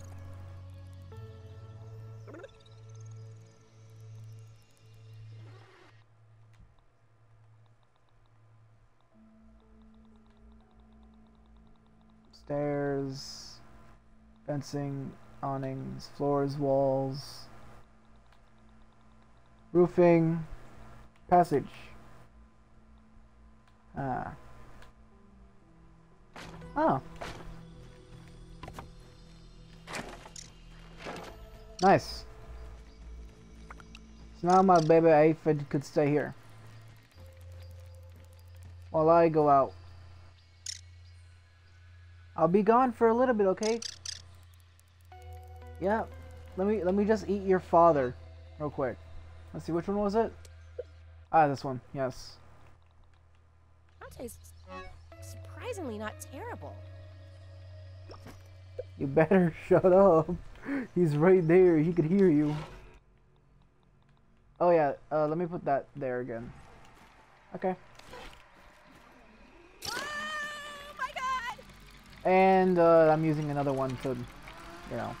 Fencing, awnings, floors, walls. Roofing. Passage. Ah. Oh. Nice. So now my baby aphid could stay here. While I go out. I'll be gone for a little bit, okay? Yeah. Let me let me just eat your father real quick. Let's see, which one was it? Ah, this one, yes. Dante's surprisingly not terrible. You better shut up. He's right there, he could hear you. Oh yeah, uh, let me put that there again. Okay. Oh my god! And uh, I'm using another one to, you know.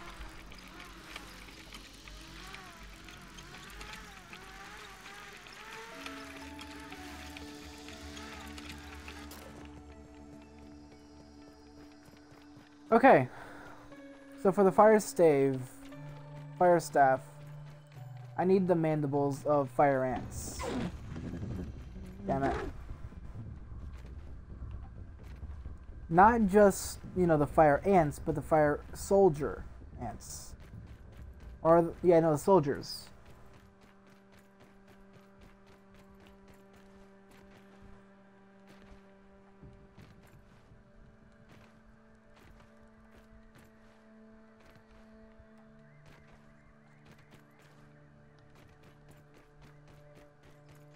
Okay. So for the fire stave, fire staff, I need the mandibles of fire ants. Damn it. Not just, you know, the fire ants, but the fire soldier ants. Or, yeah, no, the soldiers.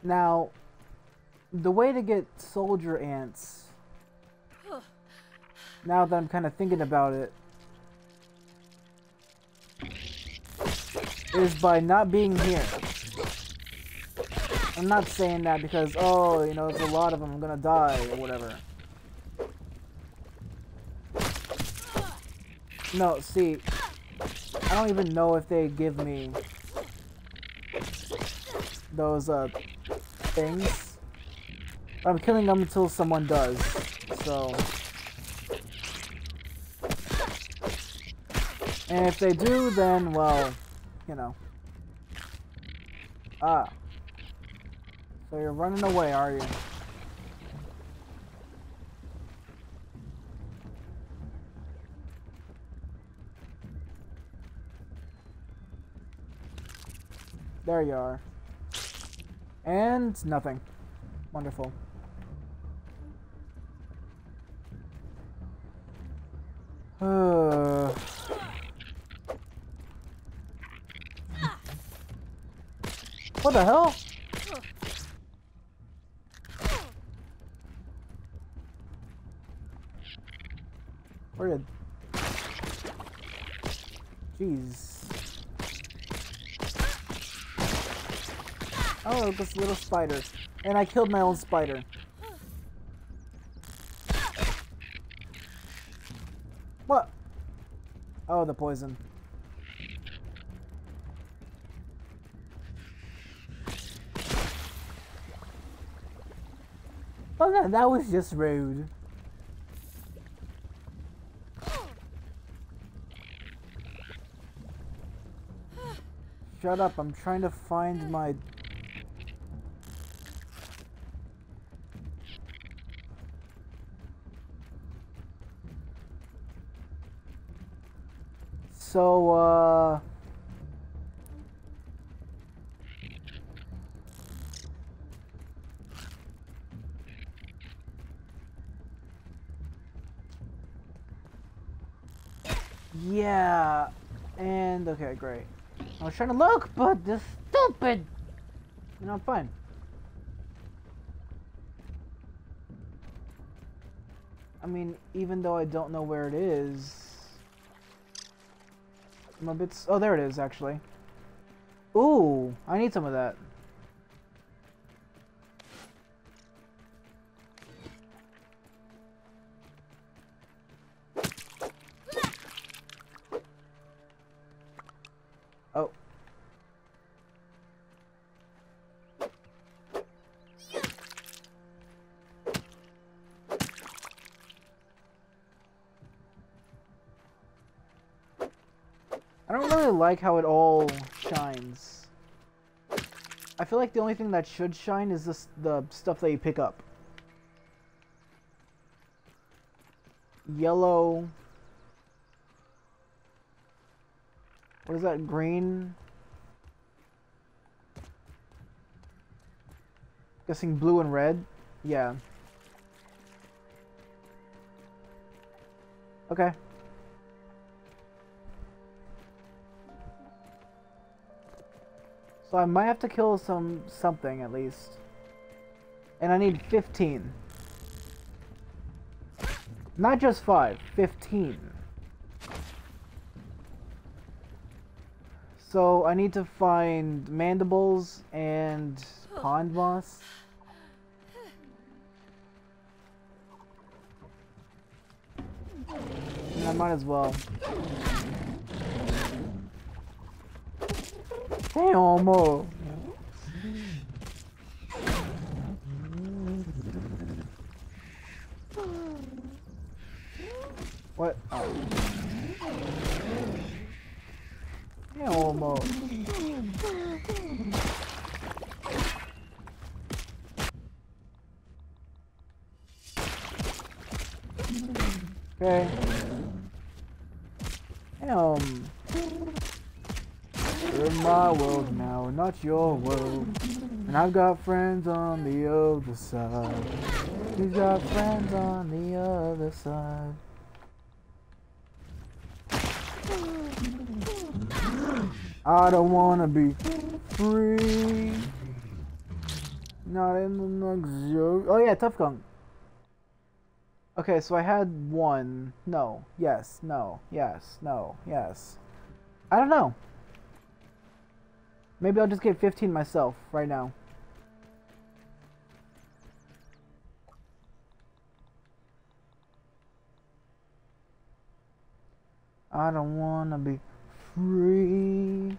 Now, the way to get soldier ants now that I'm kind of thinking about it. is by not being here. I'm not saying that because, oh, you know, there's a lot of them, I'm gonna die, or whatever. No, see, I don't even know if they give me those, uh, things. I'm killing them until someone does, so... And if they do, then, well, you know. Ah. So you're running away, are you? There you are. And nothing. Wonderful. Uh, what the hell? Where did... Jeez. Oh, this little spider. And I killed my own spider. What? Oh, the poison. Oh, that, that was just rude. Shut up, I'm trying to find my... So, uh... Yeah, and okay, great. I was trying to look, but this stupid. You know, I'm fine. I mean, even though I don't know where it is, I'm a bit. Oh, there it is, actually. Ooh, I need some of that. Like how it all shines. I feel like the only thing that should shine is this, the stuff that you pick up. Yellow. What is that? Green? Guessing blue and red? Yeah. Okay. So I might have to kill some something at least. And I need 15. Not just 5, 15. So I need to find mandibles and pond moss. And I might as well. Hey, Homo. What? Oh. Hey, Homo. Okay. Um. You're in my world now, not your world. And I've got friends on the other side. He's got friends on the other side. I don't wanna be free. Not in the luxury. Oh yeah, Tough Gunk. Okay, so I had one. No. Yes. No. Yes. No. Yes. I don't know. Maybe I'll just get 15 myself right now. I don't wanna be free.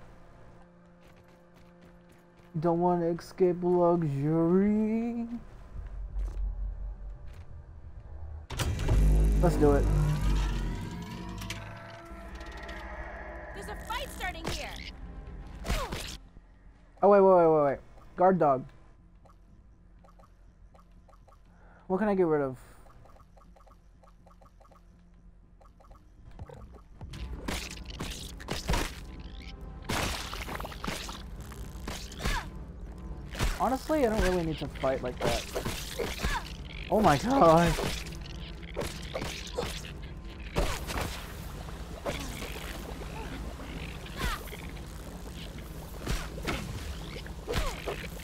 Don't wanna escape luxury. Let's do it. Oh wait, wait, wait, wait, wait. Guard dog. What can I get rid of? Honestly, I don't really need to fight like that. Oh my god.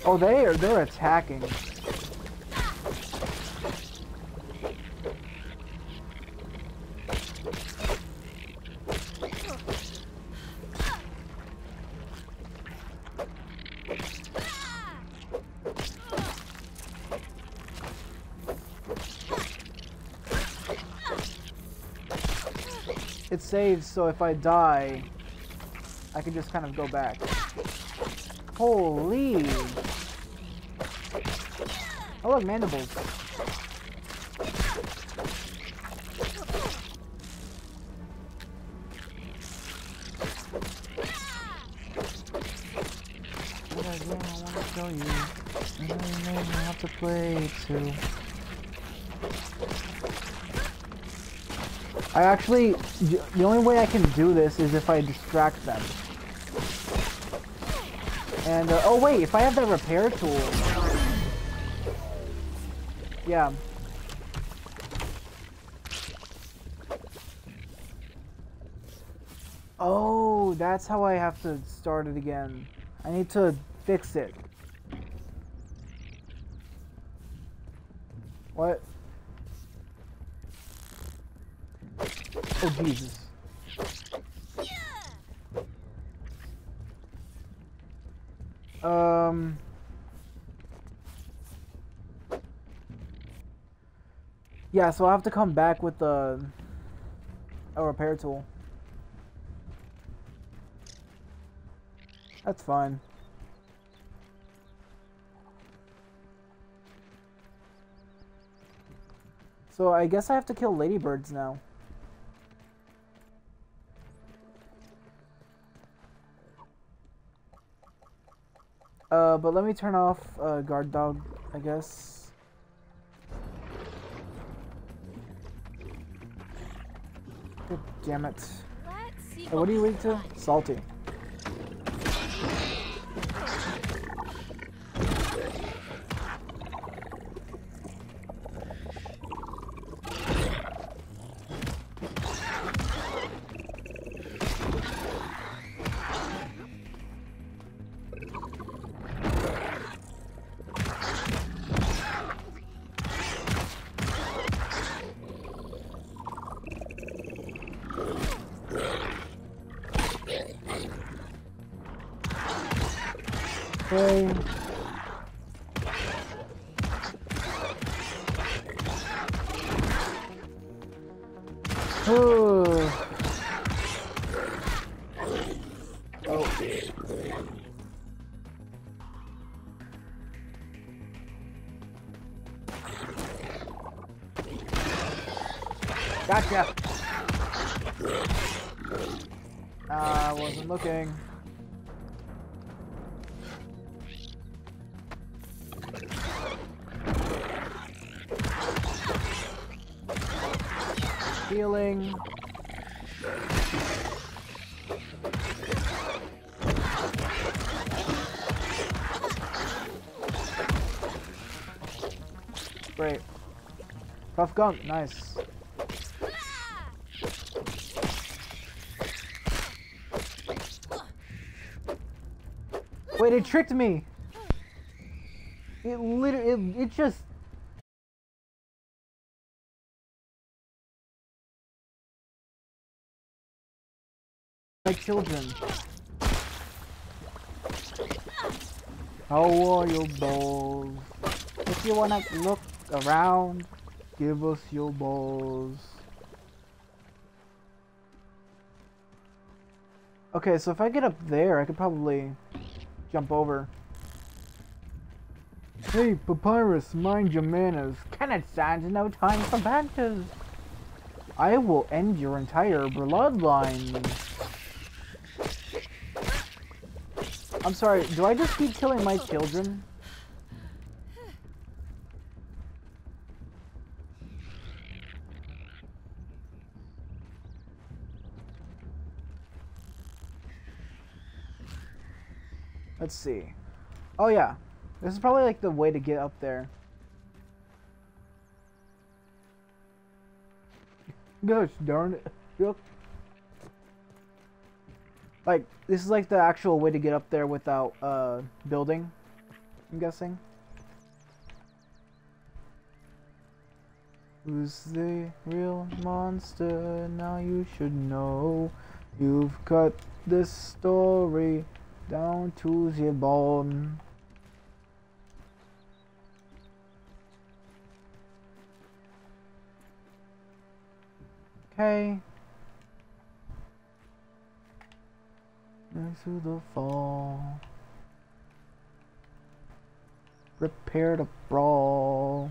Oh, they are, they're attacking. It saves, so if I die, I can just kind of go back. Holy! Oh look, mandibles. What I show you. You know to play too. I actually, the only way I can do this is if I distract them. And, uh, oh wait, if I have that repair tool. Yeah. Oh, that's how I have to start it again. I need to fix it. What? Oh, Jesus. Um... Yeah, so I'll have to come back with the a repair tool. That's fine. So I guess I have to kill ladybirds now. Uh, but let me turn off uh, guard dog, I guess. God damn it. Let's see. Uh, what are you weak to? Salty. Healing. Great. Tough gunk, nice. Wait, it tricked me. It literally, it, it just like children. How are your balls? If you wanna look around, give us your balls. Okay, so if I get up there, I could probably jump over. Hey, Papyrus, mind your manners. Kenneth Sans, no time for banters. I will end your entire bloodline. I'm sorry, do I just keep killing my children? Let's see. Oh yeah, this is probably like the way to get up there. Gosh darn it. Yup. Like, this is like the actual way to get up there without uh, building, I'm guessing. Who's the real monster? Now you should know. You've cut this story down to the bone. Okay. Into the fall. Prepare to brawl.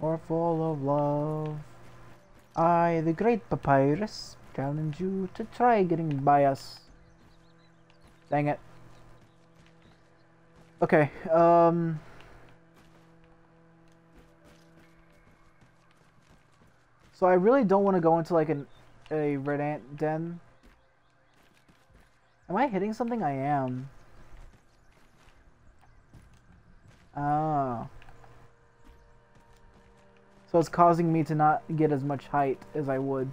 Or full of love. I, the great papyrus, challenge you to try getting by us. Dang it. Okay, um... So I really don't want to go into like an a red ant den. Am I hitting something? I am. Oh. So it's causing me to not get as much height as I would.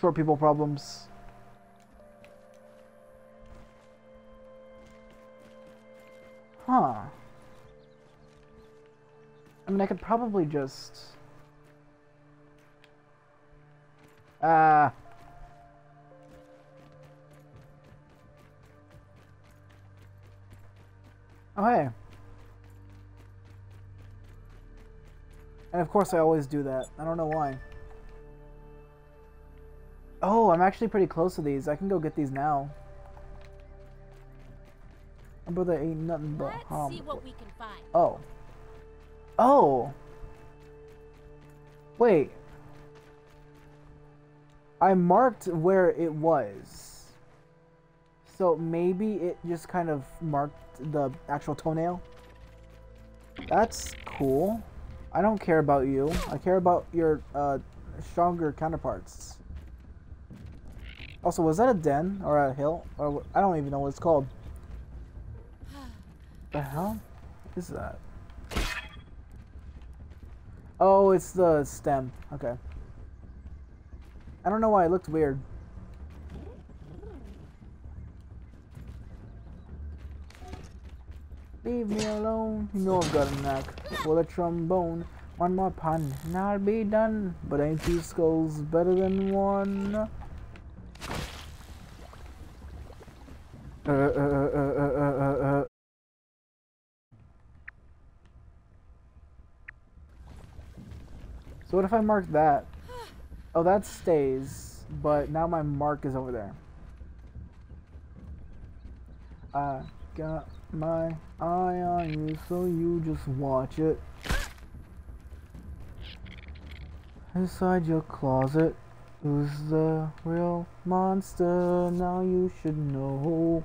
Short people problems. Huh. I mean, I could probably just... Uh... oh, hey. And of course I always do that. I don't know why. Oh, I'm actually pretty close to these. I can go get these now. My brother ain't nothing but Let's hum. see what we can find. Oh. Oh. Wait. I marked where it was. So maybe it just kind of marked the actual toenail. That's cool. I don't care about you. I care about your uh, stronger counterparts. Also, was that a den or a hill? Or I don't even know what it's called. The hell is that? Oh, it's the stem. Okay. I don't know why it looked weird. Leave me alone. You know I've got a knack for the trombone. One more pun, and I'll be done. But ain't two skulls better than one? Uh, uh, uh, uh, uh, uh, uh. So what if I mark that? Oh, that stays, but now my mark is over there. I got my eye on you, so you just watch it. Inside your closet, who's the real monster? Now you should know.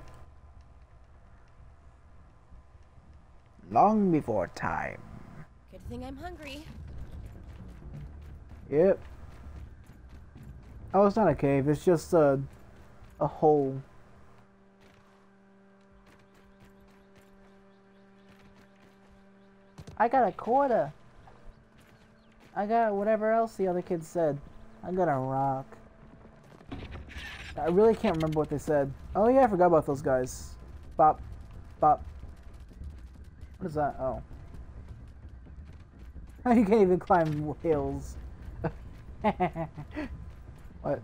Long before time. Good thing I'm hungry. Yep. Oh, it's not a cave. It's just a a hole. I got a quarter. I got whatever else the other kids said. I got a rock. I really can't remember what they said. Oh yeah, I forgot about those guys. Bop, bop. What is that? Oh. you can't even climb hills. what?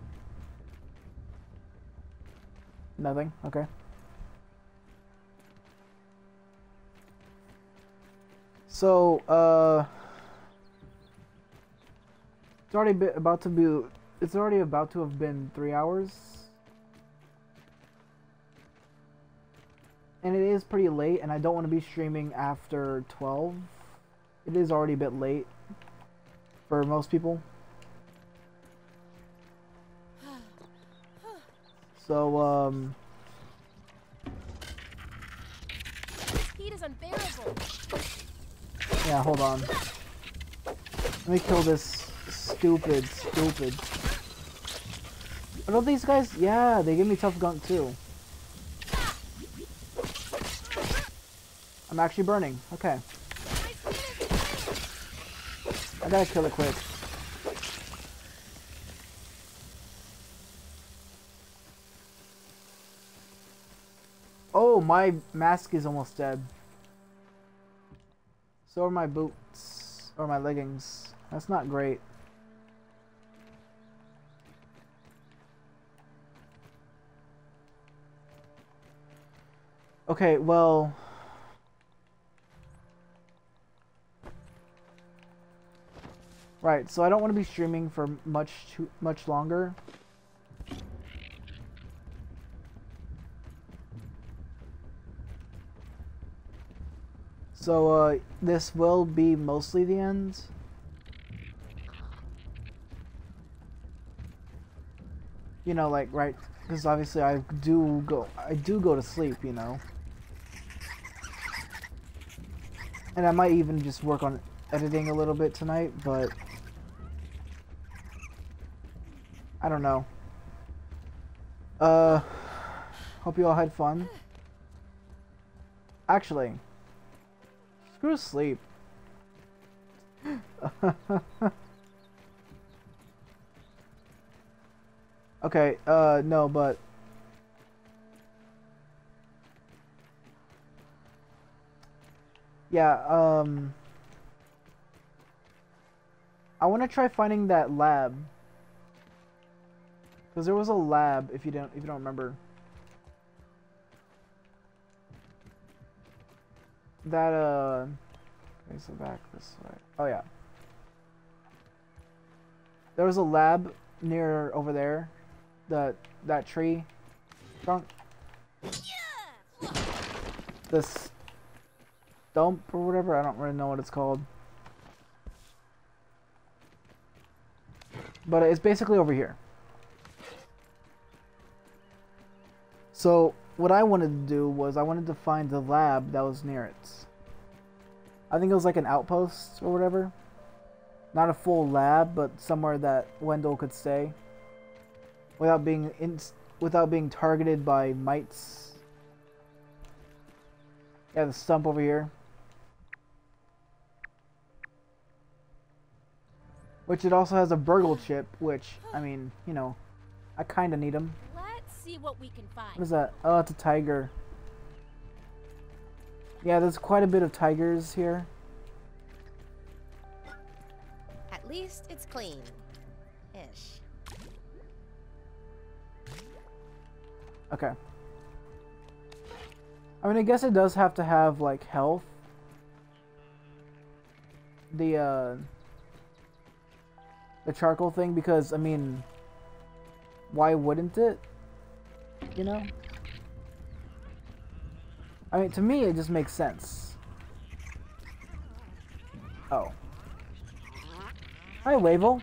Nothing. Okay. So, uh, it's already been about to be. It's already about to have been three hours, and it is pretty late. And I don't want to be streaming after twelve. It is already a bit late for most people. So, um, heat is unbearable. yeah, hold on. Let me kill this stupid, stupid. Are those these guys? Yeah, they give me tough gunk too. I'm actually burning. Okay. I gotta kill it quick. Oh, my mask is almost dead. So are my boots. Or my leggings. That's not great. Okay, well... Right, so I don't want to be streaming for much too much longer. So, uh, this will be mostly the end. You know, like, right, because obviously I do go, I do go to sleep, you know. And I might even just work on editing a little bit tonight, but... I don't know. Uh, hope you all had fun. Actually, Screw sleep. okay, uh, no, but... Yeah, um... I want to try finding that lab. Because there was a lab, if you don't, if you don't remember. That uh okay so back this way. Oh yeah. There was a lab near over there the that tree. Trunk this stump or whatever i don't really know what it's called. But it's basically over here. So what I wanted to do was I wanted to find the lab that was near it. I think it was like an outpost or whatever. Not a full lab, but somewhere that Wendell could stay without being in, without being targeted by mites. Yeah, the stump over here. Which it also has a BURG.L chip, which I mean, you know, I kind of need them. See what we can find. What is that? Oh, it's a tiger. Yeah, there's quite a bit of tigers here. At least it's clean. Ish. Okay. I mean, I guess it does have to have, like, health. The, uh... The charcoal thing, because, I mean... Why wouldn't it? You know? I mean, to me, it just makes sense. Oh. Hi, Wavel.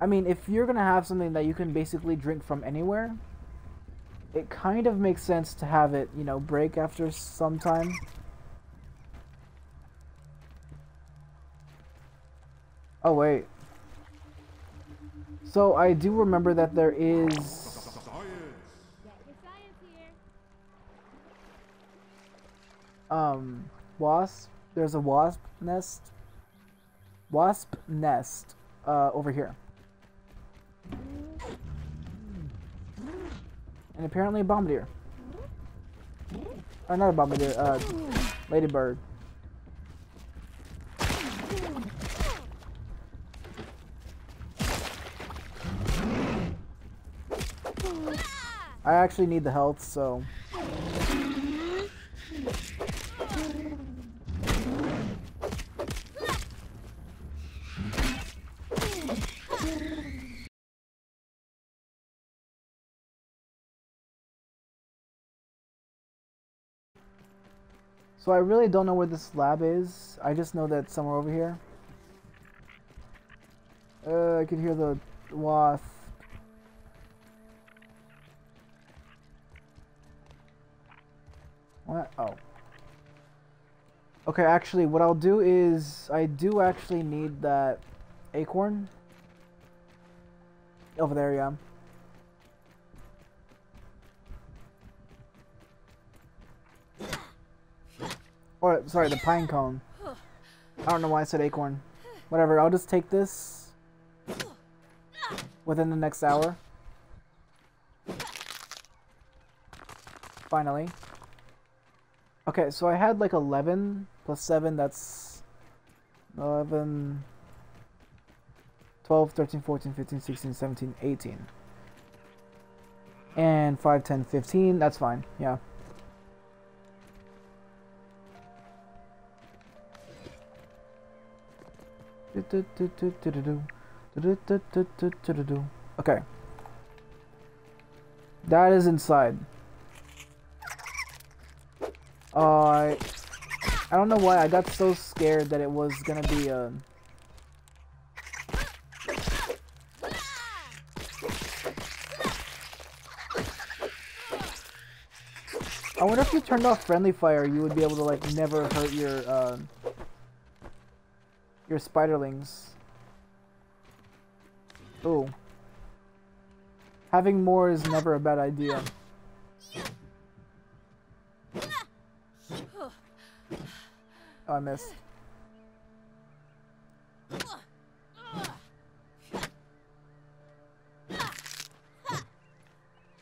I mean, if you're gonna have something that you can basically drink from anywhere, it kind of makes sense to have it, you know, break after some time. Oh, wait. So, I do remember that there is... Um, wasp. There's a wasp nest. Wasp nest, uh, over here. And apparently a bombardier. Or not a bombardier, uh, ladybird. I actually need the health, so. So I really don't know where this lab is. I just know that somewhere over here. Uh, I can hear the wasp. What? Oh. Okay, actually, what I'll do is I do actually need that acorn. Over there, yeah. Or, sorry, the pine cone. I don't know why I said acorn. Whatever, I'll just take this within the next hour. Finally. Okay, so I had like 11 plus 7, that's 11, 12, 13, 14, 15, 16, 17, 18. And 5, 10, 15, that's fine, yeah. Okay. That is inside. Uh, I, I don't know why I got so scared that it was gonna be uh, a. I wonder if you turned off friendly fire, you would be able to like never hurt your uh, your spiderlings. Oh, Having more is never a bad idea. Oh, I missed.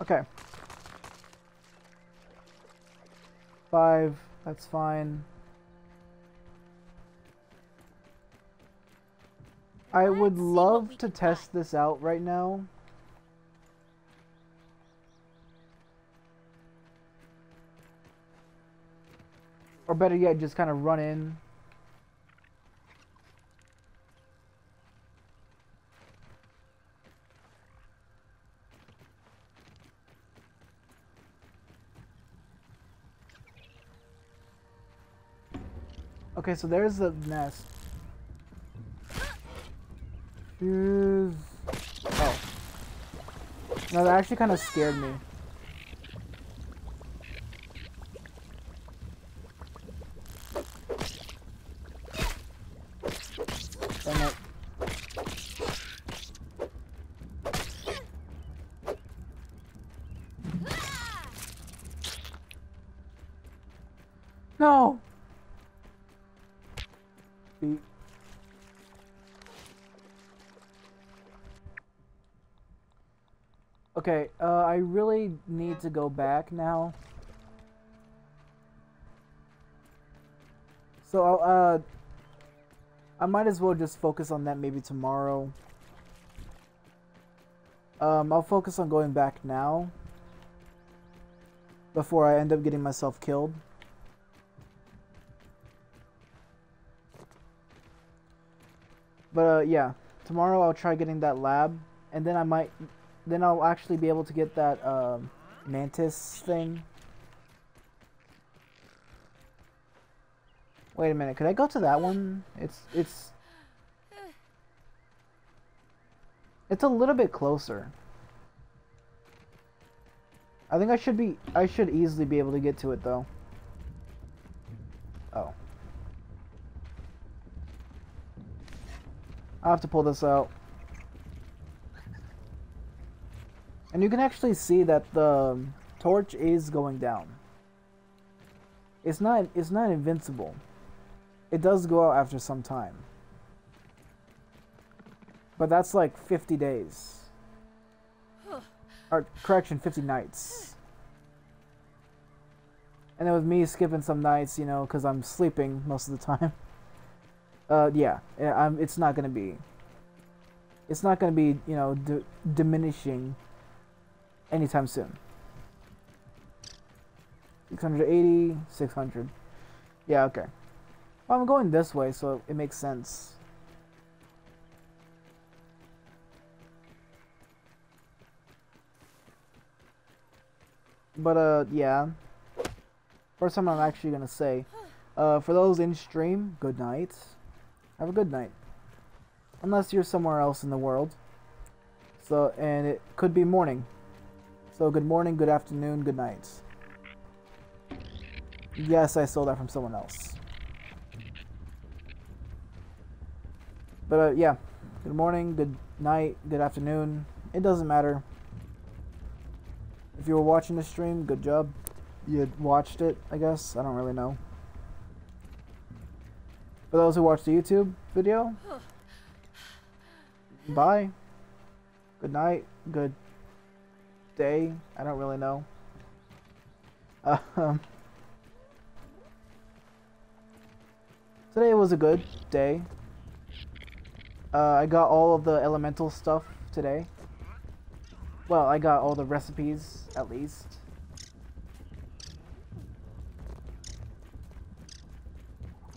Okay. Five, that's fine. I would love to test this out right now. Or better yet, just kind of run in. Okay, so there's the nest. Oh. No, that actually kind of scared me. To go back now. So, uh, I might as well just focus on that maybe tomorrow. Um, I'll focus on going back now. Before I end up getting myself killed. But, uh, yeah. Tomorrow I'll try getting that lab. And then I might... Then I'll actually be able to get that, um, mantis thing. Wait a minute, could I go to that one? It's, it's... It's a little bit closer. I think I should be, I should easily be able to get to it though. Oh. I'll have to pull this out. And you can actually see that the torch is going down. It's not, it's not invincible. It does go out after some time. But that's like 50 days. Or, correction, 50 nights. And then with me skipping some nights, you know, because I'm sleeping most of the time. Uh, yeah, I'm, it's not going to be... It's not going to be, you know, diminishing anytime soon. 680, 600. Yeah, okay. Well, I'm going this way, so it makes sense. But, uh, yeah. First time I'm actually gonna say. Uh, for those in stream, good night. Have a good night. Unless you're somewhere else in the world. So, and it could be morning. So, good morning, good afternoon, good night. Yes, I stole that from someone else. But uh, yeah, good morning, good night, good afternoon. It doesn't matter. If you were watching the stream, good job. You watched it, I guess. I don't really know. For those who watched the YouTube video, bye. Good night. Good day. I don't really know. Um. Today was a good day. Uh, I got all of the elemental stuff today. Well, I got all the recipes, at least.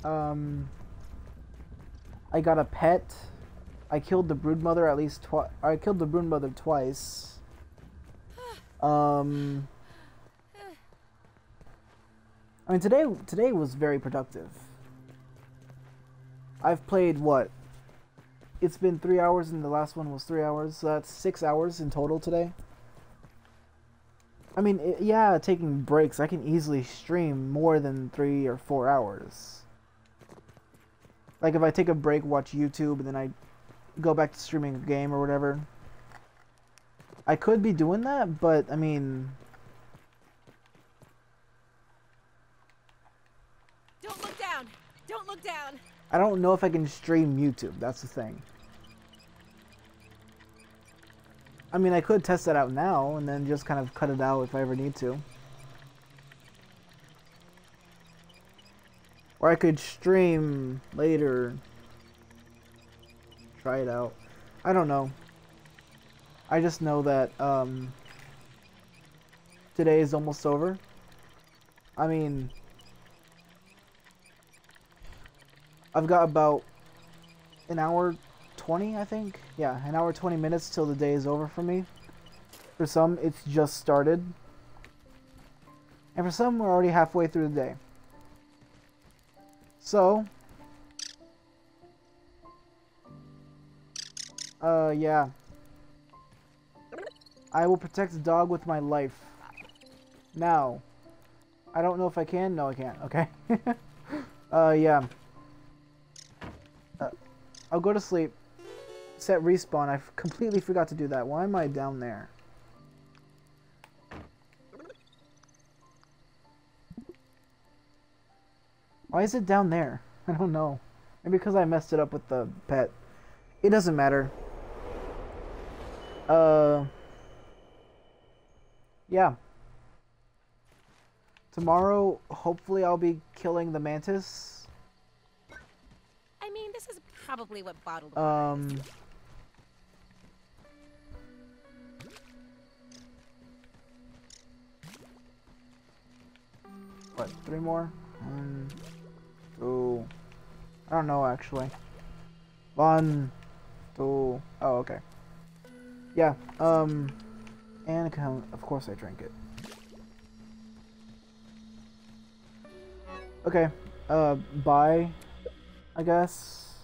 Um, I got a pet. I killed the broodmother at least twice. I killed the broodmother twice. Um, I mean today today was very productive. I've played what? It's been three hours, and the last one was three hours, so that's six hours in total today. I mean, i yeah, taking breaks, I can easily stream more than three or four hours. Like if I take a break, watch YouTube, and then I go back to streaming a game or whatever. I could be doing that, but I mean, Don't look down. Don't look down. I don't know if I can stream YouTube. That's the thing. I mean, I could test that out now and then just kind of cut it out if I ever need to. Or I could stream later. Try it out. I don't know. I just know that um, today is almost over. I mean, I've got about an hour 20, I think. Yeah, an hour 20 minutes till the day is over for me. For some, it's just started. And for some, we're already halfway through the day. So, uh, yeah. I will protect the dog with my life. Now, I don't know if I can. No, I can't. Okay. uh, yeah. I'll go to sleep. Set respawn. I completely forgot to do that. Why am I down there? Why is it down there? I don't know. Maybe because I messed it up with the pet. It doesn't matter. Uh... Yeah. Tomorrow, hopefully I'll be killing the mantis. I mean, this is probably what bottled Um... What, three more? One, two... I don't know, actually. One, two... Oh, okay. Yeah, um... And come- of course I drank it. Okay, uh, bye, I guess.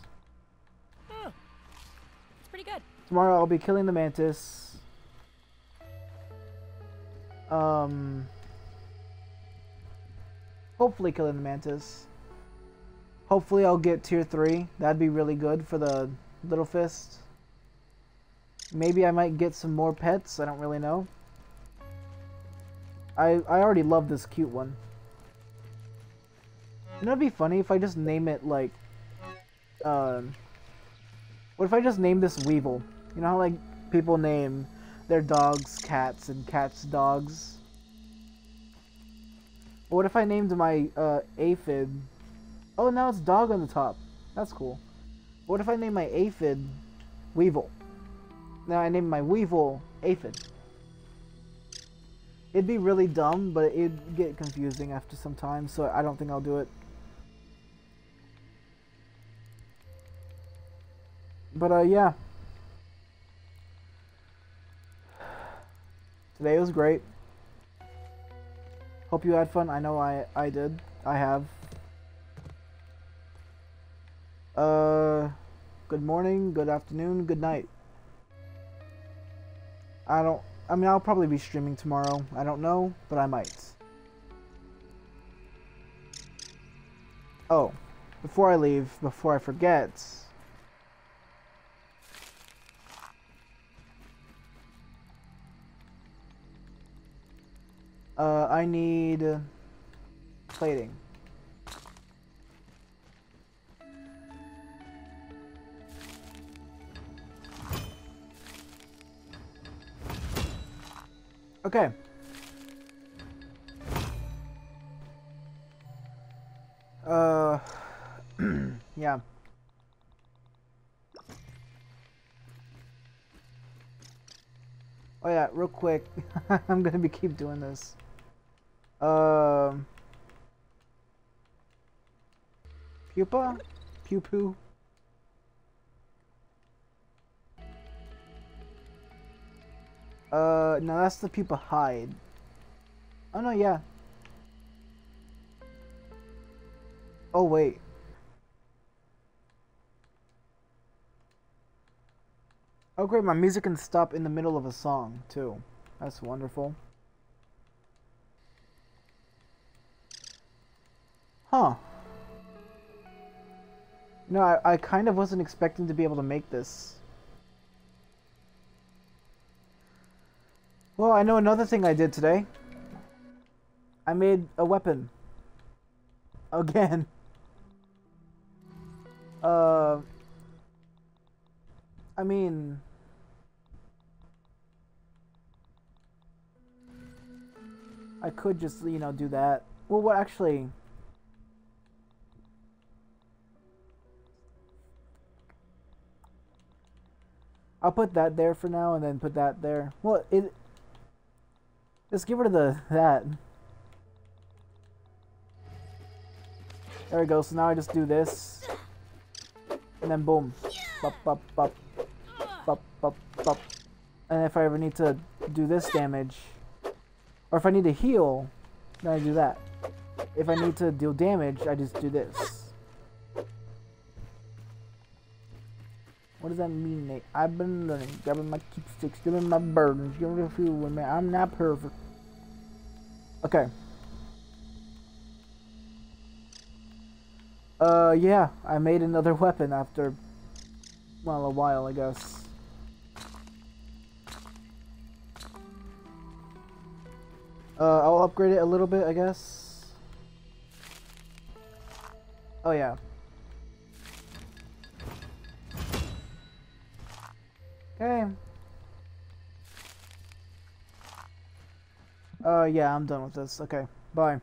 It's pretty good. Tomorrow I'll be killing the mantis. Um, hopefully killing the mantis. Hopefully I'll get tier 3. That'd be really good for the little fist. Maybe I might get some more pets. I don't really know. I I already love this cute one. You know, it'd be funny if I just name it like, um, what if I just name this Weevil? You know how like people name their dogs cats and cats dogs. What if I named my uh, aphid? Oh, now it's dog on the top. That's cool. What if I name my aphid Weevil? Now I named my Weevil aphid. It'd be really dumb, but it'd get confusing after some time, so I don't think I'll do it. But uh, yeah. Today was great. Hope you had fun. I know I I did. I have. Uh, good morning, good afternoon, good night. I don't. I mean, I'll probably be streaming tomorrow. I don't know, but I might. Oh, before I leave, before I forget. Uh, I need plating. Okay. Uh, yeah. Oh yeah, real quick. I'm gonna be keep doing this. Um. Pupa? Pew poo? Uh, no, that's the people hide. Oh no, yeah. Oh wait. Oh great, my music can stop in the middle of a song too. That's wonderful. Huh. No, I, I kind of wasn't expecting to be able to make this. Well, I know another thing I did today. I made a weapon. Again. Uh... I mean... I could just, you know, do that. Well, what actually... I'll put that there for now and then put that there. Well, it... Just get rid of the that. There we go. So now I just do this. And then boom. Bop, bop, bop. Bop, bop, bop. And if I ever need to do this damage, or if I need to heal, then I do that. If I need to deal damage, I just do this. What does that mean, Nate? I've been learning, grabbing my keepsticks, doing my burdens, giving a few women. I'm not perfect. Okay. Uh, yeah, I made another weapon after, well, a while, I guess. Uh, I'll upgrade it a little bit, I guess. Oh, yeah. Okay. Uh, yeah, I'm done with this. Okay, bye.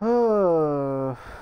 Oh.